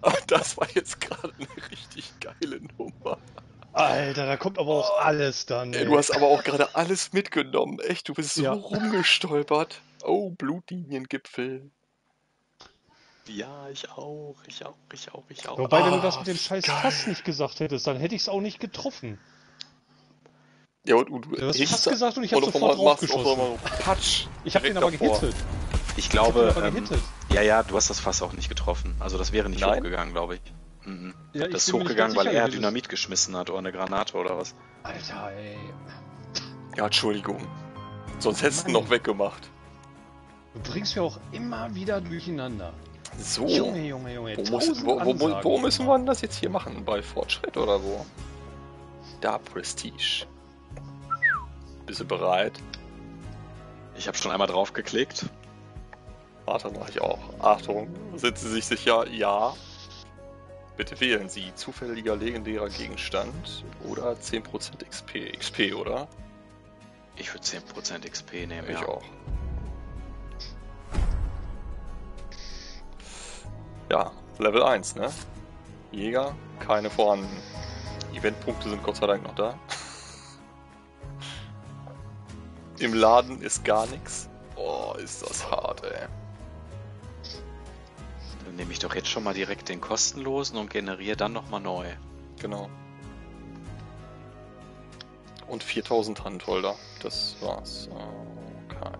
Aber das war jetzt gerade eine richtig geile Nummer. Alter, da kommt aber auch alles dann. Ey, du hast aber auch gerade alles mitgenommen. Echt, du bist so Ja. rumgestolpert. Oh, Blutliniengipfel. Ja, ich auch, ich auch, ich auch, ich auch. Wobei, wenn du Ah, das mit dem scheiß geil. Fass nicht gesagt hättest, dann hätte ich es auch nicht getroffen. Ja, und du, du Du hast hebst Fass gesagt und ich habe und sofort draufgeschossen. Patsch. Ich habe den aber davor. gehittet. Ich Ich glaube, hab den aber ähm, gehittet. ja, ja, du hast das Fass auch nicht getroffen. Also das wäre nicht Nein? hochgegangen, glaube ich. Mhm. Ja, ich das ist hochgegangen, weil er. Dynamit geschmissen hat oder eine Granate oder was. Alter, ey. Ja, Entschuldigung. Sonst hättest du noch weggemacht. Du bringst mir auch immer wieder durcheinander. So. Junge, Junge, Junge. Wo, muss, wo, wo, wo, müssen wir das jetzt hier machen? Bei Fortschritt oder wo? Da, Prestige. Bist du bereit? Ich habe schon einmal draufgeklickt. Warte, mache ich auch. Achtung, sind Sie sich sicher? Ja. Bitte wählen Sie zufälliger legendärer Gegenstand oder 10% XP. XP, oder? Ich würde 10% XP nehmen, Ich ja. auch. Ja, Level 1, ne? Jäger, keine vorhanden. Eventpunkte sind Gott sei Dank noch da. Im Laden ist gar nichts. Oh, ist das hart, ey. Dann nehme ich doch jetzt schon mal direkt den kostenlosen und generiere dann nochmal neu. Genau. Und 4000 Handholder. Das war's. Okay.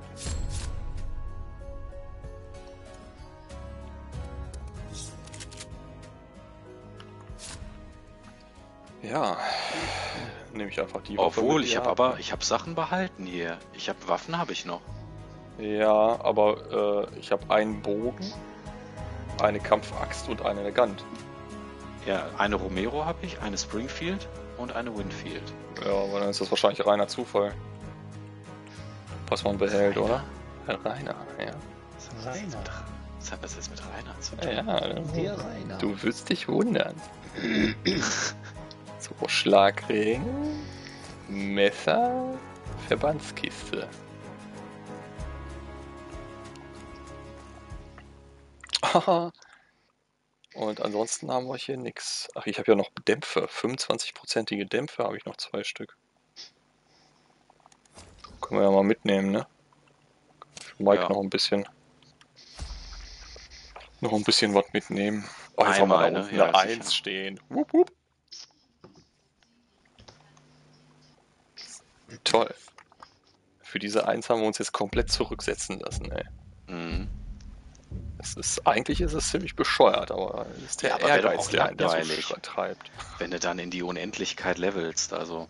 Ja. Nehme ich einfach die Waffe Obwohl, mit, ich habe aber, ich habe Sachen behalten hier. Ich habe Waffen, habe ich noch. Ja, aber äh, ich habe einen Bogen, eine Kampfaxt und eine Gant. Ja, eine Romero habe ich, eine Springfield und eine Winfield. Ja, aber dann ist das wahrscheinlich reiner Zufall. Was man behält, oder? Ein Reiner, ja. Was hat das jetzt mit, was hat das jetzt mit Rainer zu tun? Ja, Der Rainer. du wirst dich wundern. Schlagring, Messer, Verbandskiste. Und ansonsten haben wir hier nichts. Ach, ich habe ja noch Dämpfe. 25-prozentige Dämpfe habe ich noch zwei Stück. Können wir ja mal mitnehmen, ne? Für Mike Ja. noch ein bisschen. Noch ein bisschen was mitnehmen. Oh, jetzt Einmal, haben wir da ne? Ja, eine sicher. 1 stehen. Wupp, wupp. Toll. Für diese 1 haben wir uns jetzt komplett zurücksetzen lassen, ey. Mhm. Es ist, eigentlich ist es ziemlich bescheuert, aber es ist der Ja, aber Ehrgeiz, der einen dazu langweilig. treibt. Wenn du dann in die Unendlichkeit levelst, also,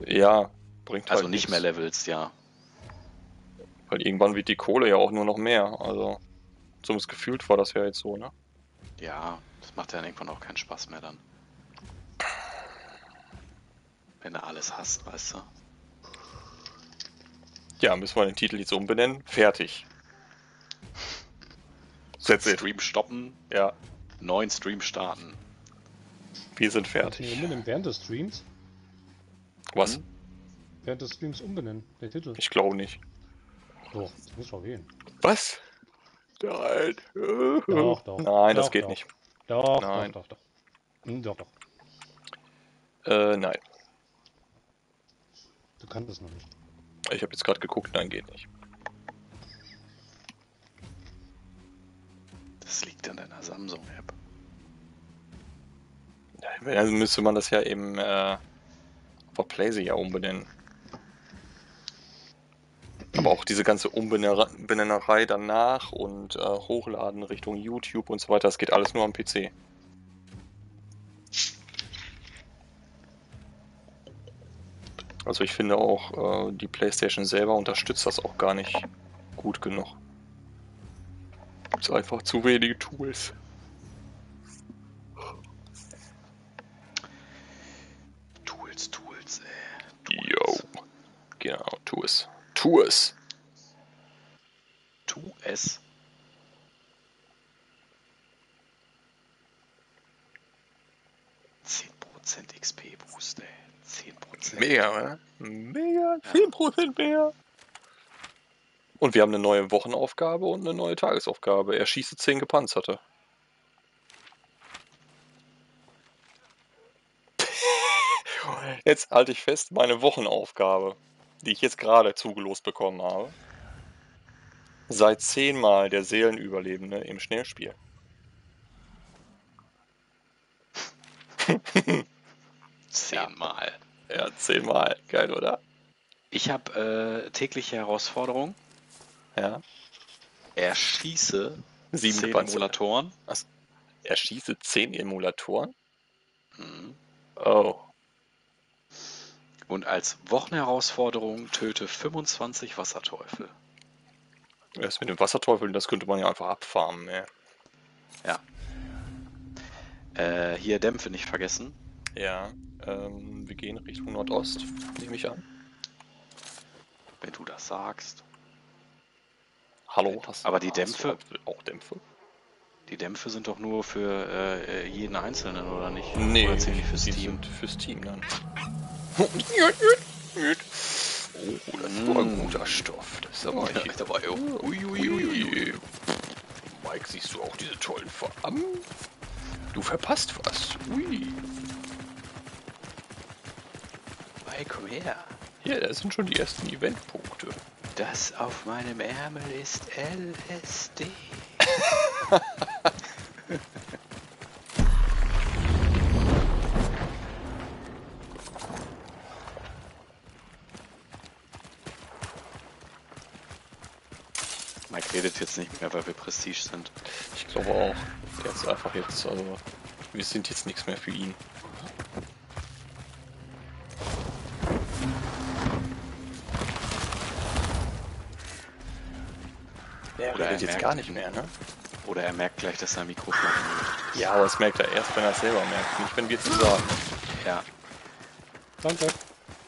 Ja, bringt halt also nicht nichts, mehr levelst, ja. Weil irgendwann wird die Kohle ja auch nur noch mehr. Also, zumindest gefühlt war das ja jetzt so, ne? Ja, das macht ja dann irgendwann auch keinen Spaß mehr dann. Wenn du alles hast, weißt du. Ja, müssen wir den Titel jetzt umbenennen. Fertig. It. Stream stoppen, Ja, neuen Stream starten. wir sind fertig. umbenennen während des Streams. Was? Hm? Während des Streams umbenennen, der Titel. Ich glaube nicht. Doch, das muss man wählen. Was? Nein. Doch, doch. Nein, das Doch, geht doch. nicht. Doch, Nein. doch, doch, doch. Hm, doch, doch. Äh, nein. Du kannst es noch nicht. Ich habe jetzt gerade geguckt, nein, geht nicht. Das liegt an deiner Samsung-App. Ja, Also müsste man das ja eben äh, auf Playsee ja umbenennen. Aber auch diese ganze Umbenenner- Umbenennerei danach und äh, Hochladen Richtung YouTube und so weiter, das geht alles nur am PC. Also ich finde auch, äh, die PlayStation selber unterstützt das auch gar nicht gut genug. Es sind einfach zu wenige Tools. Tools, Tools, ey. Yo. Genau, tu es. Tu es. Tu es. Prozent XP Boost, ey. 10%. Mega, oder? Mega, 10% mehr. Und wir haben eine neue Wochenaufgabe und eine neue Tagesaufgabe. Er schieße 10 Gepanzerte. Jetzt halte ich fest, meine Wochenaufgabe, die ich jetzt gerade zugelost bekommen habe, sei zehnmal der Seelenüberlebende im Schnellspiel. Zehnmal. Ja, zehnmal. Geil, oder? Ich habe äh, tägliche Herausforderung. Ja. Erschieße Sieben zehn. Emulatoren. Er schieße 10 Emulatoren? Mhm. Oh. Und als Wochenherausforderung töte 25 Wasserteufel. Das mit dem Wasserteufeln, das könnte man ja einfach abfarmen, ey. Ja. Äh, hier Dämpfe nicht vergessen. Ja, ähm, wir gehen Richtung Nordost, nehme ich an. Wenn du das sagst. Hallo, hast Aber die hast Dämpfe- du auch Dämpfe? Die Dämpfe sind doch nur für äh, jeden Einzelnen, oder nicht? Nee, Oder zählen die fürs die Team? sind fürs Team dann. Oh, das war ein guter Stoff. Das ist aber Ja, hier. dabei, oh. Ui, ui, ui, ui. Mike, siehst du auch diese tollen Farben? Du verpasst was. Ui. Hey, komm her. Ja, das sind schon die ersten Eventpunkte. Das auf meinem Ärmel ist LSD. Mike redet jetzt nicht mehr, weil wir Prestige sind. Ich glaube auch. Der ist einfach jetzt, also, wir sind jetzt nichts mehr für ihn. Der Oder er jetzt merkt- gar nicht mehr, ne? Oder er merkt gleich, dass sein Mikrofon wird. Ja, aber das merkt er erst, wenn er es selber merkt, nicht wenn wir es ihm sagen. Ja. Danke.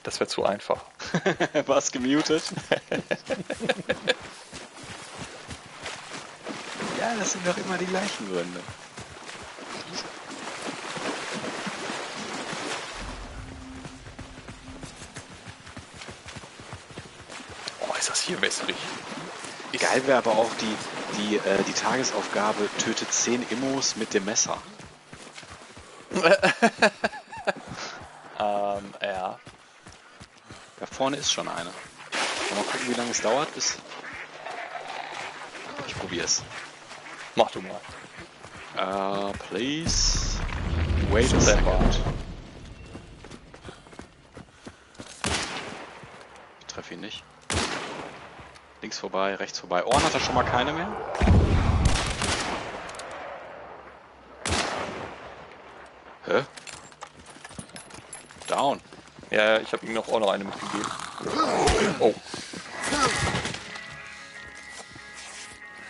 Das wäre zu einfach. War's gemutet? ja, das sind doch immer die gleichen Gründe. Oh, ist das hier wässrig. Geil wäre aber auch die, die, äh, die Tagesaufgabe, tötet 10 Immos mit dem Messer. Ähm, ja. Da vorne ist schon eine. Mal gucken, wie lange es dauert, bis... Ich probier's. Mach du mal. Uh, please. Wait a second. Ich treffe ihn nicht. Links vorbei, rechts vorbei. Ohren hat er schon mal keine mehr. Hä? Down. Ja, ich habe ihm noch auch noch eine mitgegeben. Oh,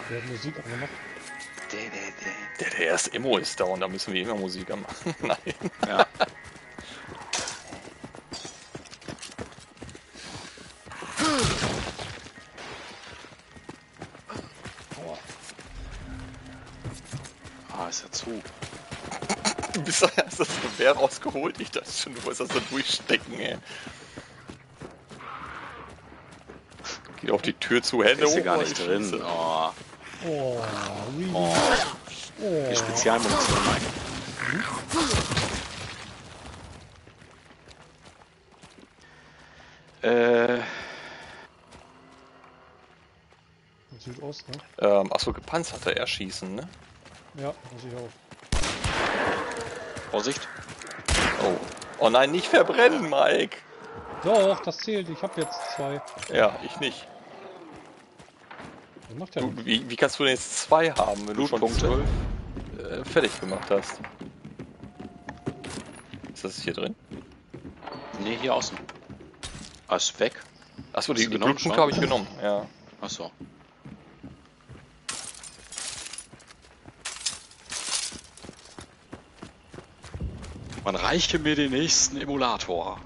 Der hat Musik angemacht. der, der erste Immo ist da und da müssen wir immer Musik machen. Nein. Ja. Gewehr rausgeholt. Ich dachte schon, du wolltest das so durchstecken, ey. Geht auf die Tür zu, Hände Ist hier hoch, gar weil nicht ich drin. Oh, Oh, oh. Oh. Die Spezialmunition, Mike. Äh, Südost, ne? Ähm, achso, gepanzerte erschießen, ne? Ja, muss ich auch. Vorsicht. Oh. Oh nein, nicht verbrennen, Mike! Doch, das zählt. Ich habe jetzt zwei. Ja, ich nicht. Was macht der Du, wie, wie kannst du denn jetzt zwei haben, wenn du schon Blutpunkte. zwölf äh, fertig gemacht hast? Ist das hier drin? Nee, hier außen. Ah, ist weg. Achso, die, die genommen Blutpunkte habe ich genommen, ja. Achso. Man reiche mir den nächsten Emulator.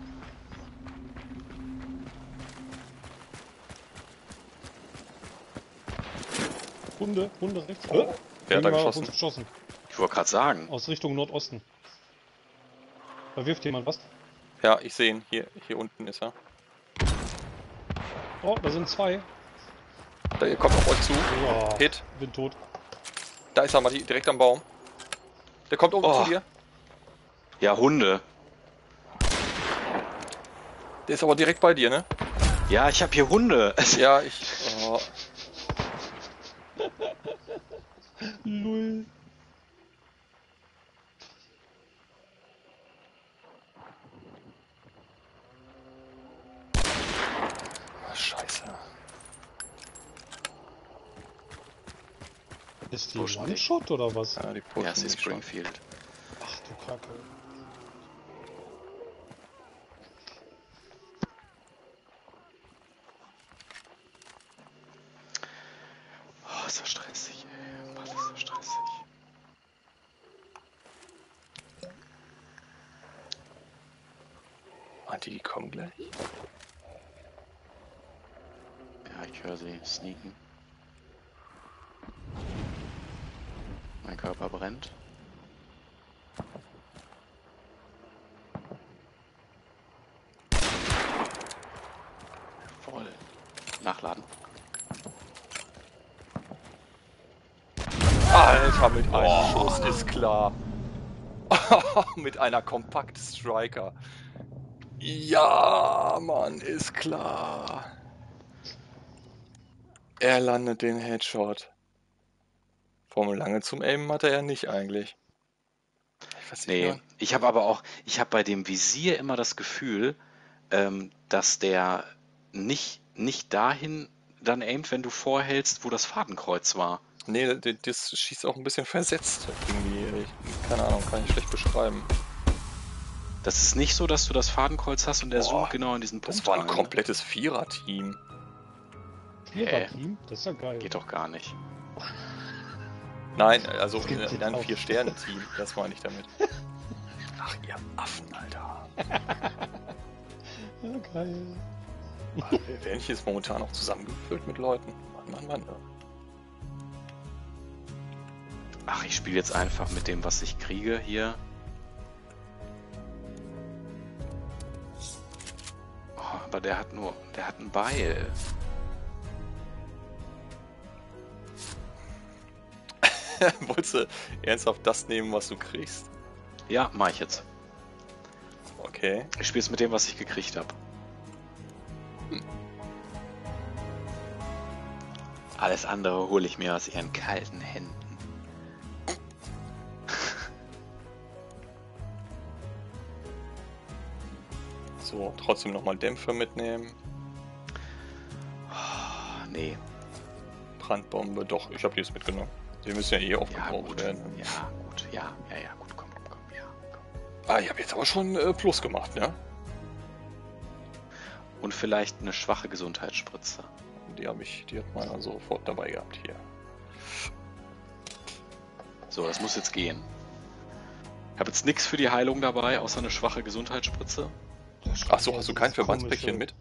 Hunde, Hunde rechts. Oh, wer hat da Irgendjemand auf geschossen? geschossen. Ich wollte gerade sagen. Aus Richtung Nordosten. Da wirft jemand was. Ja, ich sehe ihn. Hier, hier unten ist er. Oh, da sind zwei. Da kommt auf euch zu. Oh, Hit. Bin tot. Da ist er mal direkt am Baum. Der kommt oben Oh. zu dir. Ja, Hunde. Der ist aber direkt bei dir, ne? Ja, ich habe hier Hunde. Ja, ich. Oh, Lull. scheiße. Ist die One-Shot oder was? Ja, die Ja, pushen es ist. Springfield. Ach du Kacke. Ist das stressig, ey. Mann, ist das stressig. Ah, die kommen gleich. Ja, ich höre sie sneaken. Mein Körper brennt. Voll. Nachladen. Alter, mit einem Schuss ist klar. mit einer Kompakt Striker. Ja, Mann, ist klar. Er landet den Headshot. Formel lange zum Aimen hat er ja nicht eigentlich. Ich nicht, Nee, mehr. ich habe aber auch, ich habe bei dem Visier immer das Gefühl, ähm, dass der nicht, nicht dahin dann aimt, wenn du vorhältst, wo das Fadenkreuz war. Nee, das schießt auch ein bisschen versetzt. Irgendwie. Keine Ahnung, kann ich schlecht beschreiben. Das ist nicht so, dass du das Fadenkreuz hast und der Boah, zoomt genau in diesen Punkt Das war ein rein, komplettes Vierer-Team. Vierer-Team? Das ist ja geil. Geht doch gar nicht. Nein, also in, in einem auch. Vier-Sterne-Team. Das meine ich damit. Ach, ihr Affen, Alter. Ja, geil. Wir werden hier jetzt momentan auch zusammengefüllt mit Leuten. Mann, Mann, Mann. Ach, ich spiele jetzt einfach mit dem, was ich kriege hier. Oh, aber der hat nur, der hat ein Beil. Wolltest du ernsthaft das nehmen, was du kriegst? Ja, mach ich jetzt. Okay. Ich spiel's mit dem, was ich gekriegt habe. Alles andere hole ich mir aus ihren kalten Händen. So, trotzdem nochmal Dämpfer mitnehmen. Ah, nee. Brandbombe, doch, ich habe die jetzt mitgenommen. Die müssen ja eh Ja, aufgebraucht gut. werden. Ja, gut. Ja, ja, ja, gut. Komm, komm, komm. Ja, komm. Ah, ich habe jetzt aber schon äh, Plus gemacht, ne? Und vielleicht eine schwache Gesundheitsspritze. Die habe ich, die hat meiner sofort dabei gehabt hier. So, das muss jetzt gehen. Ich habe jetzt nichts für die Heilung dabei, außer eine schwache Gesundheitsspritze. Ach so, hast du kein Verbandspäckchen mit?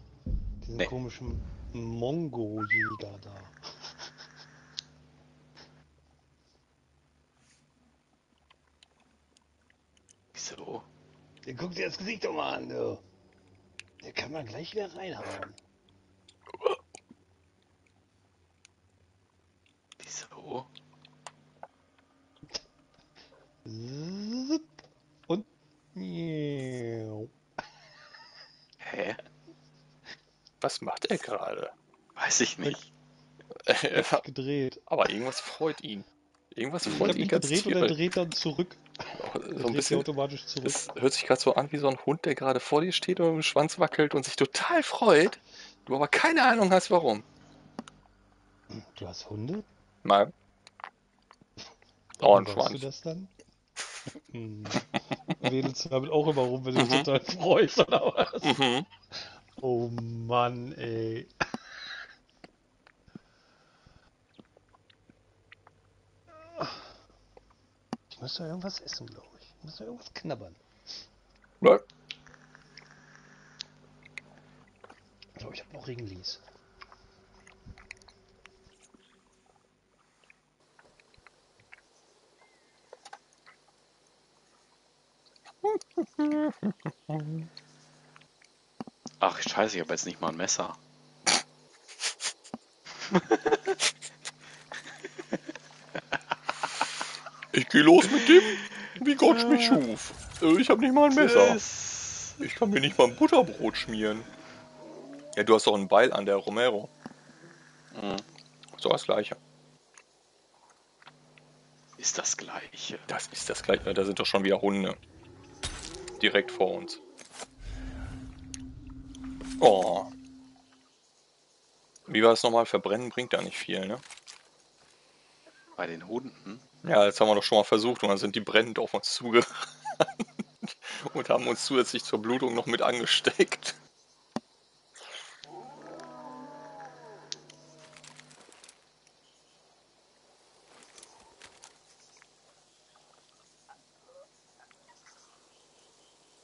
Diesen Nee. komischen Mongo-Jäger da. Wieso? Der guckt dir das Gesicht doch mal an, du. Der kann man gleich wieder reinhauen. Wieso? Und. Miau. Hä? Was macht er gerade? Weiß ich nicht. Gedreht. aber irgendwas freut ihn. Irgendwas freut ihn ganz gedreht und er tierisch. dreht dann zurück. Er So ein dreht bisschen, automatisch zurück. das hört sich gerade so an wie so ein Hund, der gerade vor dir steht und mit dem Schwanz wackelt und sich total freut. Du aber keine Ahnung hast, warum. Du hast Hunde? Mal. Oh, ein Warum Schwanz. du das dann? Hm. Wedelst du damit auch immer rum, wenn du dich Mhm. total freust, oder was? Mhm. Oh Mann, ey. Ich muss doch irgendwas essen, glaube ich. Ich muss doch irgendwas knabbern. Ja. Ich glaube, ich habe noch Ringlies. Ach, scheiße, ich habe jetzt nicht mal ein Messer. Ich gehe los mit dem, wie Gott mich schuf. Äh, Ich habe nicht mal ein Messer. Ich kann mir nicht mal ein Butterbrot schmieren. Ja, du hast doch einen Beil an der Romero. Mhm. So das gleiche. Ist das gleiche. Das ist das gleiche. Da sind doch schon wieder Hunde. Direkt vor uns. Oh. Wie war das nochmal? Verbrennen bringt da nicht viel, ne? Bei den Hunden? Ja, das haben wir doch schon mal versucht und dann sind die brennend auf uns zugerannt. und haben uns zusätzlich zur Blutung noch mit angesteckt.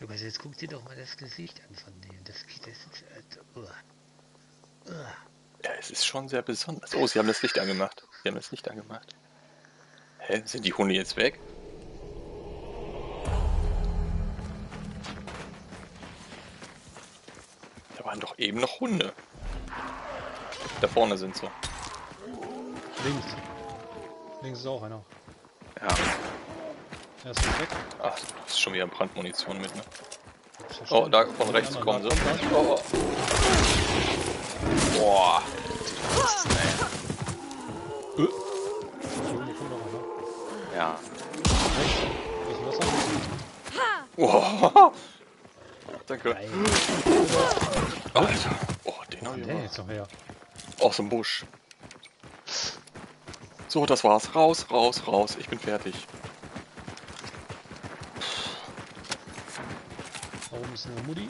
Junge, jetzt guck dir doch mal das Gesicht an von denen. Das, das ist. Uh. Uh. Ja, es ist schon sehr besonders. Oh, sie haben das Licht angemacht. Sie haben das Licht angemacht. Hä? Sind die Hunde jetzt weg? Da waren doch eben noch Hunde. Da vorne sind sie. Links. Links ist auch einer. Ja. Er ist weg. Ach, das ist schon wieder Brandmunition mit, ne? Oh, da von Die rechts kommen sie. Oh. Boah. Ist denn, ey? Ja. Boah. Danke. Alter. Oh, den hab ich Der jetzt noch her. Aus dem Busch. So, das war's. Raus, raus, raus. Ich bin fertig. Da eine Mutti.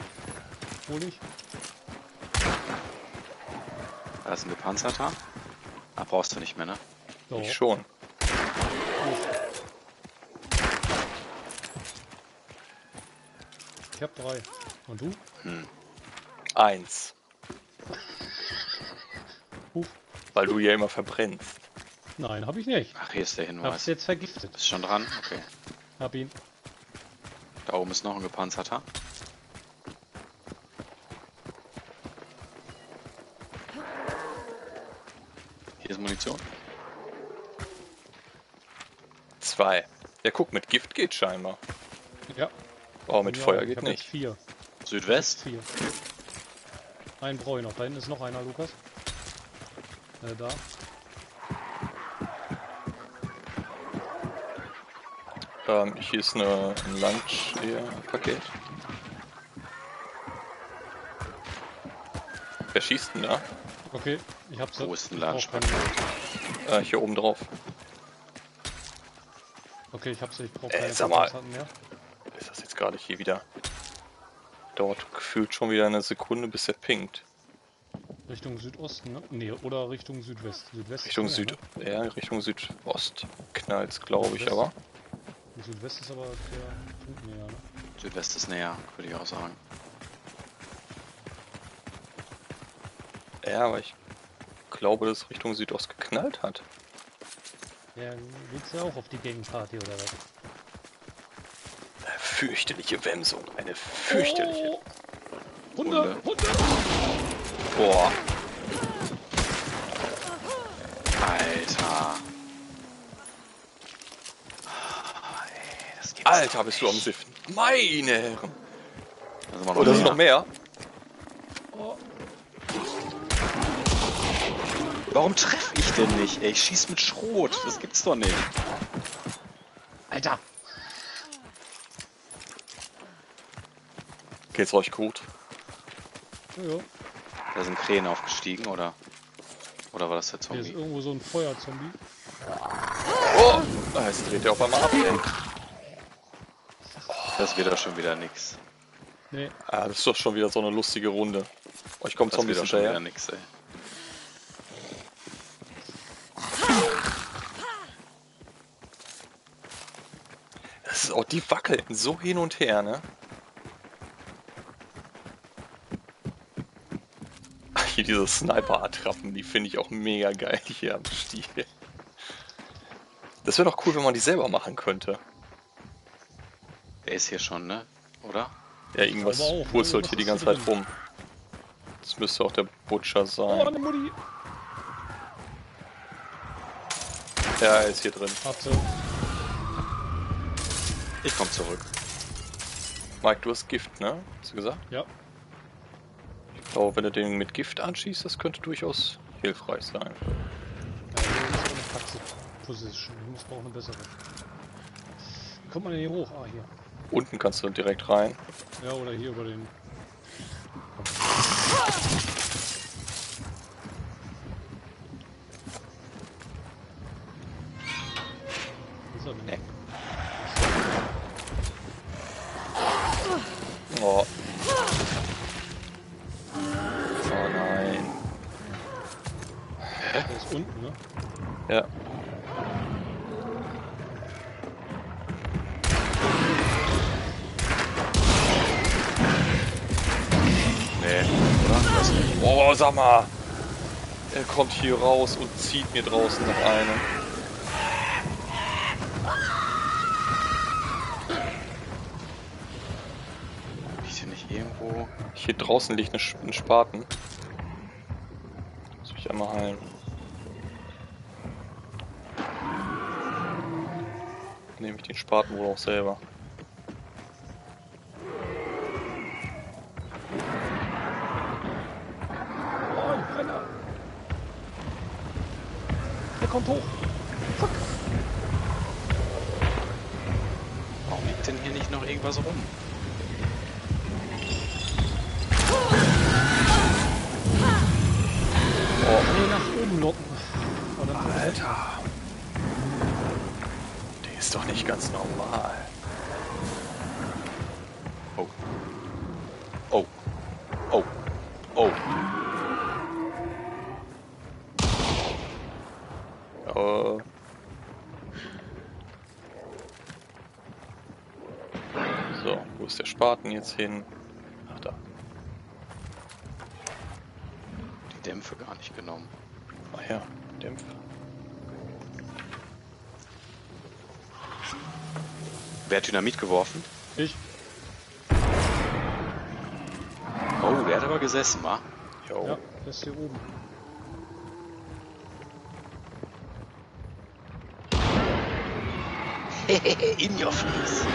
Hol ich. Da ist ein gepanzerter. Ah, brauchst du nicht mehr, ne? So. Ich schon. Ich hab drei. Und du? Eins. Huch. Weil du ja immer verbrennst. Nein, hab ich nicht. Ach, hier ist der Hab's Hinweis. jetzt vergiftet. Bist schon dran? Okay. Hab ihn. Da oben ist noch ein gepanzerter. Munition. zwei. Ja, guck, mit Gift geht scheinbar. Ja. Oh, mit ja, Feuer geht nicht. Vier. Südwest? Vier. Einen brauche ich noch. Da hinten ist noch einer, Lukas. Äh, da. Ähm, hier ist eine, ein Lunch-Paket. Wer schießt denn da? Okay, ich hab's. Wo ist ein brauch keine- Äh, hier oben drauf. Okay, ich hab's. Ich brauche Äh, keine sag mal. Mehr. Ist das jetzt gerade hier wieder? Dauert gefühlt schon wieder eine Sekunde, bis er pinkt. Richtung Südosten, ne? Nee, oder Richtung Südwest. Südwest Richtung ist mehr, Süd, ja, Richtung Südost knallt's, glaube ich, aber. Ne? Südwest ist aber der Punkt näher, ne? Südwest ist näher, würde ich auch sagen. Ja, aber ich glaube, dass es Richtung Südost geknallt hat. Ja, geht's ja auch auf die Gangparty oder was? Eine fürchterliche Wemsung, eine fürchterliche. Oh! Hunde! Hunde! Boah, Alter. Ah, Alter, bist du am. Siffen. Meine Herren. Da sind noch Oh, ist näher. noch mehr. Warum treffe ich denn nicht? Ey, ich schieß mit Schrot. Das gibt's doch nicht. Alter! Geht's euch gut? Ja, ja. Da sind Krähen aufgestiegen, oder? Oder war das der Hier ist Zombie? irgendwo so ein Feuerzombie. Oh! Ah, Jetzt dreht er auf einmal ab. ey. Das wird doch schon wieder nix. Nee, Ah, das ist doch schon wieder so eine lustige Runde. Euch kommt Das wird Zombies doch schon wieder hinterher. nix, ey. Die wackeln so hin und her, ne? Hier diese Sniper-Attrappen, die finde ich auch mega geil hier am Stiel. Das wäre doch cool, wenn man die selber machen könnte. Der ist hier schon, ne? Oder? Ja, irgendwas wurzelt ne? hier die ganze Zeit rum. Das müsste auch der Butcher Oh, sein. eine Mutti! Ja, er ist hier drin. Hatte. Ich komm zurück. Mike, du hast Gift, ne? Hast du gesagt? Ja. Ich glaube, wenn du den mit Gift anschießt, das könnte durchaus hilfreich sein. Ja, hier ist aber eine Taxi-Position. Ich muss brauchen eine bessere. Wie kommt man denn hier hoch? Ah, hier. Unten kannst du direkt rein. Ja, oder hier über den. Wo Mal. Er kommt hier raus und zieht mir draußen noch eine. Liegt hier nicht irgendwo. Hier draußen liegt ein Spaten. Muss ich einmal heilen. Nehme ich den Spaten wohl auch selber. Kommt hoch! Warum liegt denn hier nicht noch irgendwas rum? Oh, nee, nach oben locken. Alter. Der ist doch nicht ganz normal. Spaten jetzt hin? Ach da. Die Dämpfe gar nicht genommen. Ach ja, Dämpfer. Wer hat Dynamit geworfen? Ich. Oh, der hat aber gesessen, wa? Jo. Ja, der ist hier oben. In your face.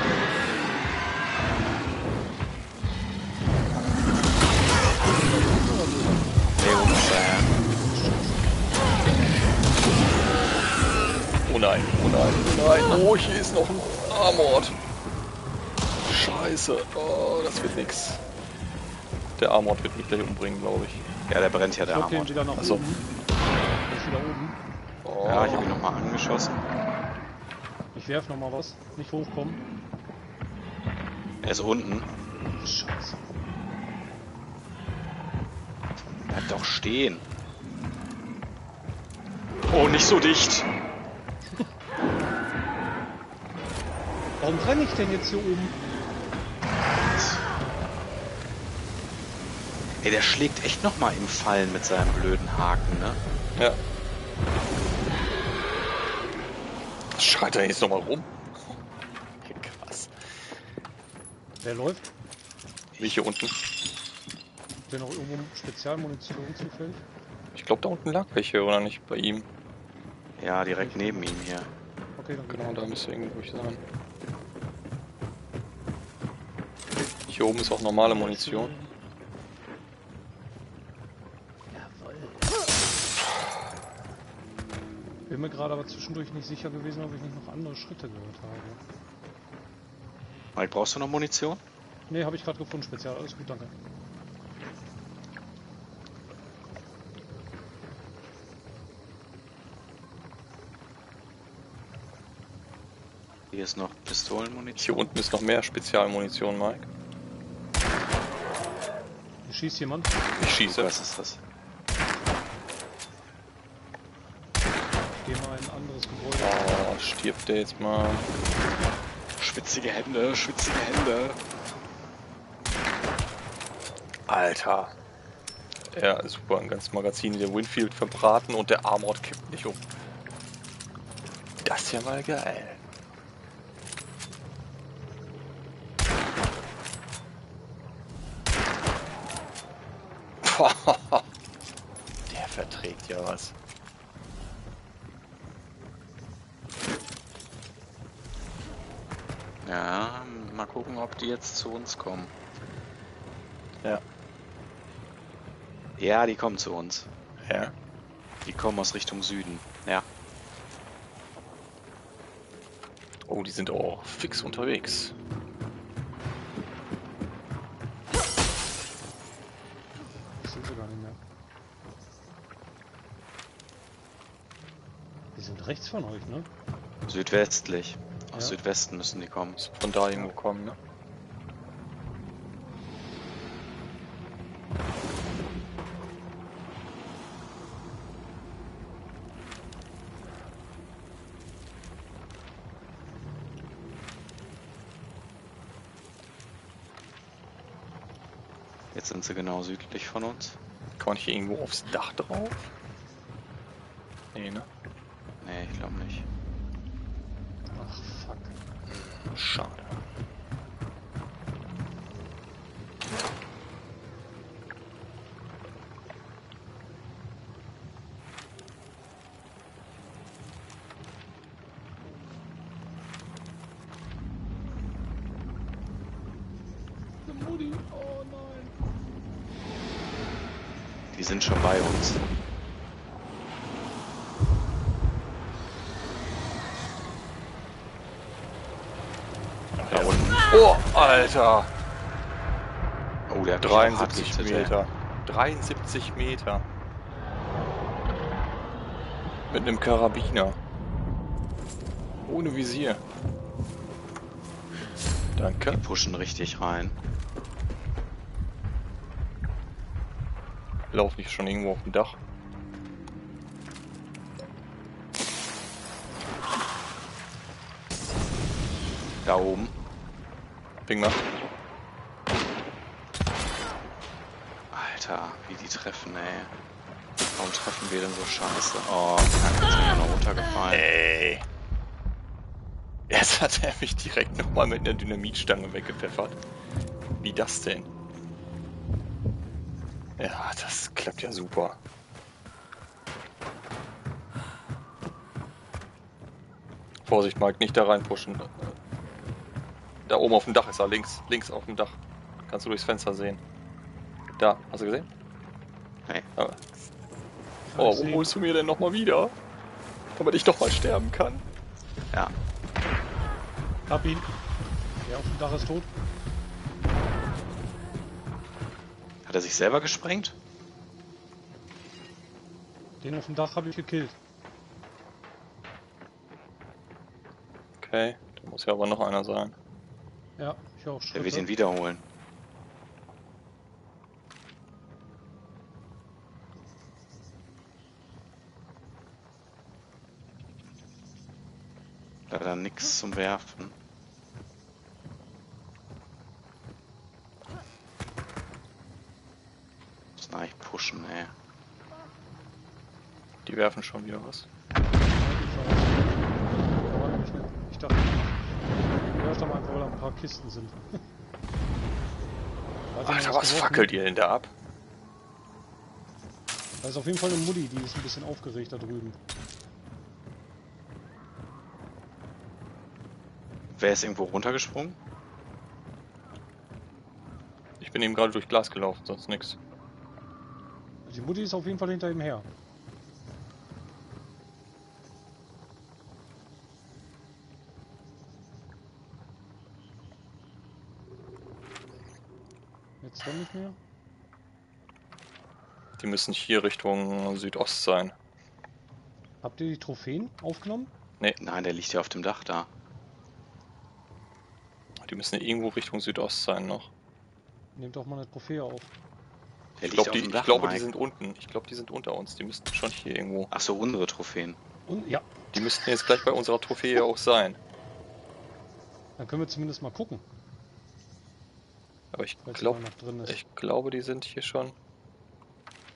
Nein, oh nein, oh nein. Oh, hier ist noch ein Armord. Scheiße. Oh, das wird nix. Der Armord wird mich gleich umbringen, glaube ich. ja, der brennt ja, der Ich hab den Armor. wieder nach Ach so. oben. Der ist wieder oben. Oh. Ja, ich habe ihn nochmal angeschossen. Ich werf noch mal was. Nicht hochkommen. Er ist unten. Scheiße. Bleib doch stehen. Oh, nicht so dicht. Warum brenne ich denn jetzt hier oben? Ey, der schlägt echt nochmal im Fallen mit seinem blöden Haken, ne? Ja. Was schreit er jetzt nochmal rum? Krass. Wer läuft? Wie hier unten. Ist der noch irgendwo Spezialmunition zufällig? Ich glaube, da unten lag welche, oder nicht? Bei ihm. Ja, direkt neben ihm hier. Okay, dann Genau, da müsste irgendwo sein. Hier oben ist auch normale Munition. Jawohl. Bin mir gerade aber zwischendurch nicht sicher gewesen, ob ich nicht noch andere Schritte gehört habe. Mike, brauchst du noch Munition? Ne, habe ich gerade gefunden, Spezial. Alles gut, danke. Hier ist noch Pistolenmunition. Hier unten ist noch mehr Spezialmunition, Mike. Schießt jemand. Ich schieße. Was ist das? Ich gehe mal in ein anderes Gebäude. Oh, stirbt der jetzt mal. Schwitzige Hände, schwitzige Hände. Alter. Ja, super. Ein ganzes Magazin. Der Winfield verbraten und der Armord kippt nicht um. Das ist ja mal geil. Der verträgt ja was. Ja, mal gucken, ob die jetzt zu uns kommen. Ja. Ja, die kommen zu uns. Ja. Die kommen aus Richtung Süden. Ja. Oh, die sind auch fix unterwegs. Ich sehe sie gar nicht mehr. Die sind rechts von euch, ne? Südwestlich. Aus Ja. Südwesten müssen die kommen. Von da irgendwo kommen, ne? Jetzt sind sie genau südlich von uns. Kann man hier irgendwo aufs Dach drauf? Nee, ne? Alter! Oh, der hat mich auch hart 73 gezittert. Meter. 73 Meter. Mit einem Karabiner. Ohne Visier. Danke. Die pushen richtig rein. Lauf nicht schon irgendwo auf dem Dach. Da oben. Ping mal. Alter, wie die treffen, ey. Warum treffen wir denn so scheiße? Oh, Kacke, bin ich noch runtergefallen. Ey. Jetzt hat er mich direkt nochmal mit einer Dynamitstange weggepfeffert. Wie das denn? Ja, das klappt ja super. Vorsicht, Mike, nicht da reinpushen. Da oben auf dem Dach ist er, links. Links auf dem Dach. Kannst du durchs Fenster sehen. Da, hast du gesehen? Nee. Aber, oh, wo holst du mir denn nochmal wieder? Damit ich doch mal sterben kann. Ja. Hab ihn. Der auf dem Dach ist tot. Hat er sich selber gesprengt? Den auf dem Dach habe ich gekillt. Okay, da muss ja aber noch einer sein. Ja, ich auch Der wird ihn wiederholen. Leider nichts zum Werfen. Müssen eigentlich pushen, ey. Die werfen schon wieder was. Ich dachte, ich dachte einfach, weil da ein paar Kisten sind. Alter, was fackelt ihr denn da ab? Da ist auf jeden Fall eine Mutti, die ist ein bisschen aufgeregt da drüben. Wer ist irgendwo runtergesprungen? Ich bin eben gerade durch Glas gelaufen, sonst nix. Die Mutti ist auf jeden Fall hinter ihm her. Doch nicht mehr? Die müssen hier Richtung Südost sein. Habt ihr die Trophäen aufgenommen? Nein, der liegt ja auf dem Dach da. Die müssen irgendwo Richtung Südost sein noch. Nehmt doch mal eine Trophäe auf. Der Ich, glaub, die, ich Dach, glaube, die sind unten. Ich glaube, die sind unter uns. Die müssten schon hier irgendwo. Ach so, unsere Trophäen. Und ja, Die müssten jetzt gleich bei unserer Trophäe auch sein. dann können wir zumindest mal gucken, Aber ich ist. ich glaube, die sind hier schon.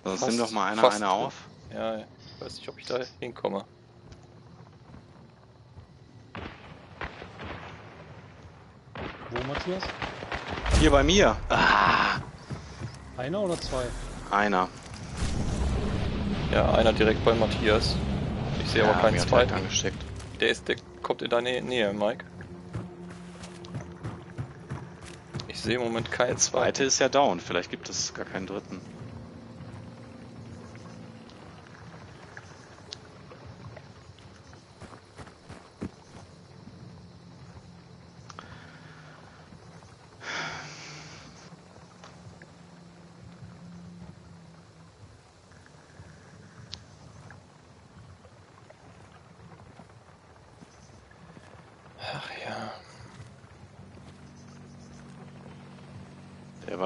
Sonst Fast- nimm doch mal einer eine auf. Ja, ich weiß nicht, ob ich da hinkomme. Wo, Matthias? Hier bei mir. Ah, Einer oder zwei? einer. Ja, einer direkt bei Matthias. Ich sehe aber Ja, keinen hat direkt zweiten. Der ist, der kommt in deine Nähe, Mike. Sehe im Moment keinen Der zweite ist ja down. Vielleicht gibt es gar keinen dritten.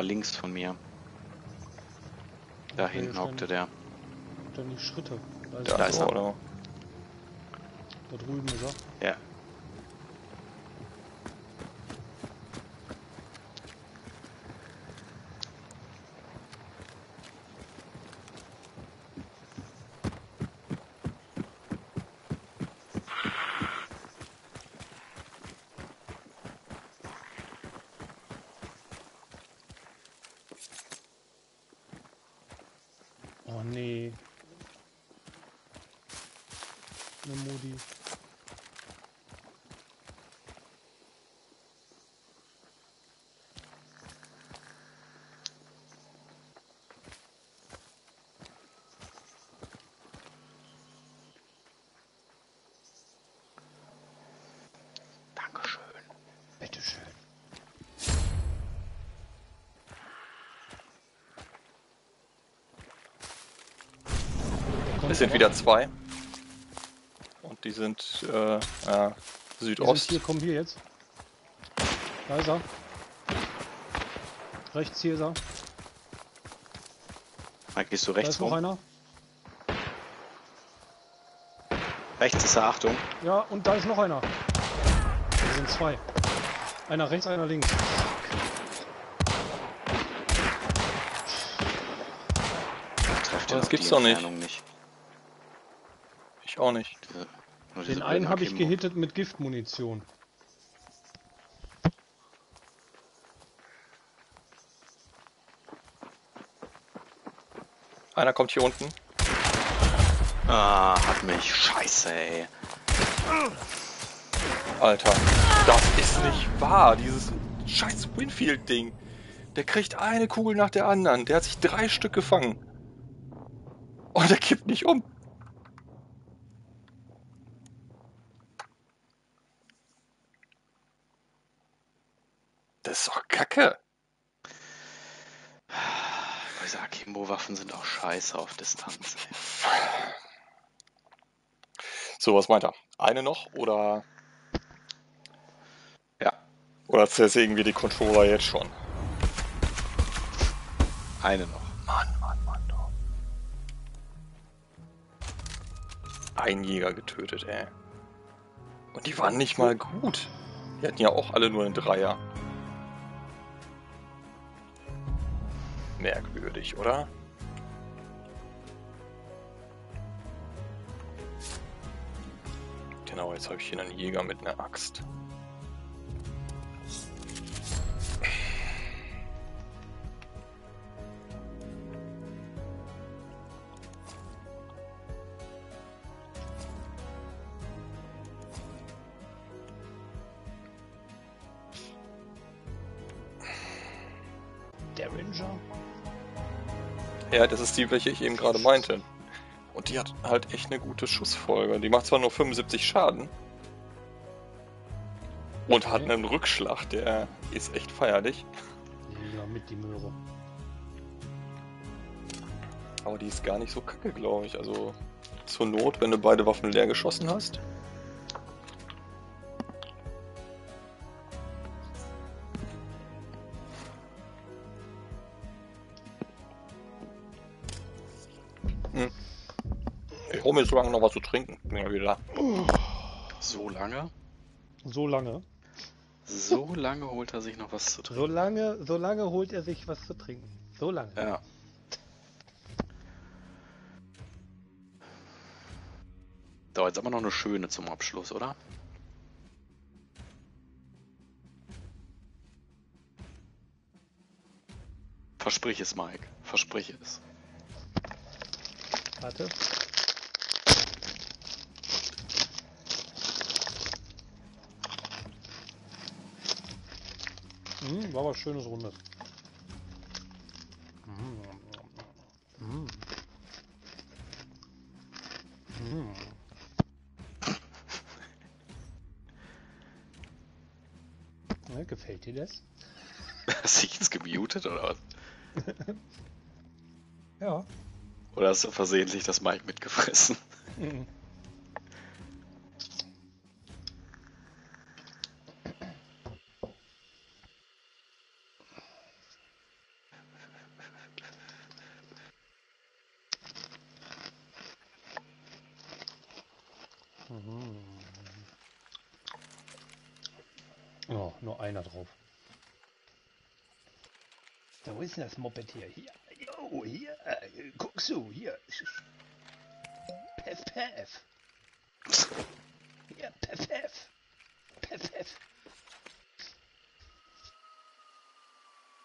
Links von mir. Da Okay, hinten hockte der. Ständig Schritte. Da ist Da, Da er. ist er. oder? Da drüben ist er. Ja. Oh nee. Eine Modi. Dankeschön. Bitteschön. Es sind wieder zwei. Und die sind äh, äh, Südost. hier, komm hier jetzt. Da ist er. Rechts hier ist er. Mike, gehst du Da rechts ist noch rum? einer. Rechts ist er, Achtung. Ja, und da ist noch einer. Da sind zwei. Einer rechts, einer links. Trefft Das gibt's doch nicht. Nicht. Ich auch nicht. Diese, nur Den einen habe ich gehittet mit Giftmunition. Einer kommt hier unten. Ah, hat mich. Scheiße, ey. Alter, das ist nicht wahr. Dieses scheiß Winfield-Ding. Der kriegt eine Kugel nach der anderen. Der hat sich drei Stück gefangen. Und der kippt nicht um. Das ist doch kacke. Diese Akimbo-Waffen sind auch scheiße auf Distanz. ey. So, was meint er? Eine noch oder, Ja, oder zersägen wir die Controller jetzt schon? eine noch. Mann, Mann, Mann. du. Ein Jäger getötet, ey. Und die waren nicht mal gut. Die hatten ja auch alle nur einen Dreier. Merkwürdig, oder? Genau, jetzt habe ich hier einen Jäger mit einer Axt. Ja, das ist die, welche ich eben gerade meinte. Und die hat halt echt eine gute Schussfolge. Die macht zwar nur 75 Schaden. Und hat Okay. einen Rückschlag, der ist echt feierlich. Ja, mit die Möhre. Aber die ist gar nicht so kacke, glaube ich. Also zur Not, wenn du beide Waffen leer geschossen hast. Mir so lange noch was zu trinken. Bin ja wieder. So lange? So lange. So lange holt er sich noch was zu trinken. So lange, so lange holt er sich was zu trinken. So lange. Ja. Da jetzt aber noch eine schöne zum Abschluss, oder? Versprich es, Mike. Versprich es. Warte. Hm, war aber schönes Runde. Mm. Mm. Mm. Ja, gefällt dir das? Hast du dich jetzt gemutet oder was? Ja. Oder hast du versehentlich das Mike mitgefressen? Mhm. Mhm. Oh, nur einer drauf. So, wo ist denn das Moped hier? Hier. Jo, hier. äh, Guckst du, hier. Pef, pef. Hier, pef, pef. Pef, pef.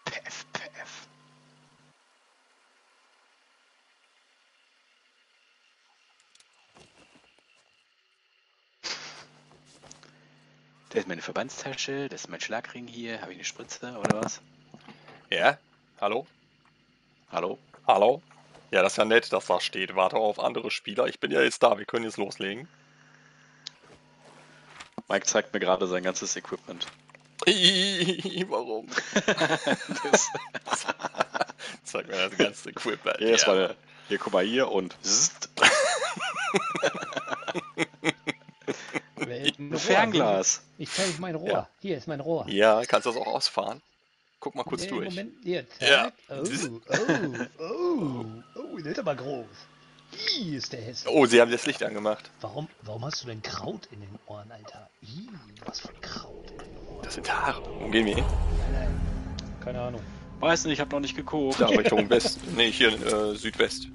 Pef, pef. Das ist meine Verbandstasche, das ist mein Schlagring hier. Habe ich eine Spritze oder was? Ja? Hallo? Hallo? Hallo? Ja, das ist ja nett, dass da steht. Warte auf andere Spieler. Ich bin ja jetzt da. Wir können jetzt loslegen. Mike zeigt mir gerade sein ganzes Equipment. Warum? Das, Zeig mir das ganze Equipment. hier, ist meine, hier, guck mal hier und ein Fernglas. Ich zeige mein Rohr. Ja. Hier ist mein Rohr. Ja, kannst du das auch ausfahren? Guck mal kurz Nee, durch. Moment, hier, Ja. zack. Oh, oh, oh, oh, der ist aber groß. Ih, ist der hässlich. Oh, sie haben das Licht angemacht. Warum, warum hast du denn Kraut in den Ohren, Alter? Ih, was für Kraut in den Ohren. Das sind Haare. Wo gehen wir hin? Nein, nein. Keine Ahnung. Weiß nicht, ich habe noch nicht geguckt. Da Richtung West. Nee, hier äh, Südwest.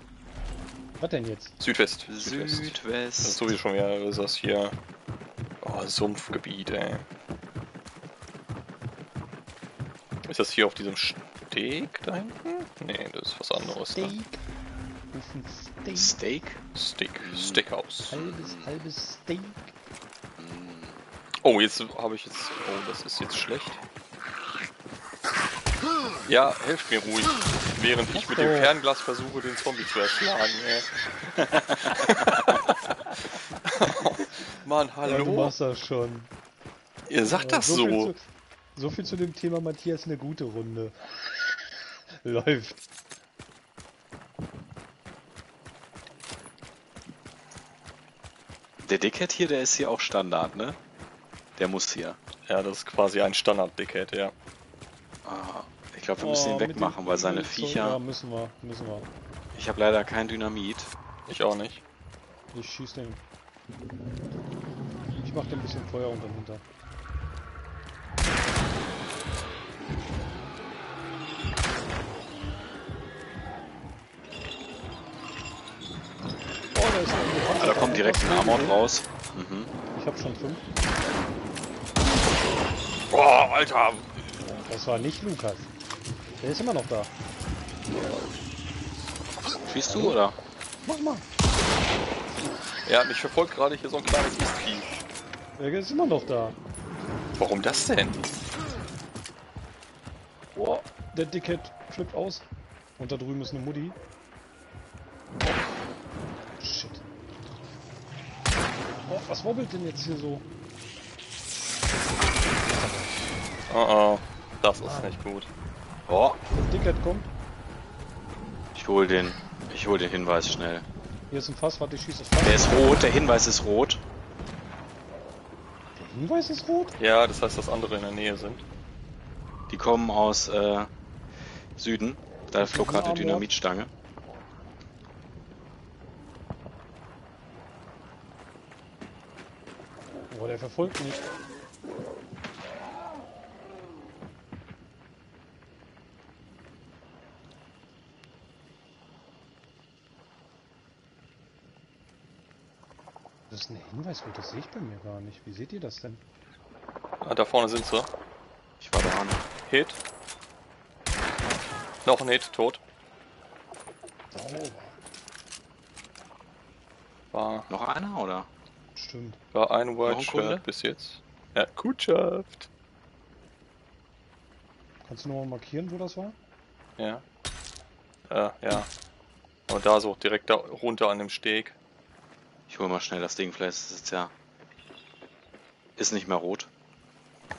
Was denn jetzt? Südwest. Südwest. Das ist Südwest. sowieso schon wieder, ist das hier. Oh, Sumpfgebiet, ey. Ist das hier auf diesem Steg da hinten? Nee, das ist was anderes. Ne? Steak. Das ist ein Steak. Steak? Steak. Steakhouse. Halbes, halbes Steak. Oh, jetzt habe ich jetzt. Oh, das ist jetzt schlecht. Ja, helft mir ruhig. Während ich mit dem. Fernglas versuche, den Zombie zu erschlagen. Ey. Mann, Ja, du hallo. machst das schon. Ihr sagt das viel so. So viel zu dem Thema Matthias, eine gute Runde. Läuft. Der Dickhead hier, der ist hier auch Standard, ne? Der muss hier. Ja, das ist quasi ein Standard-Dickhead, ja. Ah, ich glaube, wir müssen Oh, ihn mit wegmachen, weil seine Viecher. Ja, müssen wir, müssen wir. Ich habe leider kein Dynamit. Ich auch nicht. Ich schieß den. Ich mach dem ein bisschen Feuer unter hinter. Ah, da kommt direkt ein Amort raus. Mhm. Ich hab schon fünf. Boah, Alter. Das war nicht Lukas. Der ist immer noch da. Schießt du oder? Mach mal. Ja, mich verfolgt gerade hier so ein kleines Mistvieh. Der ist immer noch da. Warum das denn? Boah, der Dickhead flippt aus. Und da drüben ist eine Mutti. Shit. Oh, was wobbelt denn jetzt hier so? Oh oh. Das ist nicht gut. Oh, Der Dickhead kommt. ich hol den. Ich hol den Hinweis schnell. Hier ist ein Fass, warte, ich schieße das Fass. Der ist rot, der Hinweis ist rot. Der Hinweis ist rot? Ja, das heißt, dass andere in der Nähe sind. Die kommen aus äh, Süden. Da ist flog gerade eine Amort. Dynamitstange. Der verfolgt mich. Das ist ein Hinweis, gut, das sehe ich bei mir gar nicht. Wie seht ihr das denn? Ah, da vorne sind sie. Ich war dran. Hit. Noch ein Hit, tot. Sauber. War, Noch einer oder? Stimmt. war ein White Kunde? Shirt bis jetzt. Ja, Kundschaft. Kannst du nochmal markieren, wo das war? Ja. Äh, ja. Und da so, direkt da runter an dem Steg. Ich hol mal schnell das Ding, vielleicht ist es ja. Ist nicht mehr rot.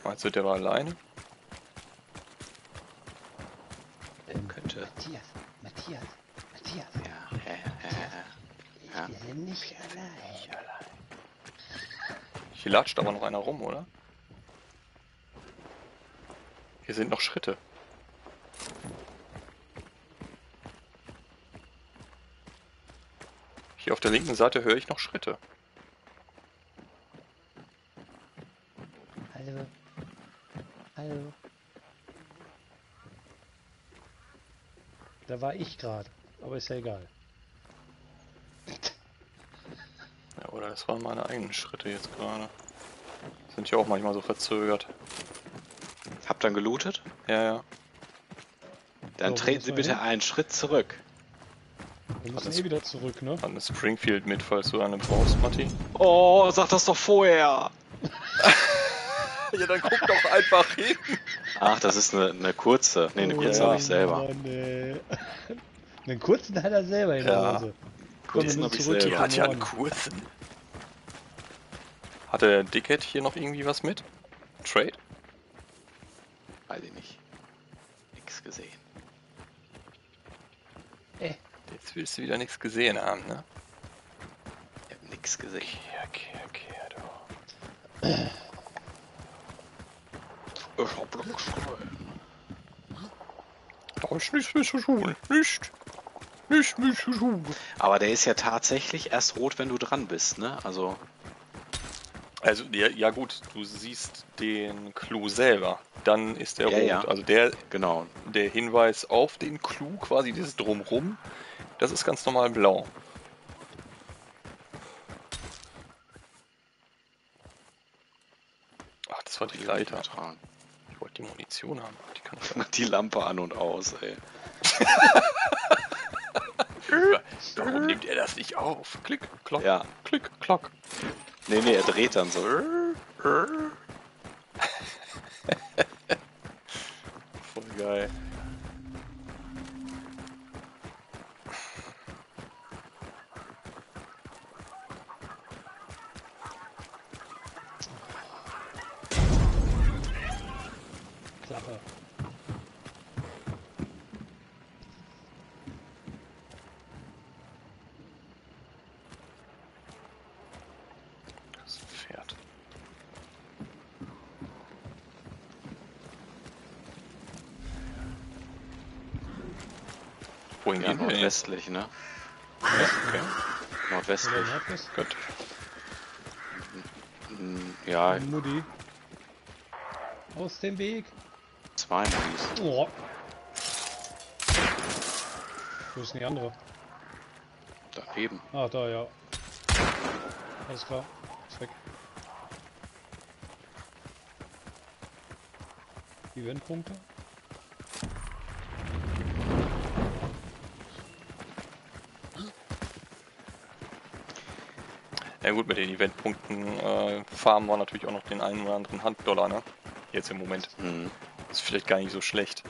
Meinst du, der war alleine? Könnte. Matthias, Matthias, Matthias. Ja, ja, ja, ja. Ja. Wir sind nicht allein. Hier latscht aber noch einer rum, oder? Hier sind noch Schritte. Hier auf der linken Seite höre ich noch Schritte. Hallo. Hallo. Da war ich gerade, aber ist ja egal. Ja, oder das waren meine eigenen Schritte jetzt gerade. Sind ja auch manchmal so verzögert. Habt ihr gelootet? Ja, ja. Dann So, treten Sie bitte hin? einen Schritt zurück. Wir müssen eh wieder zurück, ne? Eine Springfield mit, falls du eine brauchst, Matti. Oh, sag das doch vorher! Ja, dann guck doch einfach hin. Ach, das ist eine, eine kurze. Ne, eine Oh, kurze habe ich selber. Mann, ey. Einen kurzen hat er selber in Ja. der Hose. Kurzen habe ich selber. Ja, hat ja einen kurzen. Hat der Dickhead hier noch irgendwie was mit? Trade? Weiß ich nicht. Nix gesehen. Äh, Jetzt willst du wieder nichts gesehen haben, ne? Ich hab nix gesehen. Kehr, kehr, kehr, du. Ich hab nix gesehen. Da ist nichts mehr zu tun. Nicht. Nicht mehr zu tun. Aber der ist ja tatsächlich erst rot, wenn du dran bist, ne? Also, Also, ja, ja gut, du siehst den Clou selber. Dann ist der Ja, rot. ja. Also der, genau. der Hinweis auf den Clou, quasi dieses Drumrum, das ist ganz normal blau. Ach, das war die Leiter. Ich wollte die Munition haben. Die kann ich Die Lampe an und aus, ey. Warum nimmt er das nicht auf? Klick, klock, Ja. klick, klock. Nee, nee, er dreht dann so. Voll geil. Wohin Ja, gehen wir jetzt? nordwestlich, ne? Okay. Nordwestlich. Nordwest? Gut. Hm, Ja, Mutti. Aus dem Weg. zwei Mundis. Oh. Wo ist denn die andere? Daneben. Ah, da, ja. Alles klar. Ist weg. Eventpunkte? Gut, mit den Eventpunkten äh, farmen wir natürlich auch noch den einen oder anderen Handdollar, ne? Jetzt im Moment. Hm. Ist vielleicht gar nicht so schlecht.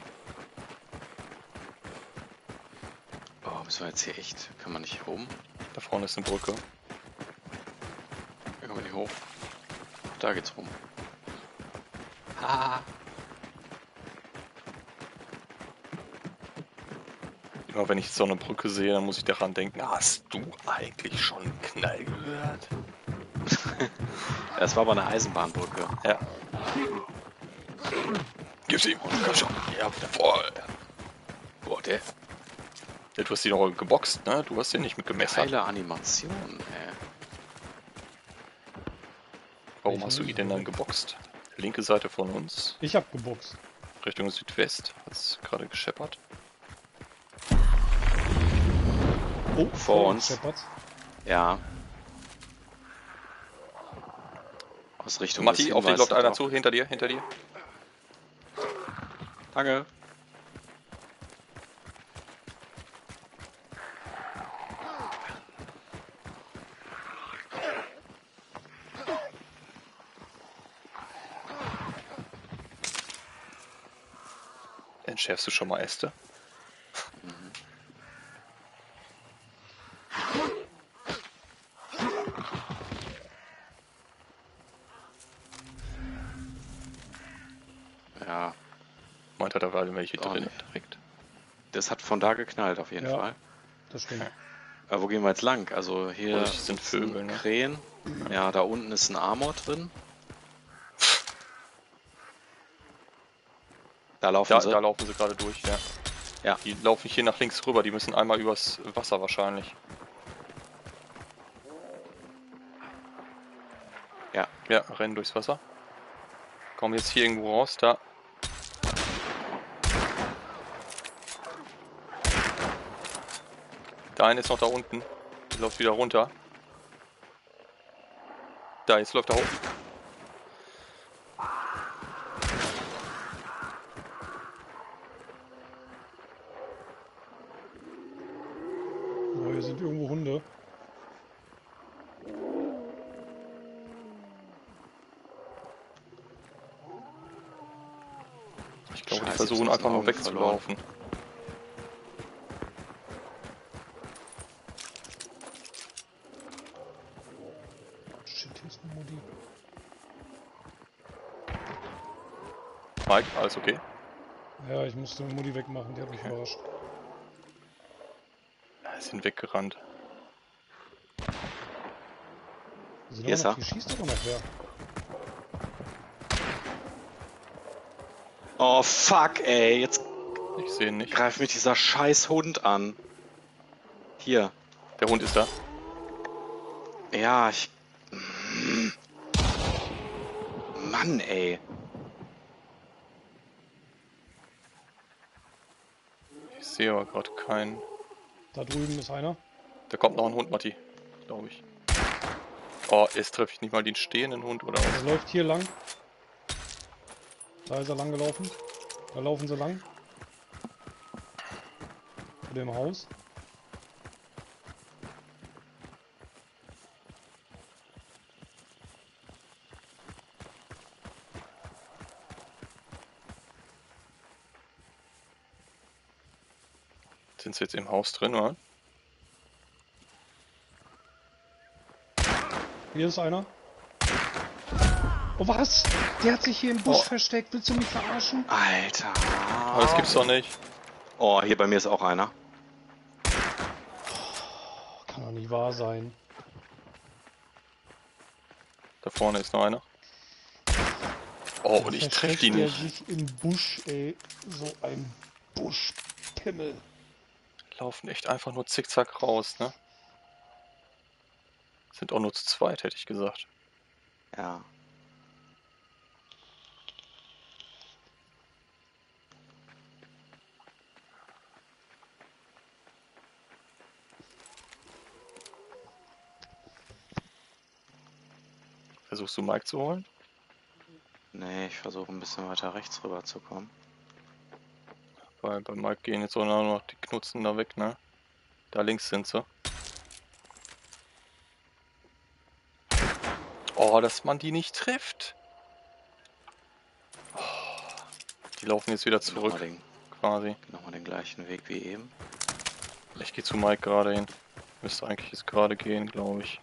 Oh, müssen wir jetzt hier echt. Kann man nicht hier oben? Da vorne ist eine Brücke. Da kann man nicht hoch. Da geht's rum. Ha. Immer wenn ich so eine Brücke sehe, dann muss ich daran denken, hast du eigentlich schon einen Knall gehört? Das war aber eine Eisenbahnbrücke. Ja. Gib's ihm, komm schon. Ja, voll. Boah, der Ja, du hast die noch geboxt, ne? Du hast den nicht mit gemessert. geile Animation, ey. Warum hast du ihn denn dann geboxt? Linke Seite von uns, Ich hab geboxt. Richtung Südwest. Hat's gerade gescheppert. Oh, Vor uns. Shepherds. Ja. Aus Richtung Matti, auf dich läuft einer zu, hinter dir, hinter dir. Danke. Entschärfst du schon mal Äste? Ja, Meint er, da waren welche drin nicht. direkt. das hat von da geknallt auf jeden Ja. Fall. Das stimmt. Aber wo gehen wir jetzt lang? Also hier sind Vögel, ne? Krähen. Ja, da unten ist ein Armor drin. Da laufen Da, sie. da laufen sie gerade durch, ja. Ja. Die laufen hier nach links rüber, die müssen einmal übers Wasser wahrscheinlich. Ja. Ja, rennen durchs Wasser. Kommen jetzt hier irgendwo raus, da. Der eine ist noch da unten. Der läuft wieder runter. Da, jetzt läuft er hoch. Oh, hier sind irgendwo Hunde. Ich glaube, die versuchen einfach nur wegzulaufen. Shit, hier ist eine Mutti. Mike, alles okay? Ja, ich musste Mutti wegmachen, die hat mich überrascht. Ja, sind weggerannt. Sind Hier aber ist noch, er. hier schießt aber noch wer. Oh fuck, ey. Jetzt Ich sehe ihn nicht. greift mich dieser scheiß Hund an. Hier. Der Hund ist da. Ja, ich. Mann, ey. Sehe aber gerade keinen. Da drüben ist einer. Da kommt noch ein Hund, Matti. Glaube ich. Oh, jetzt treffe ich nicht mal den stehenden Hund oder was? Der läuft hier lang. Da ist er lang gelaufen. Da laufen sie lang. Zu dem Haus. Jetzt im Haus drin, oder? Hier ist einer. Oh was? Der hat sich hier im Busch Oh. versteckt. Willst du mich verarschen? Alter. Aber das gibt's doch nicht. Oh, hier bei mir ist auch einer. Kann doch nicht wahr sein. Da vorne ist noch einer. Oh, und ich treffe die der nicht. sich im Busch, ey. So ein Buschpimmel. Laufen echt einfach nur zickzack raus, ne? Sind auch nur zu zweit, hätte ich gesagt. Ja. Versuchst du Mike zu holen? Nee, ich versuche ein bisschen weiter rechts rüber zu kommen. Weil bei Mike gehen jetzt auch noch die Knutzen da weg, ne? Da links sind sie. Oh, dass man die nicht trifft. Oh, die laufen jetzt wieder Nochmal zurück, den, quasi. nochmal den gleichen Weg wie eben. Ich gehe zu Mike gerade hin. Müsste eigentlich jetzt gerade gehen, glaube ich.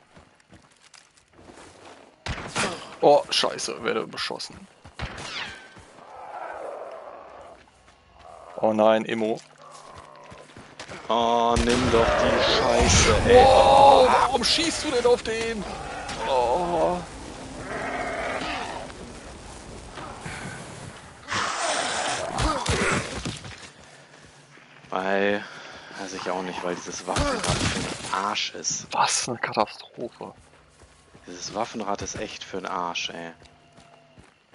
Oh, scheiße, werde beschossen. Oh nein, Immo. Oh, nimm doch die Scheiße, ey. Oh, warum schießt du denn auf den? Oh. Weil, weiß ich auch nicht, weil dieses Waffenrad für den Arsch ist. Was eine Katastrophe. Dieses Waffenrad ist echt für den Arsch, ey.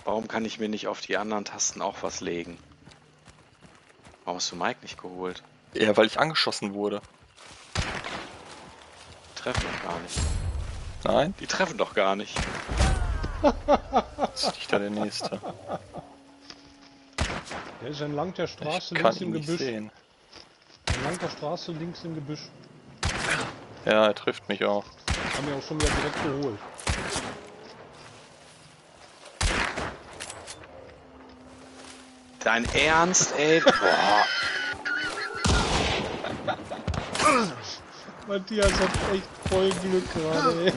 Warum kann ich mir nicht auf die anderen Tasten auch was legen? Warum hast du Mike nicht geholt? Ja, weil ich angeschossen wurde. Treffen doch gar nicht. Nein, Die treffen doch gar nicht. ist nicht da der nächste. Der ist entlang der Ich Straße kann links im Gebüsch. sehen. Entlang der Straße links im Gebüsch. Ja, er trifft mich auch. Haben wir auch schon wieder direkt geholt. Dein Ernst, ey? Boah. Matthias hat echt voll Glück gerade, ey.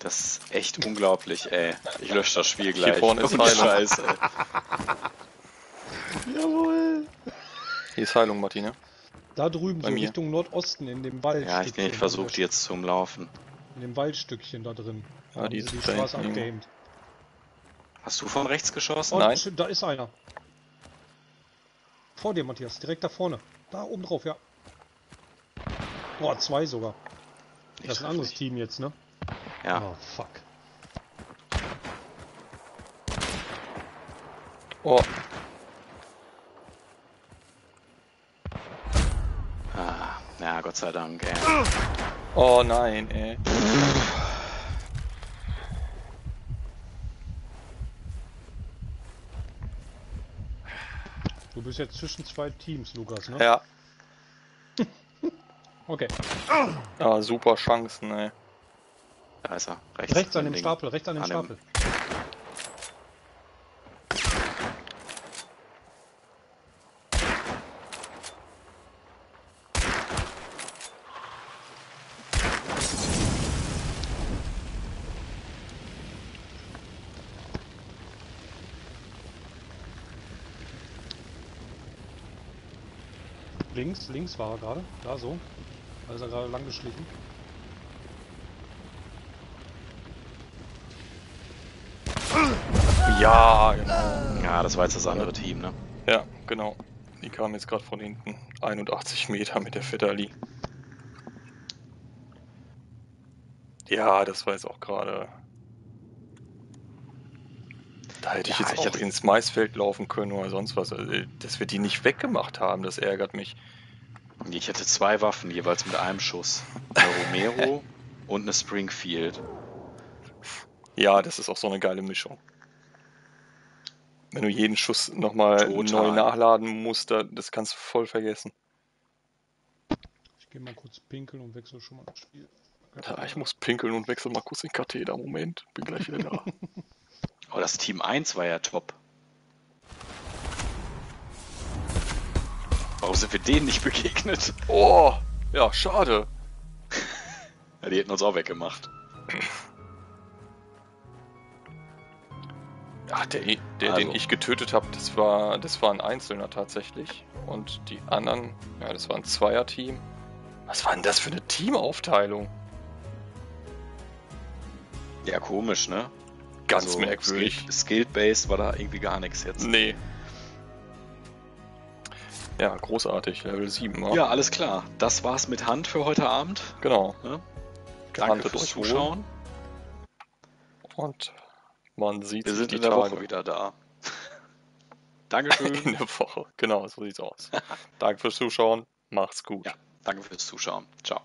Das ist echt unglaublich, ey. Ich lösche das Spiel gleich. vorne ist Heilung. Scheiß, ey. Jawohl. Hier ist Heilung, Martine. Da drüben, Bei so mir. Richtung Nordosten, in dem Wald. Ja, ich, nee, ich versuche die jetzt zu umlaufen. In dem Waldstückchen da drin. Ja, haben die die ist da Straße abgeaimt. Hast du von rechts geschossen? Oh, Nein. da ist einer. Vor dir, Matthias, direkt da vorne. Da oben drauf, ja. Boah, zwei sogar. Ich Das ist ein anderes nicht. Team jetzt, ne? Ja. Oh, fuck. Oh, Ah, ja, Gott sei Dank, ey. oh nein, ey. Du bist jetzt zwischen zwei Teams, Lukas, ne? Ja, Okay. ja super Chancen, ey. Da ist er. Rechts, Rechts an dem Ding. Stapel, rechts an dem An dem- Links, links war er gerade. Da so. Da ist er gerade lang geschlichen. Ja, genau. Ja, das war jetzt das andere Team, ne? Ja, genau. Die kamen jetzt gerade von hinten. 81 Meter mit der Fetterli. Ja, das war jetzt auch gerade. Da hätte ich Ja, jetzt ich auch hätte- ins Maisfeld laufen können oder sonst was. Also, dass wir die nicht weggemacht haben, das ärgert mich. Ich hatte zwei Waffen, jeweils mit einem Schuss. Eine Romero und eine Springfield. Ja, das ist auch so eine geile Mischung. Wenn du jeden Schuss nochmal neu nachladen musst, da- das kannst du voll vergessen. Ich gehe mal kurz pinkeln und wechsle schon mal das Spiel. Ja, ich muss pinkeln und wechsel mal kurz den Katheter. Moment, bin gleich wieder da. Oh, das Team 1 war ja top. Warum sind wir denen nicht begegnet? oh, ja, schade. Ja, die hätten uns auch weggemacht. Ja, der, der Also. den ich getötet habe, das war, das war ein Einzelner tatsächlich. Und die anderen, ja, das war ein Zweierteam. Was war denn das für eine Teamaufteilung? Ja, komisch, ne? Ganz Also, merkwürdig. Skill- Skill-based war da irgendwie gar nichts jetzt. Nee. Ja, großartig. Level 7. wa? Ja, alles klar. Das war's mit Hand für heute Abend. Genau. Ne? Danke Gehandelt fürs. Zuschauen. Und man sieht Wir sich sind die in der Tage Woche wieder da. Dankeschön. in der Woche. Genau, so sieht's aus. Danke fürs Zuschauen. Macht's gut. Ja. Danke fürs Zuschauen. Ciao.